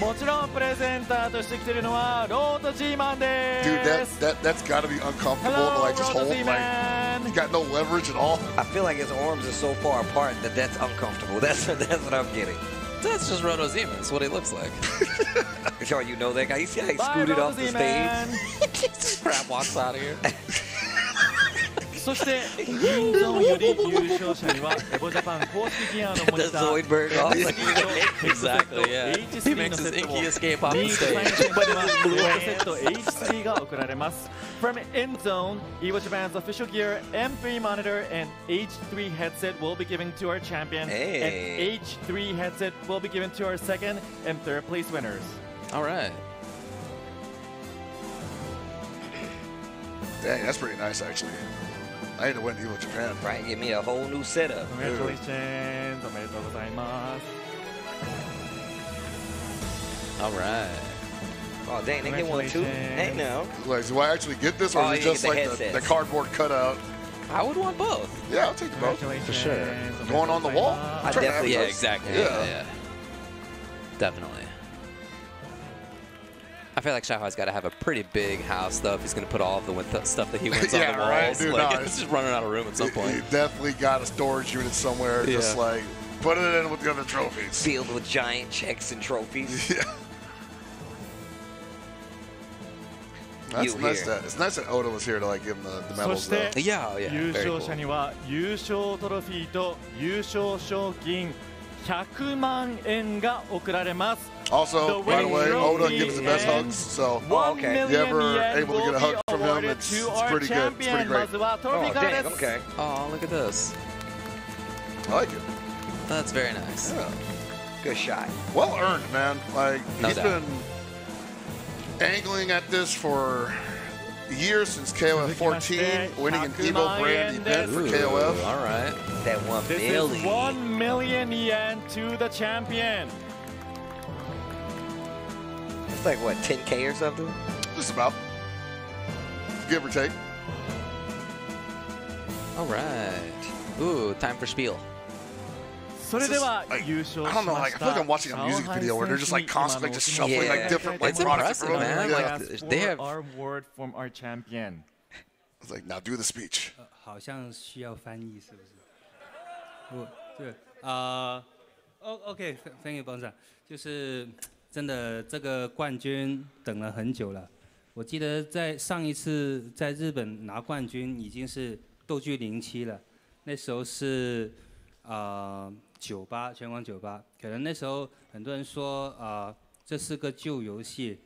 もちろんプレゼンターとして来てるのはロート G マンで
Dude, that,
す
that, that's gotta be uncomfortable to
Hello,
like just
Roto
hold,
Z
like,
Man
you got no leverage at all.
I feel like his arms are so far apart that that's uncomfortable. That's that's what I'm getting.
That's just Roto Zeman. That's what he looks like.
Sure, you know that guy. You see how he
Bye,
scooted
Roto
off the
Z Man
stage?
Crap walks out of here.
そして銀ゾーンより優勝者にはエボジャパン公式ギアのモニター H3 が贈られます From End Zone, Evo Japan's official gear M3 monitor and H3 headset will be given to our champion.
Hey.
and H3 headset will be given to our second and third place winners.
Alright
Dang, that's pretty nice actually. I ain't a winning deal with Japan.
Right, give me a whole new setup.
Congratulations. Omedetou gozaimasu.
All right.
Oh, dang, they get one too? Hey, no.
Like, do I actually get this, or
oh,
is it just
the
like the, the, cardboard cutout?
I would want both.
Yeah, I'll take the both.
For sure.
Going on the wall?
I definitely,
yeah, exactly.
yeah.
yeah. yeah. Definitely. I feel like Xiaohai's got to have a pretty big house, though, if he's going to put all of the stuff that he wins
yeah,
on the walls. Right?
Dude,
like,
no,
it's just running out of room at some point.
You definitely got a storage unit somewhere,
yeah.
just like put it in with the other trophies.
Filled with giant checks and trophies.
Yeah. That's nice that, it's nice that Oda was here to like give him the, the medals. Though.
Yeah, oh, yeah.
優勝者には優勝トロフィーと優勝賞金100万円が贈られます。
Also,
The
by the way,
winning
Oda
trophy
gives the best
and
hugs. So
Oh,
One
okay.
if you
million
ever
yen
able to
will
get a
be
hug from him,
awarded
it's,
to
it's
our
pretty good. It's pretty
champion. ま
great.
ずはトロフィ
Oh,
ーからで
dang,
す。
okay.
Oh, look at this.
I like it.
That's very nice.
Yeah.
Good shot.
Well earned, man. Like
No
he's
doubt.
been angling at this for years since KOF 14, winning an Evo brand event for KOF.
All right.
That one
This
Billy.
is 1 million yen to the champion.
It's like what, 10k or something?
Just about. Give or take.
All right. Ooh, time for spiel.
それでは
This is, like,
優勝
I
し
don't know,
ま
like
し
I feel like
た
I'm watching a music video where they're just like constantly just shuffling like
Yeah.
different like
It's
products in
impressive,
front of
man.
them.
Like,
Yeah.
Ask
they
for
have-
our award from our champion.
It's like now do the speech.
好像需要翻译，是不是？不，对，啊、o OK，Thank you，帮长，就是真的这个冠军等了很久了。我记得在上一次在日本拿冠军已经是斗剧零七了，那时候是啊 酒吧全网酒吧，可能那时候很多人说啊、这是个旧游戏，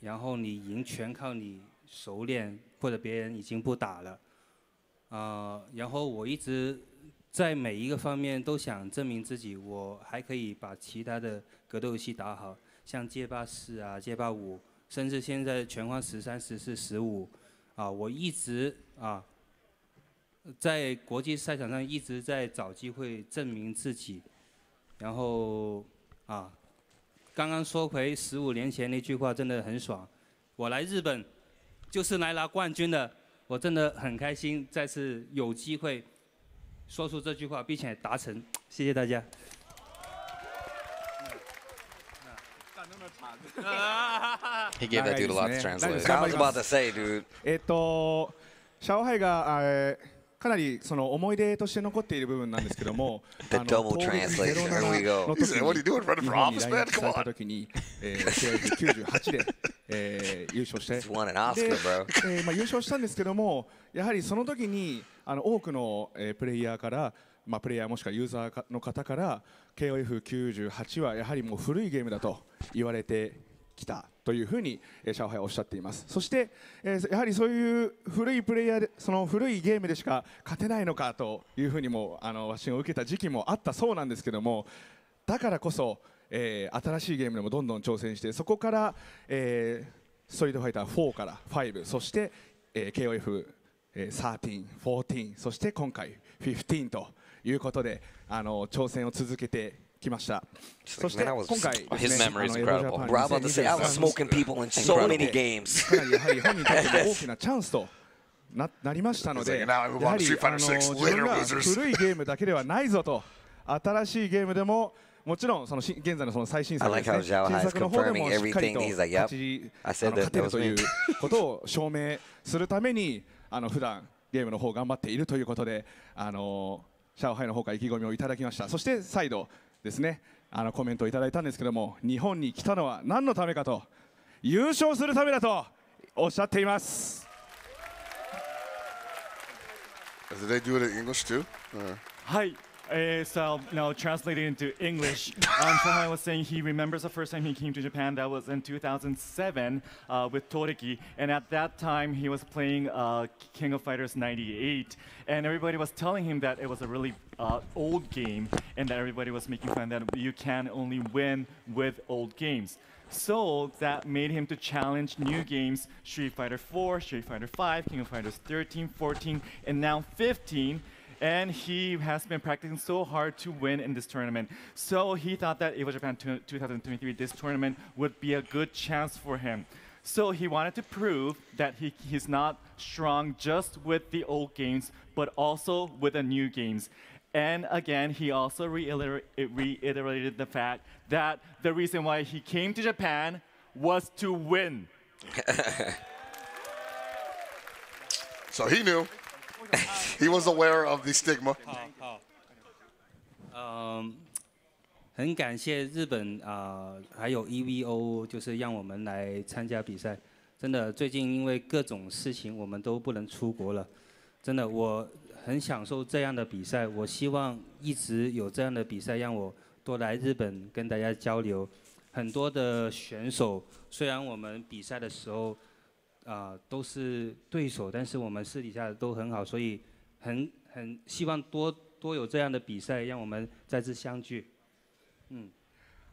然后你赢全靠你熟练，或者别人已经不打了。啊、然后我一直在每一个方面都想证明自己，我还可以把其他的格斗游戏打好，像街霸四啊、街霸五，甚至现在拳皇十三、十四、十五，啊，我一直啊，在国际赛场上一直在找机会证明自己，然后啊，刚刚说回十五年前那句话真的很爽，我来日本就是来拿冠军的。我真的很开心，再次有机会说出这句话，并且达成，谢谢大家。
He gave that dude a lot to
長い
translate.
ですね
I was about to say, dude.
えっと、シャオハイが、えー かなりその思い出として残っている部分なんですけども、
The
あの
double
東北
translation. Here we
07
go.
の
He
時
said, "What are you doing, running
に
Come
れた
on."
時に、えー、KF98 で、えー優勝して、
Just won an Oscar,
で.えーまあ、優勝したんですけども、やはりその時にあの多くの、えープレイヤーから、まあ、プレイヤーもしくはユーザーかの方から KOF98 はやはりもう古いゲームだと言われてきたというふうに、えーシャオハイはおっしゃっています。そして、えーやはりそういう古いプレイヤーでその古いゲームでしか勝てないのかというふうにもあのわしを受けた時期もあったそうなんですけどもだからこそ、えー新しいゲームでもどんどん挑戦してそこから、えーストリートファイター4から5そして、えー KOF えー13、14そして今回15ということであの挑戦を続けて来ました。そして今回、やはり本人の 大きなチャンスとな,なりましたので、やはりあの自分が 古いゲームだけではないぞと、新しいゲームでも。もちろんその現在の,その最新作新作の方でもしっかりと勝,ち あの勝ということを証明するためにあの普段ゲームの方頑張っているということであのシャの方から意気込みをいただきました。そして再度ですね、あのコメントをいただいたんですけども、日本に来たのは何のためかと、優勝するためだとおっしゃっています。
Did they
Uh, so now translated into English, um, was saying he remembers the first time he came to Japan. That was in 2007 uh, with Tougeki, and at that time he was playing uh, King of Fighters 98, and everybody was telling him that it was a really uh, old game, and that everybody was making fun that you can only win with old games. So that made him to challenge new games: Street Fighter 4, Street Fighter 5, King of Fighters 13, 14, and now 15 and he has been practicing so hard to win in this tournament. So he thought that Evo Japan 2023, this tournament, would be a good chance for him. So he wanted to prove that he, he's not strong just with the old games, but also with the new games. And again, he also reiter- reiterated the fact that the reason why he came to Japan was to win.
So he knew he was aware of the stigma.
嗯，很感谢日本啊、还有 EVO，就是让我们来参加比赛。真的，最近因为各种事情，我们都不能出国了。真的，我很享受这样的比赛。我希望一直有这样的比赛，让我多来日本跟大家交流。很多的选手，虽然我们比赛的时候 啊、都是对手，但是我们私底下都很好，所以很很希望多多有这样的比赛，让我们再次相聚。嗯。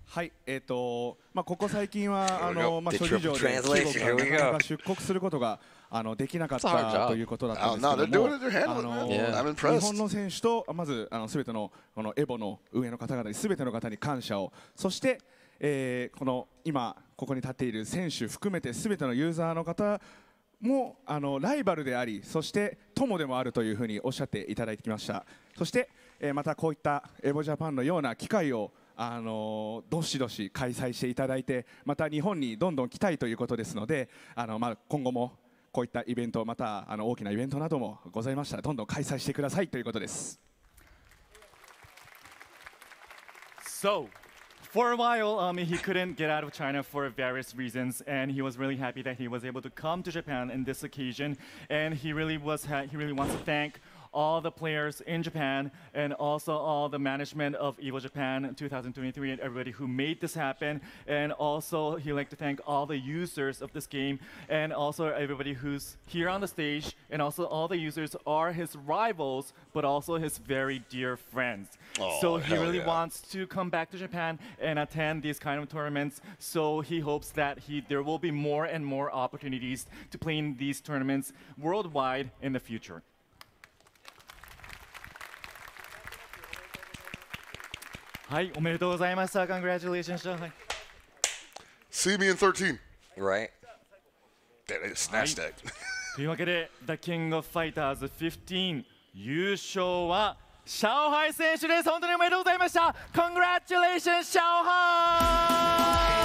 はい、えっ、と、まあ、ここ最近は、あの.まあ、諸事情で.中国
Here we
からな
go.
かなか出国することが、あの、できなかった.ということだったん
Oh,
ですけどもあの日.本の選手と、まず、あの、すべての、このエボの運営の方々に、すべての方に感謝を、そして、えーこの、今、ここに立っている選手含めて、すべてのユーザーの方もあのライバルでありそして友でもあるというふうにおっしゃっていただいてきました。そして、えーまたこういったエボジャパンのような機会をあのどしどし開催していただいてまた日本にどんどん来たいということですのであの、まあ、今後もこういったイベントまたあの大きなイベントなどもございましたらどんどん開催してくださいということです。
So, for a while, um, he couldn't get out of China for various reasons, and he was really happy that he was able to come to Japan in this occasion. And he really was he really wants to thank all the players in Japan and also all the management of Evo Japan 2023 and everybody who made this happen. And also, he'd like to thank all the users of this game and also everybody who's here on the stage. And also, all the users are his rivals, but also his very dear friends. so
Oh,
he really
yeah.
wants to come back to Japan and attend these kind of tournaments. So he hopes that he there will be more and more opportunities to play in these tournaments worldwide in the future. はい、おめでとうございますた。Congratulations, Shanghai.
See me in 13.
Right.
That is snatch tag.
というわけで、The King of Fighters 15優勝はシャオハイ選手です。本当におめでとうございました。Congratulations, シャオハイ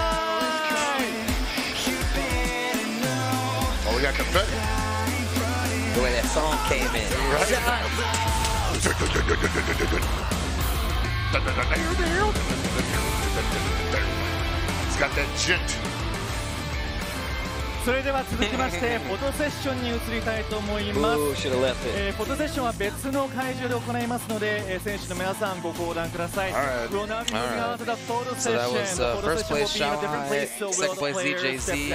The way that song came in. Right?
It's got that gent.
それでは続きましてフォトセッションに移りたいと思いますえーフォトセッションは別の会場で行いますので、えー選手の皆さんご講談ください。All right.
So that was uh, first place
Sean
second place ZJZ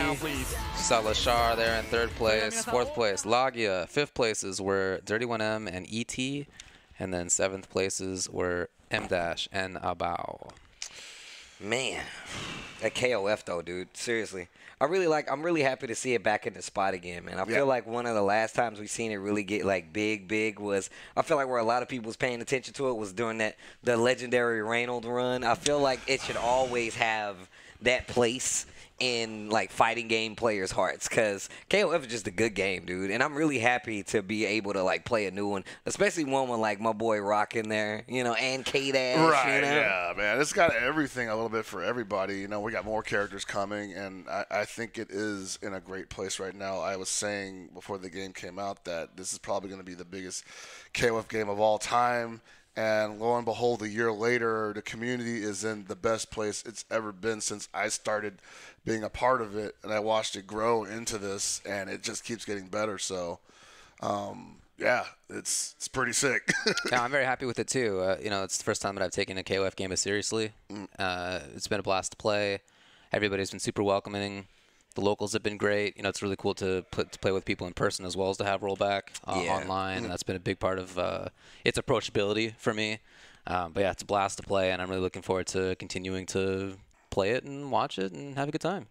Salashar there in third place, fourth place Lagia, fifth places were Dirty 1M and ET, and then seventh places were M Dash and Abao.
Man, that KOF though, dude. Seriously, I really like. I'm really happy to see it back in the spot again, man. I
Yeah.
feel like one of the last times we seen it really get like big, big was. I feel like where a lot of people was paying attention to it was during that the legendary Reynolds run. I feel like it should always have that place in like fighting game players' hearts because KOF is just a good game, dude. And I'm really happy to be able to like play a new one, especially one with like my boy Rock in there, you know, and K Dash.
Right,
you know?
yeah, man. It's got everything a little bit for everybody. You know, we got more characters coming, and I, I think it is in a great place right now. I was saying before the game came out that this is probably going to be the biggest KOF game of all time. And lo and behold, a year later, the community is in the best place it's ever been since I started being a part of it, and I watched it grow into this, and it just keeps getting better. So, um, yeah, it's it's pretty sick.
yeah, I'm very happy with it too. Uh, you know, it's the first time that I've taken a KOF game as seriously. Uh, it's been a blast to play. Everybody's been super welcoming. The locals have been great. You know, it's really cool to put to play with people in person as well as to have rollback uh,
Yeah.
online. And that's been a big part of uh, its approachability for me. Um, but yeah, it's a blast to play, and I'm really looking forward to continuing to play it and watch it and have a good time.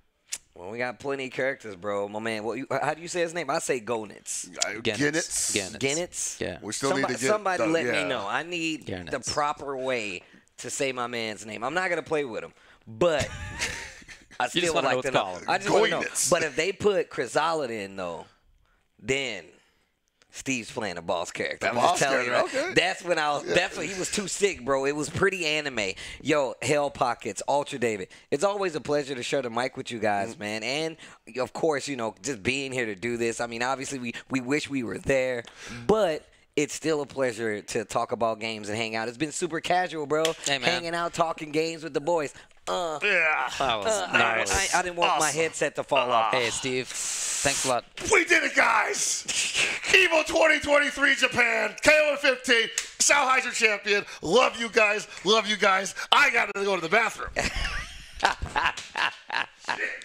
Well, we got plenty of characters, bro. My man, what you, how do you say his name? I say Gonitz.
Gennitz. Gennitz.
Gennitz?
Yeah.
We still
somebody,
need to get
somebody
the-
let
yeah.
me know. I need the proper way to say my man's name. I'm not gonna play with him, but I
just
still would
wanna know
like to know. I just want to know. But if they put Krizalid in though, then Steve's playing a boss character. I'm
boss
just telling you. right?
okay.
That's when I was. That's when he was too sick, bro. It was pretty anime. Yo, Hell Pockets, Ultra David. It's always a pleasure to share the mic with you guys,
Mm-hmm.
man. And of course, you know, just being here to do this. I mean, obviously, we we wish we were there, but. It's still a pleasure to talk about games and hang out. It's been super casual, bro.
Hey.
Hanging out, talking games with the boys. Uh.
That was
uh, I,
nice.
I, I didn't want my headset to fall off.
Hey, Steve. Thanks a lot.
We did it, guys! Evo 2023 Japan, KOF 15, Sennheiser champion. Love you guys, love you guys. I gotta go to the bathroom. Shit.